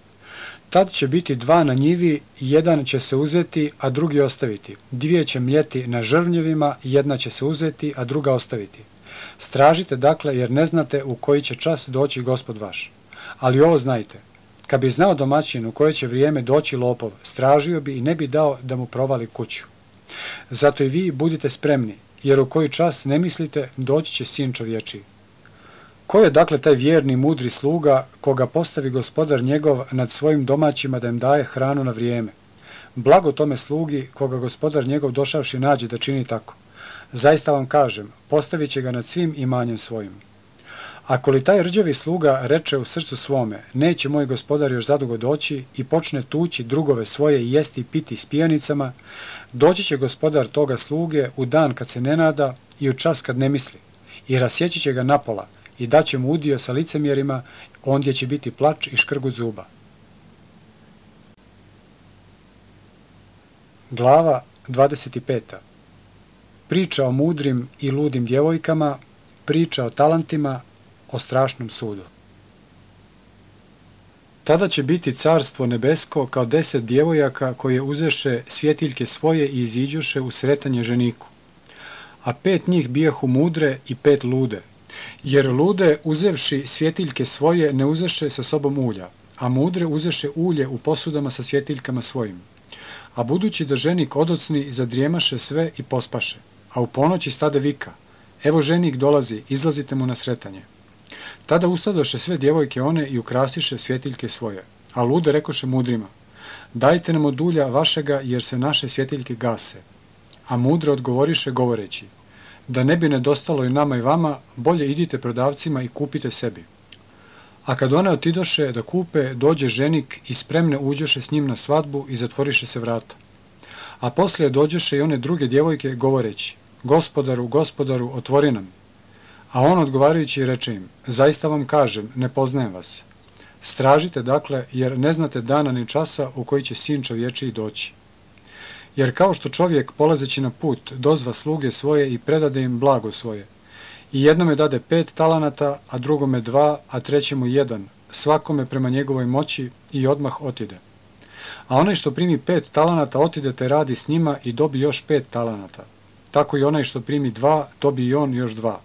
[SPEAKER 1] Tad će biti dva na njivi, jedan će se uzeti, a drugi ostaviti. Dvije će mljeti na žrvnjevima, jedna će se uzeti, a druga ostaviti. Stražite dakle, jer ne znate u koji će čas doći gospod vaš. Ali ovo znajte, kad bi znao domaćin u koje će vrijeme doći lopov, stražio bi i ne bi dao da mu provali kuću. Zato i vi budite spremni, jer u koji čas ne mislite doći će sin čovječiji. Ko je dakle taj vjerni, mudri sluga koga postavi gospodar njegov nad svojim domaćima da im daje hranu na vrijeme? Blago tome slugi koga gospodar njegov došavši nađe da čini tako. Zaista vam kažem, postavit će ga nad svim imanjem svojim. Ako li taj rđavi sluga reče u srcu svome, neće moj gospodar još zadugo doći i počne tući drugove svoje i jesti i piti s pijanicama, doći će gospodar toga sluge u dan kad se ne nada i u čas kad ne misli i rasjeći će ga napola, i daće mu udio sa licemjerima, ondje će biti plač i škrgu zuba. Glava 25. Priča o mudrim i ludim djevojkama, priča o talentima, o strašnom sudu. Tada će biti carstvo nebesko kao deset djevojaka koje uzeše svjetiljke svoje i iziđoše u sretanje ženiku. A pet njih bijahu mudre i pet lude, Jer lude, uzevši svjetiljke svoje, ne uzeše sa sobom ulja, a mudre uzeše ulje u posudama sa svjetiljkama svojim. A budući da ženik odocni, zadrijemaše sve i pospaše, a u ponoći stade vika, evo ženik dolazi, izlazite mu na sretanje. Tada ustadoše sve djevojke one i ukrasiše svjetiljke svoje, a lude rekoše mudrima, dajte nam od ulja vašega jer se naše svjetiljke gase. A mudre odgovoriše govoreći, da ne bi nedostalo i nama i vama, bolje idite prodavcima i kupite sebi. A kad one otidoše da kupe, dođe ženik i spremne uđeše s njim na svadbu i zatvoriše se vrata. A poslije dođeše i one druge djevojke govoreći, gospodaru, gospodaru, otvori nam. A on odgovarajući reče im, zaista vam kažem, ne poznajem vas. Stražite dakle, jer ne znate dana ni časa u koji će sin čovječiji doći. Jer kao što čovjek polazeći na put dozva sluge svoje i predade im blago svoje, i jednome dade pet talanata, a drugome dva, a trećemu jedan, svakome prema njegovoj moći i odmah otide. A onaj što primi pet talanata otide te radi s njima i dobi još pet talanata. Tako i onaj što primi dva, dobi i on još dva.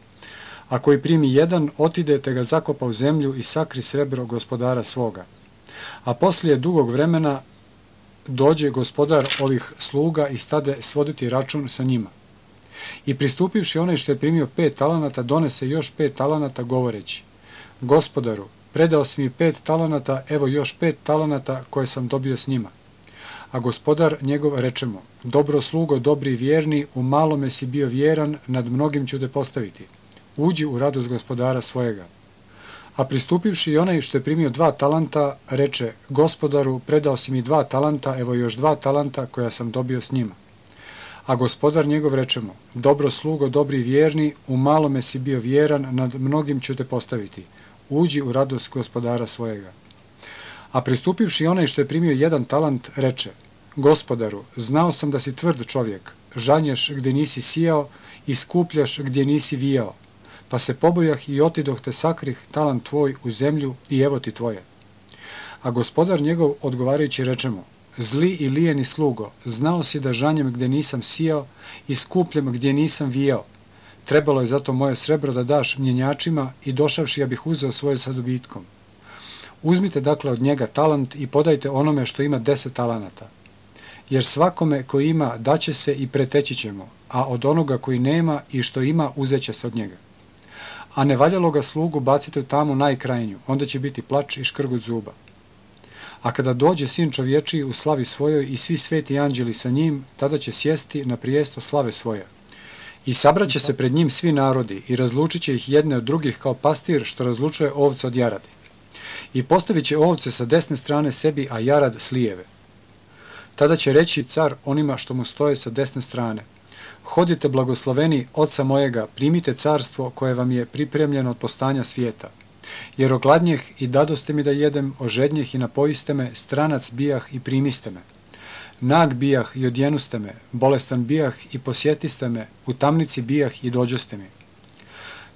[SPEAKER 1] A koji primi jedan, otide te ga zakopa u zemlju i sakri srebro gospodara svoga. A poslije dugog vremena dođe gospodar ovih sluga i stade svoditi račun sa njima. I pristupivši onaj što je primio pet talanata, donese još pet talanata govoreći, gospodaru, predao si mi pet talanata, evo još pet talanata koje sam dobio s njima. A gospodar njegov reče mu, dobro slugo, dobri i vjerni, u malome si bio vjeran, nad mnogim ću te postaviti. Uđi u radost gospodara svojega. A pristupivši i onaj što je primio dva talanta, reče, gospodaru, predao si mi dva talanta, evo još dva talanta koja sam dobio s njima. A gospodar njegov reče mu, dobro slugo, dobri vjerni, u malome si bio vjeran, nad mnogim ću te postaviti. Uđi u radost gospodara svojega. A pristupivši onaj što je primio jedan talant, reče, gospodaru, znao sam da si tvrd čovjek, žanješ gdje nisi sijao i skupljaš gdje nisi vijao, pa se pobojah i otidoh te sakrih talant tvoj u zemlju i evo ti tvoje. A gospodar njegov odgovarajući reče mu, zli i lijeni slugo, znao si da žanjem gdje nisam sijao i skupljem gdje nisam vijao. Trebalo je zato moje srebro da daš mjenjačima i došavši ja bih uzeo svoje sa dobitkom. Uzmite dakle od njega talant i podajte onome što ima deset talanata. Jer svakome koji ima daće se i preteći ćemo, a od onoga koji nema i što ima uzeće se od njega. A ne valjalo ga slugu bacite u tamu najkrajnju, onda će biti plač i škrgut zuba. A kada dođe sin čovječiji u slavi svojoj i svi sveti anđeli sa njim, tada će sjesti na prijesto slave svoje. I sabraće se pred njim svi narodi i razlučit će ih jedne od drugih kao pastir što razlučuje ovce od jaradi. I postavit će ovce sa desne strane sebi, a jarad s lijeve. Tada će reći car onima što mu stoje sa desne strane. Hodite blagosloveni, oca mojega, primite carstvo koje vam je pripremljeno od postanja svijeta jer ogladnjeh i dadoste mi da jedem, ožednjeh i napojiste me, stranac bijah i primiste me. Nag bijah i odjenuste me, bolestan bijah i posjetiste me, u tamnici bijah i dođoste mi.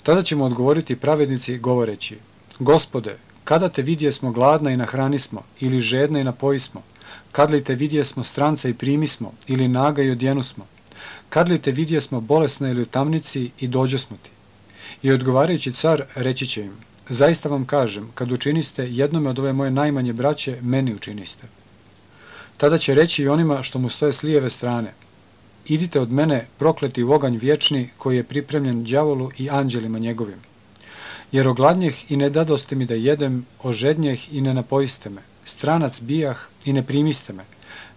[SPEAKER 1] Tada ćemo odgovoriti pravednici govoreći, Gospode, kada te vidje smo gladna i nahranismo, ili žedna i napojismo, kad li te vidje smo stranca i primismo, ili naga i odjenusmo, kad li te vidje smo bolesna ili u tamnici i dođe smo ti. I odgovarajući car reći će im, Zaista vam kažem, kad učiniste jednome od ove moje najmanje braće, meni učiniste. Tada će reći i onima što mu stoje s lijeve strane, idite od mene prokleti u oganj vječni koji je pripremljen djavolu i anđelima njegovim. Jer ogladnjeh i ne dadoste mi da jedem, ožednjeh i ne napojiste me, stranac bijah i ne primiste me,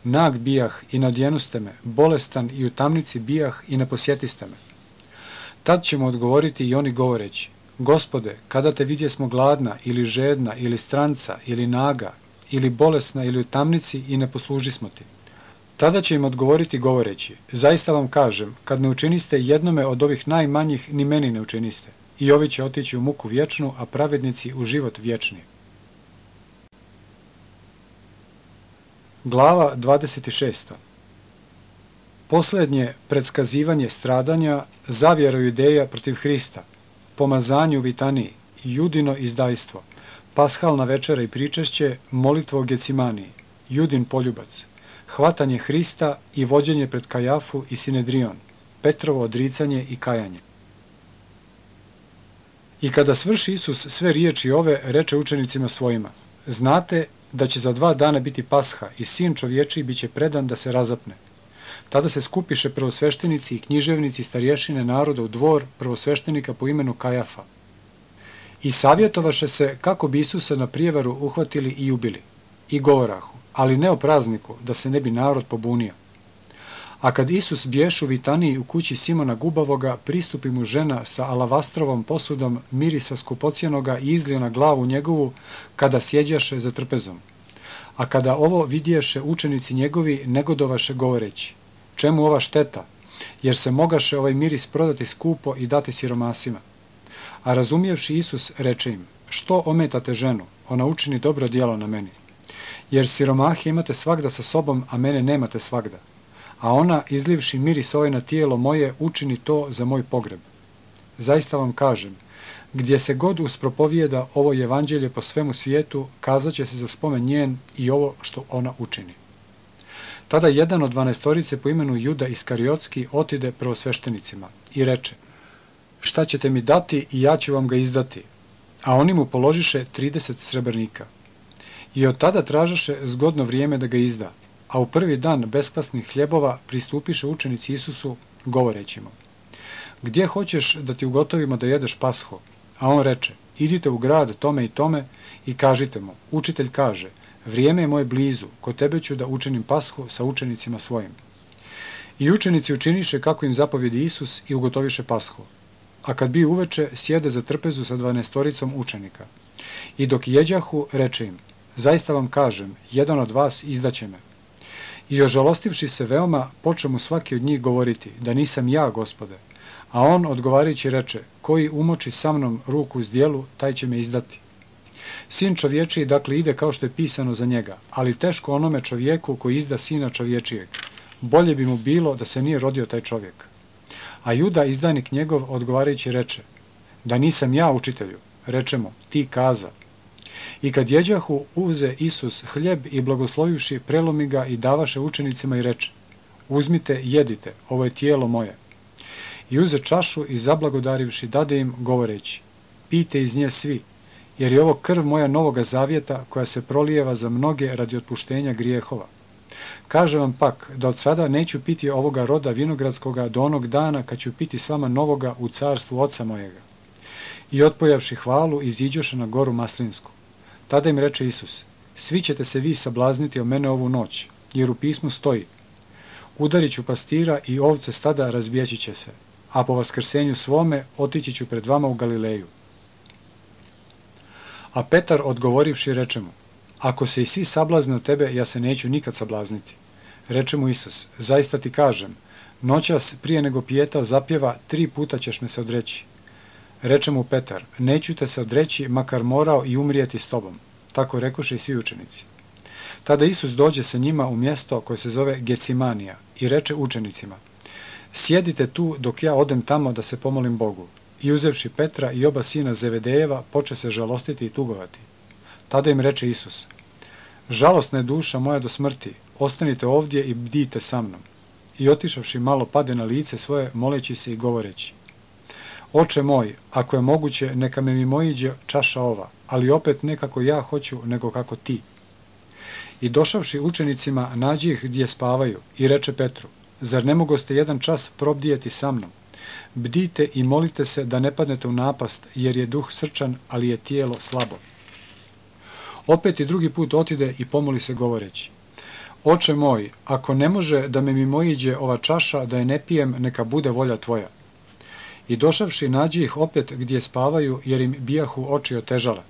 [SPEAKER 1] nag bijah i ne odjenuste me, bolestan i u tamnici bijah i ne posjetiste me. Tad ćemo odgovoriti i oni govoreći, Gospode, kada te vidje smo gladna ili žedna ili stranca ili naga ili bolesna ili u tamnici i ne posluži smo ti. Tada će im odgovoriti govoreći, zaista vam kažem, kad ne učiniste jednome od ovih najmanjih, ni meni ne učiniste. I ovi će otići u muku vječnu, a pravednici u život vječni. Glava 26. Posljednje predskazivanje stradanja zavjeraju ideja protiv Hrista – pomazanje u Vitaniji, judino izdajstvo, pashalna večera i pričešće, molitvo o Gecimaniji, judin poljubac, hvatanje Hrista i vođenje pred Kajafu i Sinedrion, Petrovo odricanje i kajanje. I kada svrši Isus sve riječi ove, reče učenicima svojima, znate da će za dva dana biti pasha i sin čovječi biće predan da se razapne. Tada se skupiše prvosveštenici i književnici starješine naroda u dvor prvosveštenika po imenu Kajafa. I savjetovaše se kako bi Isusa na prijevaru uhvatili i ubili. I govorahu, ali ne o prazniku, da se ne bi narod pobunio. A kad Isus bješu u Vitaniji u kući Simona Gubavoga, pristupi mu žena sa alavastrovom posudom mirisa skupocijenoga i izlije na glavu njegovu kada sjeđaše za trpezom. A kada ovo vidješe učenici njegovi, negodovaše govoreći, čemu ova šteta, jer se mogaše ovaj miris prodati skupo i dati siromasima. A razumijevši Isus, reče im, što ometate ženu, ona učini dobro dijelo na meni. Jer siromahe imate svakda sa sobom, a mene nemate svakda. A ona, izlivši miris ovaj na tijelo moje, učini to za moj pogreb. Zaista vam kažem, gdje se god uspropovijeda ovo evanđelje po svemu svijetu, kazat će se za spomen njen i ovo što ona učini. Tada jedan od dvanestorice po imenu Juda Iskariotski otide prvosveštenicima i reče Šta ćete mi dati i ja ću vam ga izdati? A oni mu položiše 30 srebrnika. I od tada tražaše zgodno vrijeme da ga izda, a u prvi dan beskvasnih hljebova pristupiše učenici Isusu govoreći mu Gdje hoćeš da ti ugotovimo da jedeš pasho? A on reče, idite u grad tome i tome i kažite mu, učitelj kaže, vrijeme je moje blizu, ko tebe ću da učinim pashu sa učenicima svojim. I učenici učiniše kako im zapovjedi Isus i ugotoviše pashu. A kad bi uveče, sjede za trpezu sa dvanestoricom učenika. I dok jeđahu, reče im, zaista vam kažem, jedan od vas izdaće me. I ožalostivši se veoma, poče mu svaki od njih govoriti, da nisam ja, gospode, A on odgovarajući reče, koji umoči sa mnom ruku s dijelu, taj će me izdati. Sin čovječiji dakle ide kao što je pisano za njega, ali teško onome čovjeku koji izda sina čovječijeg. Bolje bi mu bilo da se nije rodio taj čovjek. A Juda, izdajnik njegov, odgovarajući reče, da nisam ja učitelju, reče mu, ti kaza. I kad jeđahu uze Isus hljeb i blagoslovivši prelomi ga i davaše učenicima i reče, uzmite, jedite, ovo je tijelo moje i uze čašu i zablagodarivši dade im govoreći, pite iz nje svi, jer je ovo krv moja novoga zavjeta koja se prolijeva za mnoge radi otpuštenja grijehova. Kaže vam pak da od sada neću piti ovoga roda vinogradskoga do onog dana kad ću piti s vama novoga u carstvu oca mojega. I otpojavši hvalu, iziđoše na goru Maslinsku. Tada im reče Isus, svi ćete se vi sablazniti o mene ovu noć, jer u pismu stoji, udarit ću pastira i ovce stada razbijeći će se, a po vaskrsenju svome otići ću pred vama u Galileju. A Petar odgovorivši reče mu, ako se i svi sablazne od tebe, ja se neću nikad sablazniti. Reče mu Isus, zaista ti kažem, noćas prije nego pijeta zapjeva, tri puta ćeš me se odreći. Reče mu Petar, neću te se odreći, makar morao i umrijeti s tobom. Tako rekoše i svi učenici. Tada Isus dođe sa njima u mjesto koje se zove Gecimanija i reče učenicima, sjedite tu dok ja odem tamo da se pomolim Bogu. I uzevši Petra i oba sina Zevedejeva, poče se žalostiti i tugovati. Tada im reče Isus, žalostna je duša moja do smrti, ostanite ovdje i bdite sa mnom. I otišavši malo pade na lice svoje, moleći se i govoreći, Oče moj, ako je moguće, neka me mi mojiđe čaša ova, ali opet ne kako ja hoću, nego kako ti. I došavši učenicima, nađi ih gdje spavaju i reče Petru, Zar ne mogo ste jedan čas probdijeti sa mnom? Bdite i molite se da ne padnete u napast, jer je duh srčan, ali je tijelo slabo. Opet i drugi put otide i pomoli se govoreći. Oče moj, ako ne može da me mimoiđe ova čaša, da je ne pijem, neka bude volja tvoja. I došavši nađi ih opet gdje spavaju, jer im bijahu oči otežala.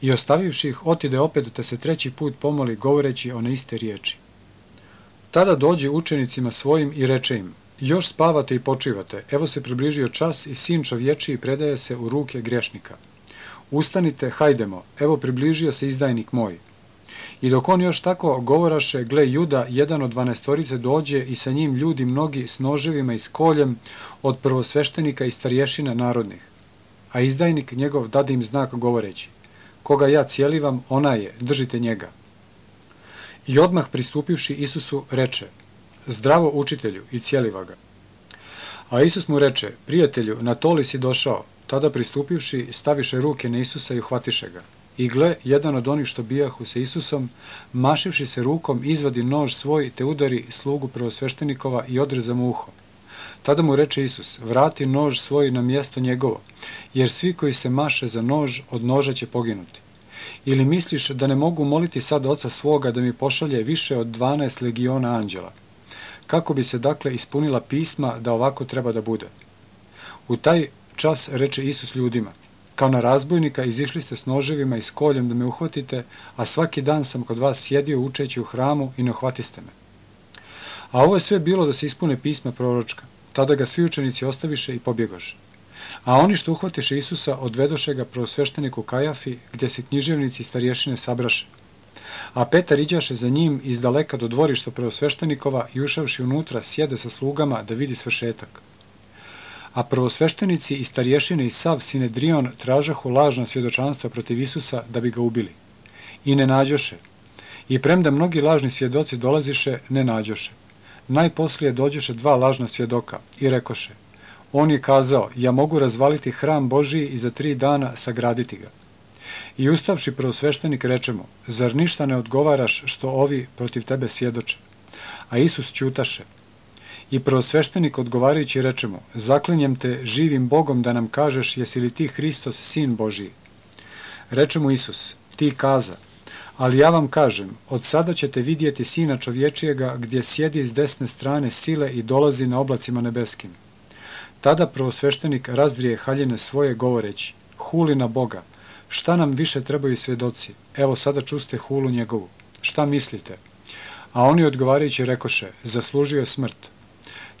[SPEAKER 1] I ostavivši ih, otide opet te se treći put pomoli govoreći one iste riječi. Tada dođe učenicima svojim i reče im, još spavate i počivate, evo se približio čas i sin čovječiji predaje se u ruke grešnika. Ustanite, hajdemo, evo približio se izdajnik moj. I dok on još tako govoraše, gle Juda, jedan od dvanestorice dođe i sa njim ljudi mnogi s noževima i s koljem od prvosveštenika i starješina narodnih. A izdajnik njegov dade im znak govoreći, koga ja cijelivam, ona je, držite njega. I odmah pristupivši Isusu reče, zdravo učitelju i cijeliva ga. A Isus mu reče, prijatelju, na to li si došao? Tada pristupivši, staviše ruke na Isusa i uhvatiše ga. I gle, jedan od onih što bijahu sa Isusom, mašivši se rukom, izvadi nož svoj te udari slugu prvosveštenikova i odreza mu uho. Tada mu reče Isus, vrati nož svoj na mjesto njegovo, jer svi koji se maše za nož, od noža će poginuti. Ili misliš da ne mogu moliti sad oca svoga da mi pošalje više od 12 legiona anđela? Kako bi se dakle ispunila pisma da ovako treba da bude? U taj čas reče Isus ljudima, kao na razbojnika izišli ste s noževima i s koljem da me uhvatite, a svaki dan sam kod vas sjedio učeći u hramu i ne uhvatiste me. A ovo je sve bilo da se ispune pisma proročka. Tada ga svi učenici ostaviše i pobjegoše. A oni što uhvatiše Isusa odvedoše ga prosvešteniku Kajafi, gdje se književnici i starješine sabraše. A Petar iđaše za njim iz daleka do dvorišta prosveštenikova i ušavši unutra sjede sa slugama da vidi svršetak. A prvosveštenici i starješine i sav Sinedrion tražahu lažna svjedočanstva protiv Isusa da bi ga ubili. I ne nađoše. I premda mnogi lažni svjedoci dolaziše, ne nađoše. Najposlije dođeše dva lažna svjedoka i rekoše, on je kazao, ja mogu razvaliti hram Božiji i za tri dana sagraditi ga. I ustavši prvosveštenik reče mu, zar ništa ne odgovaraš što ovi protiv tebe svjedoče? A Isus ćutaše. I prvosveštenik odgovarajući reče mu, zaklinjem te živim Bogom da nam kažeš jesi li ti Hristos sin Božiji? Reče mu Isus, ti kaza, ali ja vam kažem, od sada ćete vidjeti sina čovječijega gdje sjedi iz desne strane sile i dolazi na oblacima nebeskim. Tada prvosveštenik razdrije haljine svoje govoreći, huli na Boga, šta nam više trebaju svjedoci, evo sada čuste hulu njegovu, šta mislite? A oni odgovarajući rekoše, zaslužio je smrt.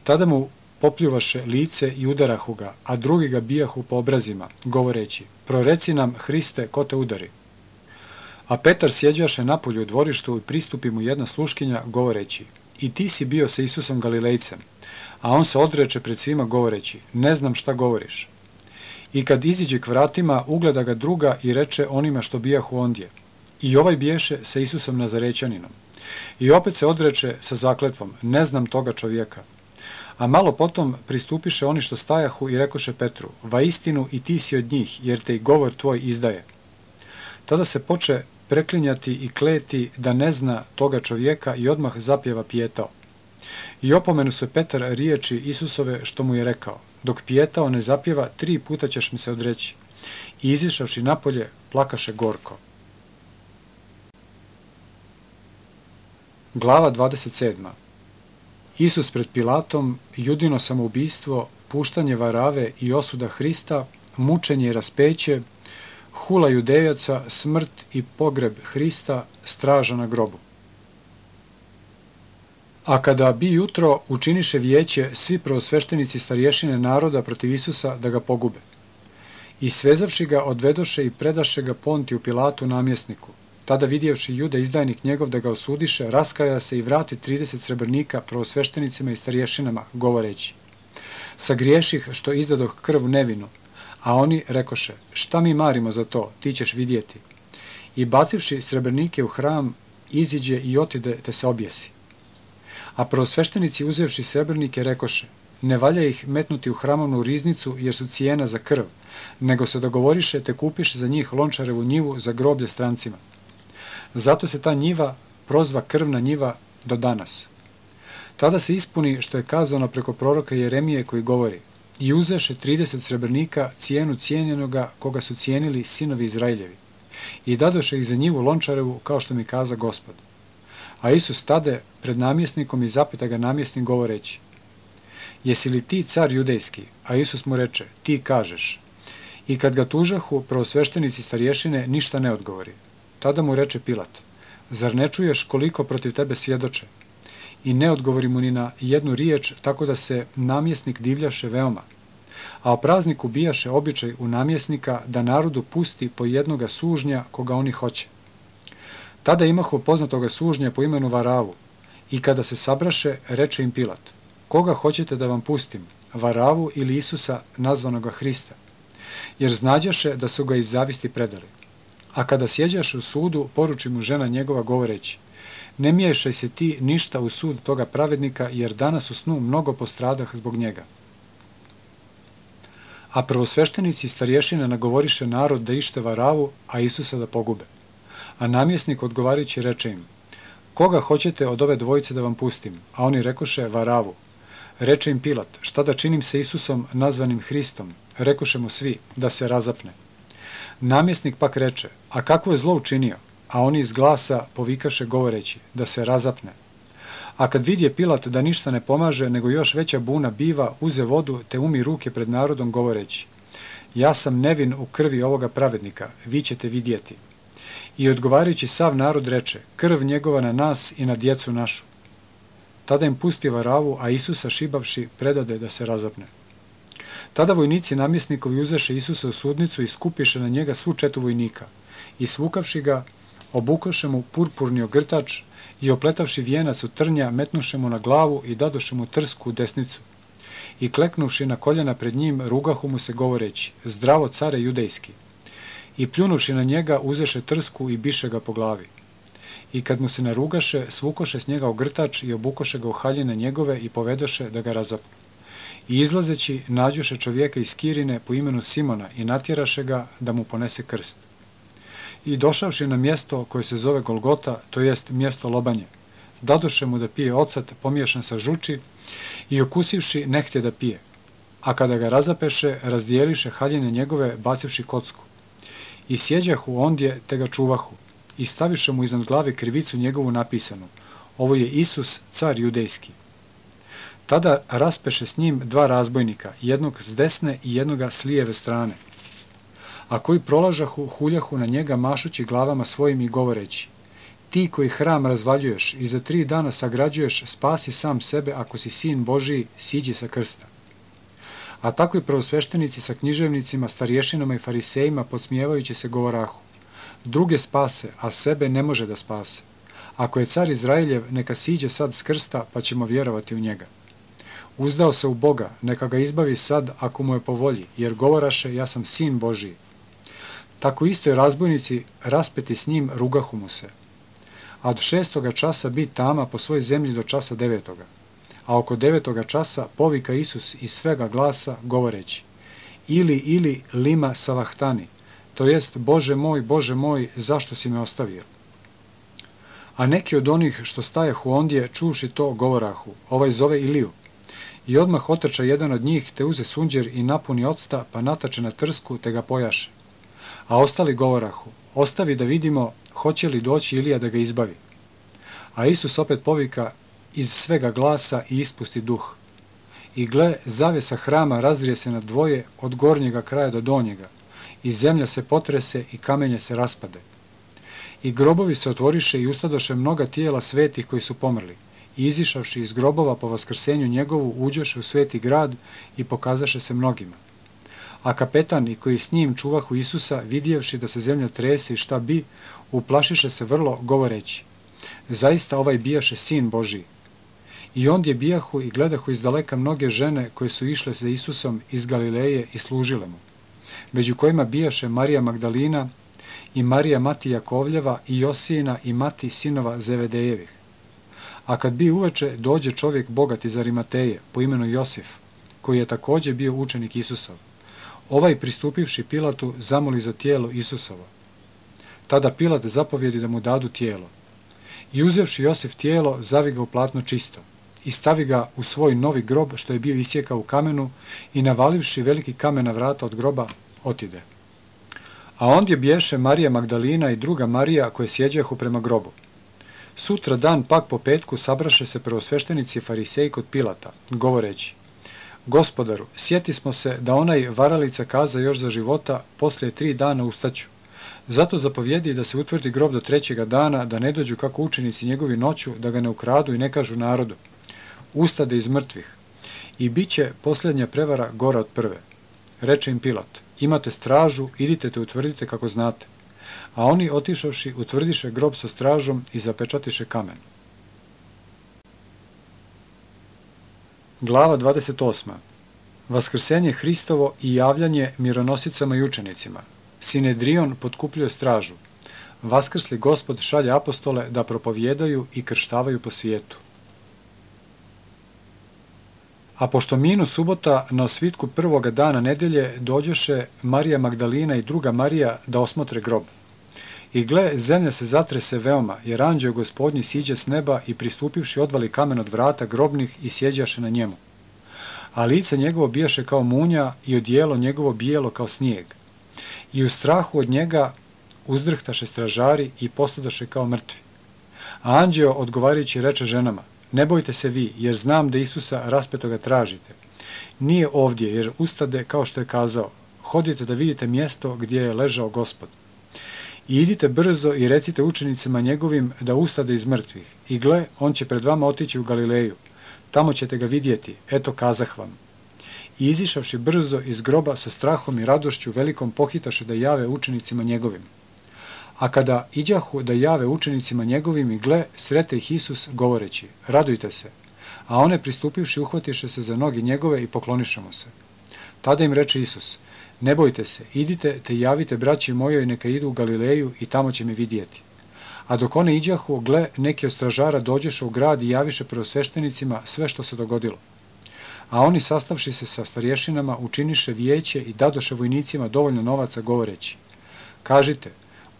[SPEAKER 1] Tada mu popljuvaše lice i udarahu ga, a drugi ga bijahu po obrazima, govoreći, proreci nam, Hriste, ko te udari? A Petar sjeđaše napolju u dvorištu i pristupi mu jedna sluškinja, govoreći, i ti si bio sa Isusom Galilejcem, a on se odreče pred svima govoreći, ne znam šta govoriš. I kad iziđe k vratima, ugleda ga druga i reče onima što bijahu ondje. I ovaj biješe sa Isusom Nazarećaninom. I opet se odreče sa zakletvom, ne znam toga čovjeka. A malo potom pristupiše oni što stajahu i rekoše Petru, va istinu i ti si od njih, jer te i govor tvoj izdaje. Tada se poče preklinjati i kleti da ne zna toga čovjeka i odmah zapjeva pijetao. I opomenu se Petar riječi Isusove što mu je rekao, dok pijetao ne zapjeva, tri puta ćeš mi se odreći. I izišavši napolje, plakaše gorko. Glava 27. Isus pred Pilatom, judino samoubistvo, puštanje varave i osuda Hrista, mučenje i raspeće, hula judejaca, smrt i pogreb Hrista, straža na grobu. A kada bi jutro učiniše vijeće svi prosveštenici starješine naroda protiv Isusa da ga pogube. I svezavši ga, odvedoše i predaše ga Ponti u Pilatu namjesniku. Tada vidjevši juda izdajnik njegov da ga osudiše, raskaja se i vrati 30 srebrnika prosveštenicima i starješinama, govoreći. Sagriješih što izdadoh krvu nevinu, a oni rekoše, šta mi marimo za to, ti ćeš vidjeti. I bacivši srebrnike u hram, iziđe i otide te se objesi. A prosveštenici uzevši srebrnike rekoše, ne valja ih metnuti u hramovnu riznicu jer su cijena za krv, nego se dogovoriše te kupiše za njih lončarevu njivu za groblje strancima. Zato se ta njiva prozva krvna njiva do danas. Tada se ispuni što je kazano preko proroka Jeremije koji govori i uzeše 30 srebrnika cijenu cijenjenoga koga su cijenili sinovi Izraeljevi i dadoše ih za njivu lončarevu kao što mi kaza gospod. A Isus stade pred namjesnikom i zapita ga namjesnik govoreći, jesi li ti car judejski? A Isus mu reče, ti kažeš. I kad ga tužahu, prosveštenici starješine ništa ne odgovori. Tada mu reče Pilat, zar ne čuješ koliko protiv tebe svjedoče? I ne odgovori mu ni na jednu riječ, tako da se namjesnik divljaše veoma. A o prazniku bijaše običaj u namjesnika da narodu pusti po jednoga sužnja koga oni hoće. Tada imahu poznatoga sužnja po imenu Varavu i kada se sabraše, reče im Pilat, koga hoćete da vam pustim, Varavu ili Isusa nazvanoga Hrista? Jer znađaše da su ga iz zavisti predali. A kada sjeđaš u sudu, poruči mu žena njegova govoreći, ne miješaj se ti ništa u sud toga pravednika, jer danas u snu mnogo postradah zbog njega. A prvosveštenici i starješine nagovoriše narod da ište Varavu, a Isusa da pogube a namjesnik odgovarajući reče im, koga hoćete od ove dvojice da vam pustim? A oni rekoše, Varavu. Reče im Pilat, šta da činim sa Isusom nazvanim Hristom? Rekoše mu svi, da se razapne. Namjesnik pak reče, a kako je zlo učinio? A oni iz glasa povikaše govoreći, da se razapne. A kad vidje Pilat da ništa ne pomaže, nego još veća buna biva, uze vodu te umi ruke pred narodom govoreći, ja sam nevin u krvi ovoga pravednika, vi ćete vidjeti i odgovarajući sav narod reče, krv njegova na nas i na djecu našu. Tada im pusti varavu, a Isusa šibavši predade da se razapne. Tada vojnici namjesnikovi uzeše Isusa u sudnicu i skupiše na njega svu četu vojnika. I svukavši ga, obukoše mu purpurni ogrtač i opletavši vijenac od trnja, metnuše mu na glavu i dadoše mu trsku u desnicu. I kleknuvši na koljena pred njim, rugahu mu se govoreći, zdravo care judejski. I pljunuvši na njega, uzeše trsku i biše ga po glavi. I kad mu se narugaše, svukoše s njega ogrtač i obukoše ga u haljine njegove i povedoše da ga razapne. I izlazeći, nađuše čovjeka iz Kirine po imenu Simona i natjeraše ga da mu ponese krst. I došavši na mjesto koje se zove Golgota, to jest mjesto lobanje, dadoše mu da pije ocat pomiješan sa žuči i okusivši nehtje da pije. A kada ga razapeše, razdijeliše haljine njegove, bacivši kocku. I sjeđahu ondje, te ga čuvahu. I staviše mu iznad glave krivicu njegovu napisanu. Ovo je Isus, car judejski. Tada raspeše s njim dva razbojnika, jednog s desne i jednoga s lijeve strane. A koji prolažahu, huljahu na njega mašući glavama svojim i govoreći, ti koji hram razvaljuješ i za tri dana sagrađuješ, spasi sam sebe ako si sin Božiji, siđi sa krsta. A tako i pravosveštenici sa književnicima, starješinama i farisejima podsmijevajući se govorahu. Druge spase, a sebe ne može da spase. Ako je car Izraeljev, neka siđe sad s krsta, pa ćemo vjerovati u njega. Uzdao se u Boga, neka ga izbavi sad ako mu je po volji, jer govoraše ja sam sin Božiji. Tako isto je razbojnici raspeti s njim rugahu mu se. A od šestoga časa bi tama po svoj zemlji do časa devetoga. A oko devetoga časa povika Isus iz svega glasa govoreći ili ili lima savahtani, to jest Bože moj, Bože moj, zašto si me ostavio? A neki od onih što stajahu ondje, čuši to, govorahu, ovaj zove Iliju. I odmah otrča jedan od njih, te uze sunđer i napuni octa, pa natače na trsku, te ga pojaše. A ostali govorahu, ostavi da vidimo hoće li doći Ilija da ga izbavi. A Isus opet povika iz svega glasa i ispusti duh. I gle, zavesa hrama razrije se na dvoje od gornjega kraja do donjega, i zemlja se potrese i kamenje se raspade. I grobovi se otvoriše i ustadoše mnoga tijela svetih koji su pomrli i izišavši iz grobova po vaskrsenju njegovu, uđeše u sveti grad i pokazaše se mnogima. A kapetan i koji s njim čuvahu Isusa, vidjevši da se zemlja trese i šta bi, uplašiše se vrlo, govoreći, zaista ovaj bijaše sin Božiji. I ondje bijahu i gledahu iz daleka mnoge žene koje su išle za Isusom iz Galileje i služile mu, među kojima bijaše Marija Magdalina i Marija Mati Jakovljeva i Josijina i Mati sinova Zevedejevih. A kad bi uveče, dođe čovjek bogat iz Arimateje, po imenu Josif, koji je također bio učenik Isusov. Ovaj, pristupivši Pilatu, zamoli za tijelo Isusova. Tada Pilat zapovjedi da mu dadu tijelo. I uzevši Josif tijelo, zavi ga u platno čisto i stavi ga u svoj novi grob što je bio isjekao u kamenu i navalivši veliki kamen na vrata od groba, otide. A ondje bješe Marija Magdalina i druga Marija koje sjeđahu prema grobu. Sutra dan pak po petku sabraše se preosveštenici fariseji kod Pilata, govoreći, Gospodaru, sjeti smo se da onaj varalica kaza još za života poslije tri dana ustaću. Zato zapovjedi da se utvrdi grob do trećega dana, da ne dođu kako učenici njegovi noću, da ga ne ukradu i ne kažu narodu. Ustade iz mrtvih. I bit će posljednja prevara gora od prve. Reče im Pilat, imate stražu, idite te utvrdite kako znate a oni otišavši utvrdiše grob sa stražom i zapečatiše kamen. Glava 28. Vaskrsenje Hristovo i javljanje mironosicama i učenicima. Sinedrion potkupljuje stražu. Vaskrsli gospod šalje apostole da propovjedaju i krštavaju po svijetu. A pošto minu subota na osvitku prvoga dana nedelje dođeše Marija Magdalina i druga Marija da osmotre grob. I gle, zemlja se zatrese veoma, jer anđeo gospodnji siđe s neba i pristupivši odvali kamen od vrata grobnih i sjeđaše na njemu. A lice njegovo bijaše kao munja i odijelo njegovo bijelo kao snijeg. I u strahu od njega uzdrhtaše stražari i posludaše kao mrtvi. A anđeo odgovarajući reče ženama, ne bojte se vi, jer znam da Isusa raspetoga tražite. Nije ovdje, jer ustade kao što je kazao, hodite da vidite mjesto gdje je ležao gospod I idite brzo i recite učenicima njegovim da ustade iz mrtvih. I gle, on će pred vama otići u Galileju. Tamo ćete ga vidjeti, eto kazah vam. I izišavši brzo iz groba sa strahom i radošću velikom pohitaše da jave učenicima njegovim. A kada iđahu da jave učenicima njegovim i gle, srete ih Isus govoreći, radujte se. A one pristupivši uhvatiše se za noge njegove i poklonišemo se. Tada im reče Isus, ne bojte se, idite te javite braći mojoj neka idu u Galileju i tamo će me vidjeti. A dok one iđahu, gle, neki od stražara dođeše u grad i javiše prvosveštenicima sve što se dogodilo. A oni sastavši se sa starješinama učiniše vijeće i dadoše vojnicima dovoljno novaca govoreći. Kažite,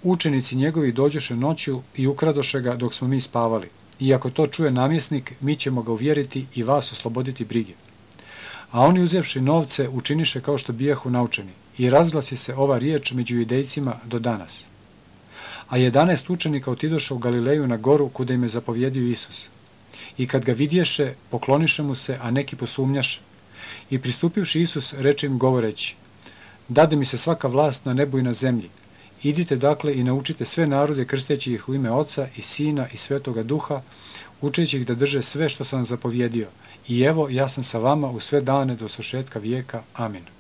[SPEAKER 1] učenici njegovi dođeše noću i ukradoše ga dok smo mi spavali. I ako to čuje namjesnik, mi ćemo ga uvjeriti i vas osloboditi brige. A oni uzevši novce učiniše kao što bijahu naučeni i razglasi se ova riječ među idejcima do danas. A jedanest učenika otidoše u Galileju na goru kuda im je zapovjedio Isus. I kad ga vidješe, pokloniše mu se, a neki posumnjaše. I pristupivši Isus, reče im govoreći, dade mi se svaka vlast na nebu i na zemlji. Idite dakle i naučite sve narode krsteći ih u ime Oca i Sina i Svetoga Duha, učeći ih da drže sve što sam zapovjedio. I evo, ja sam sa vama u sve dane do svršetka vijeka. Amin.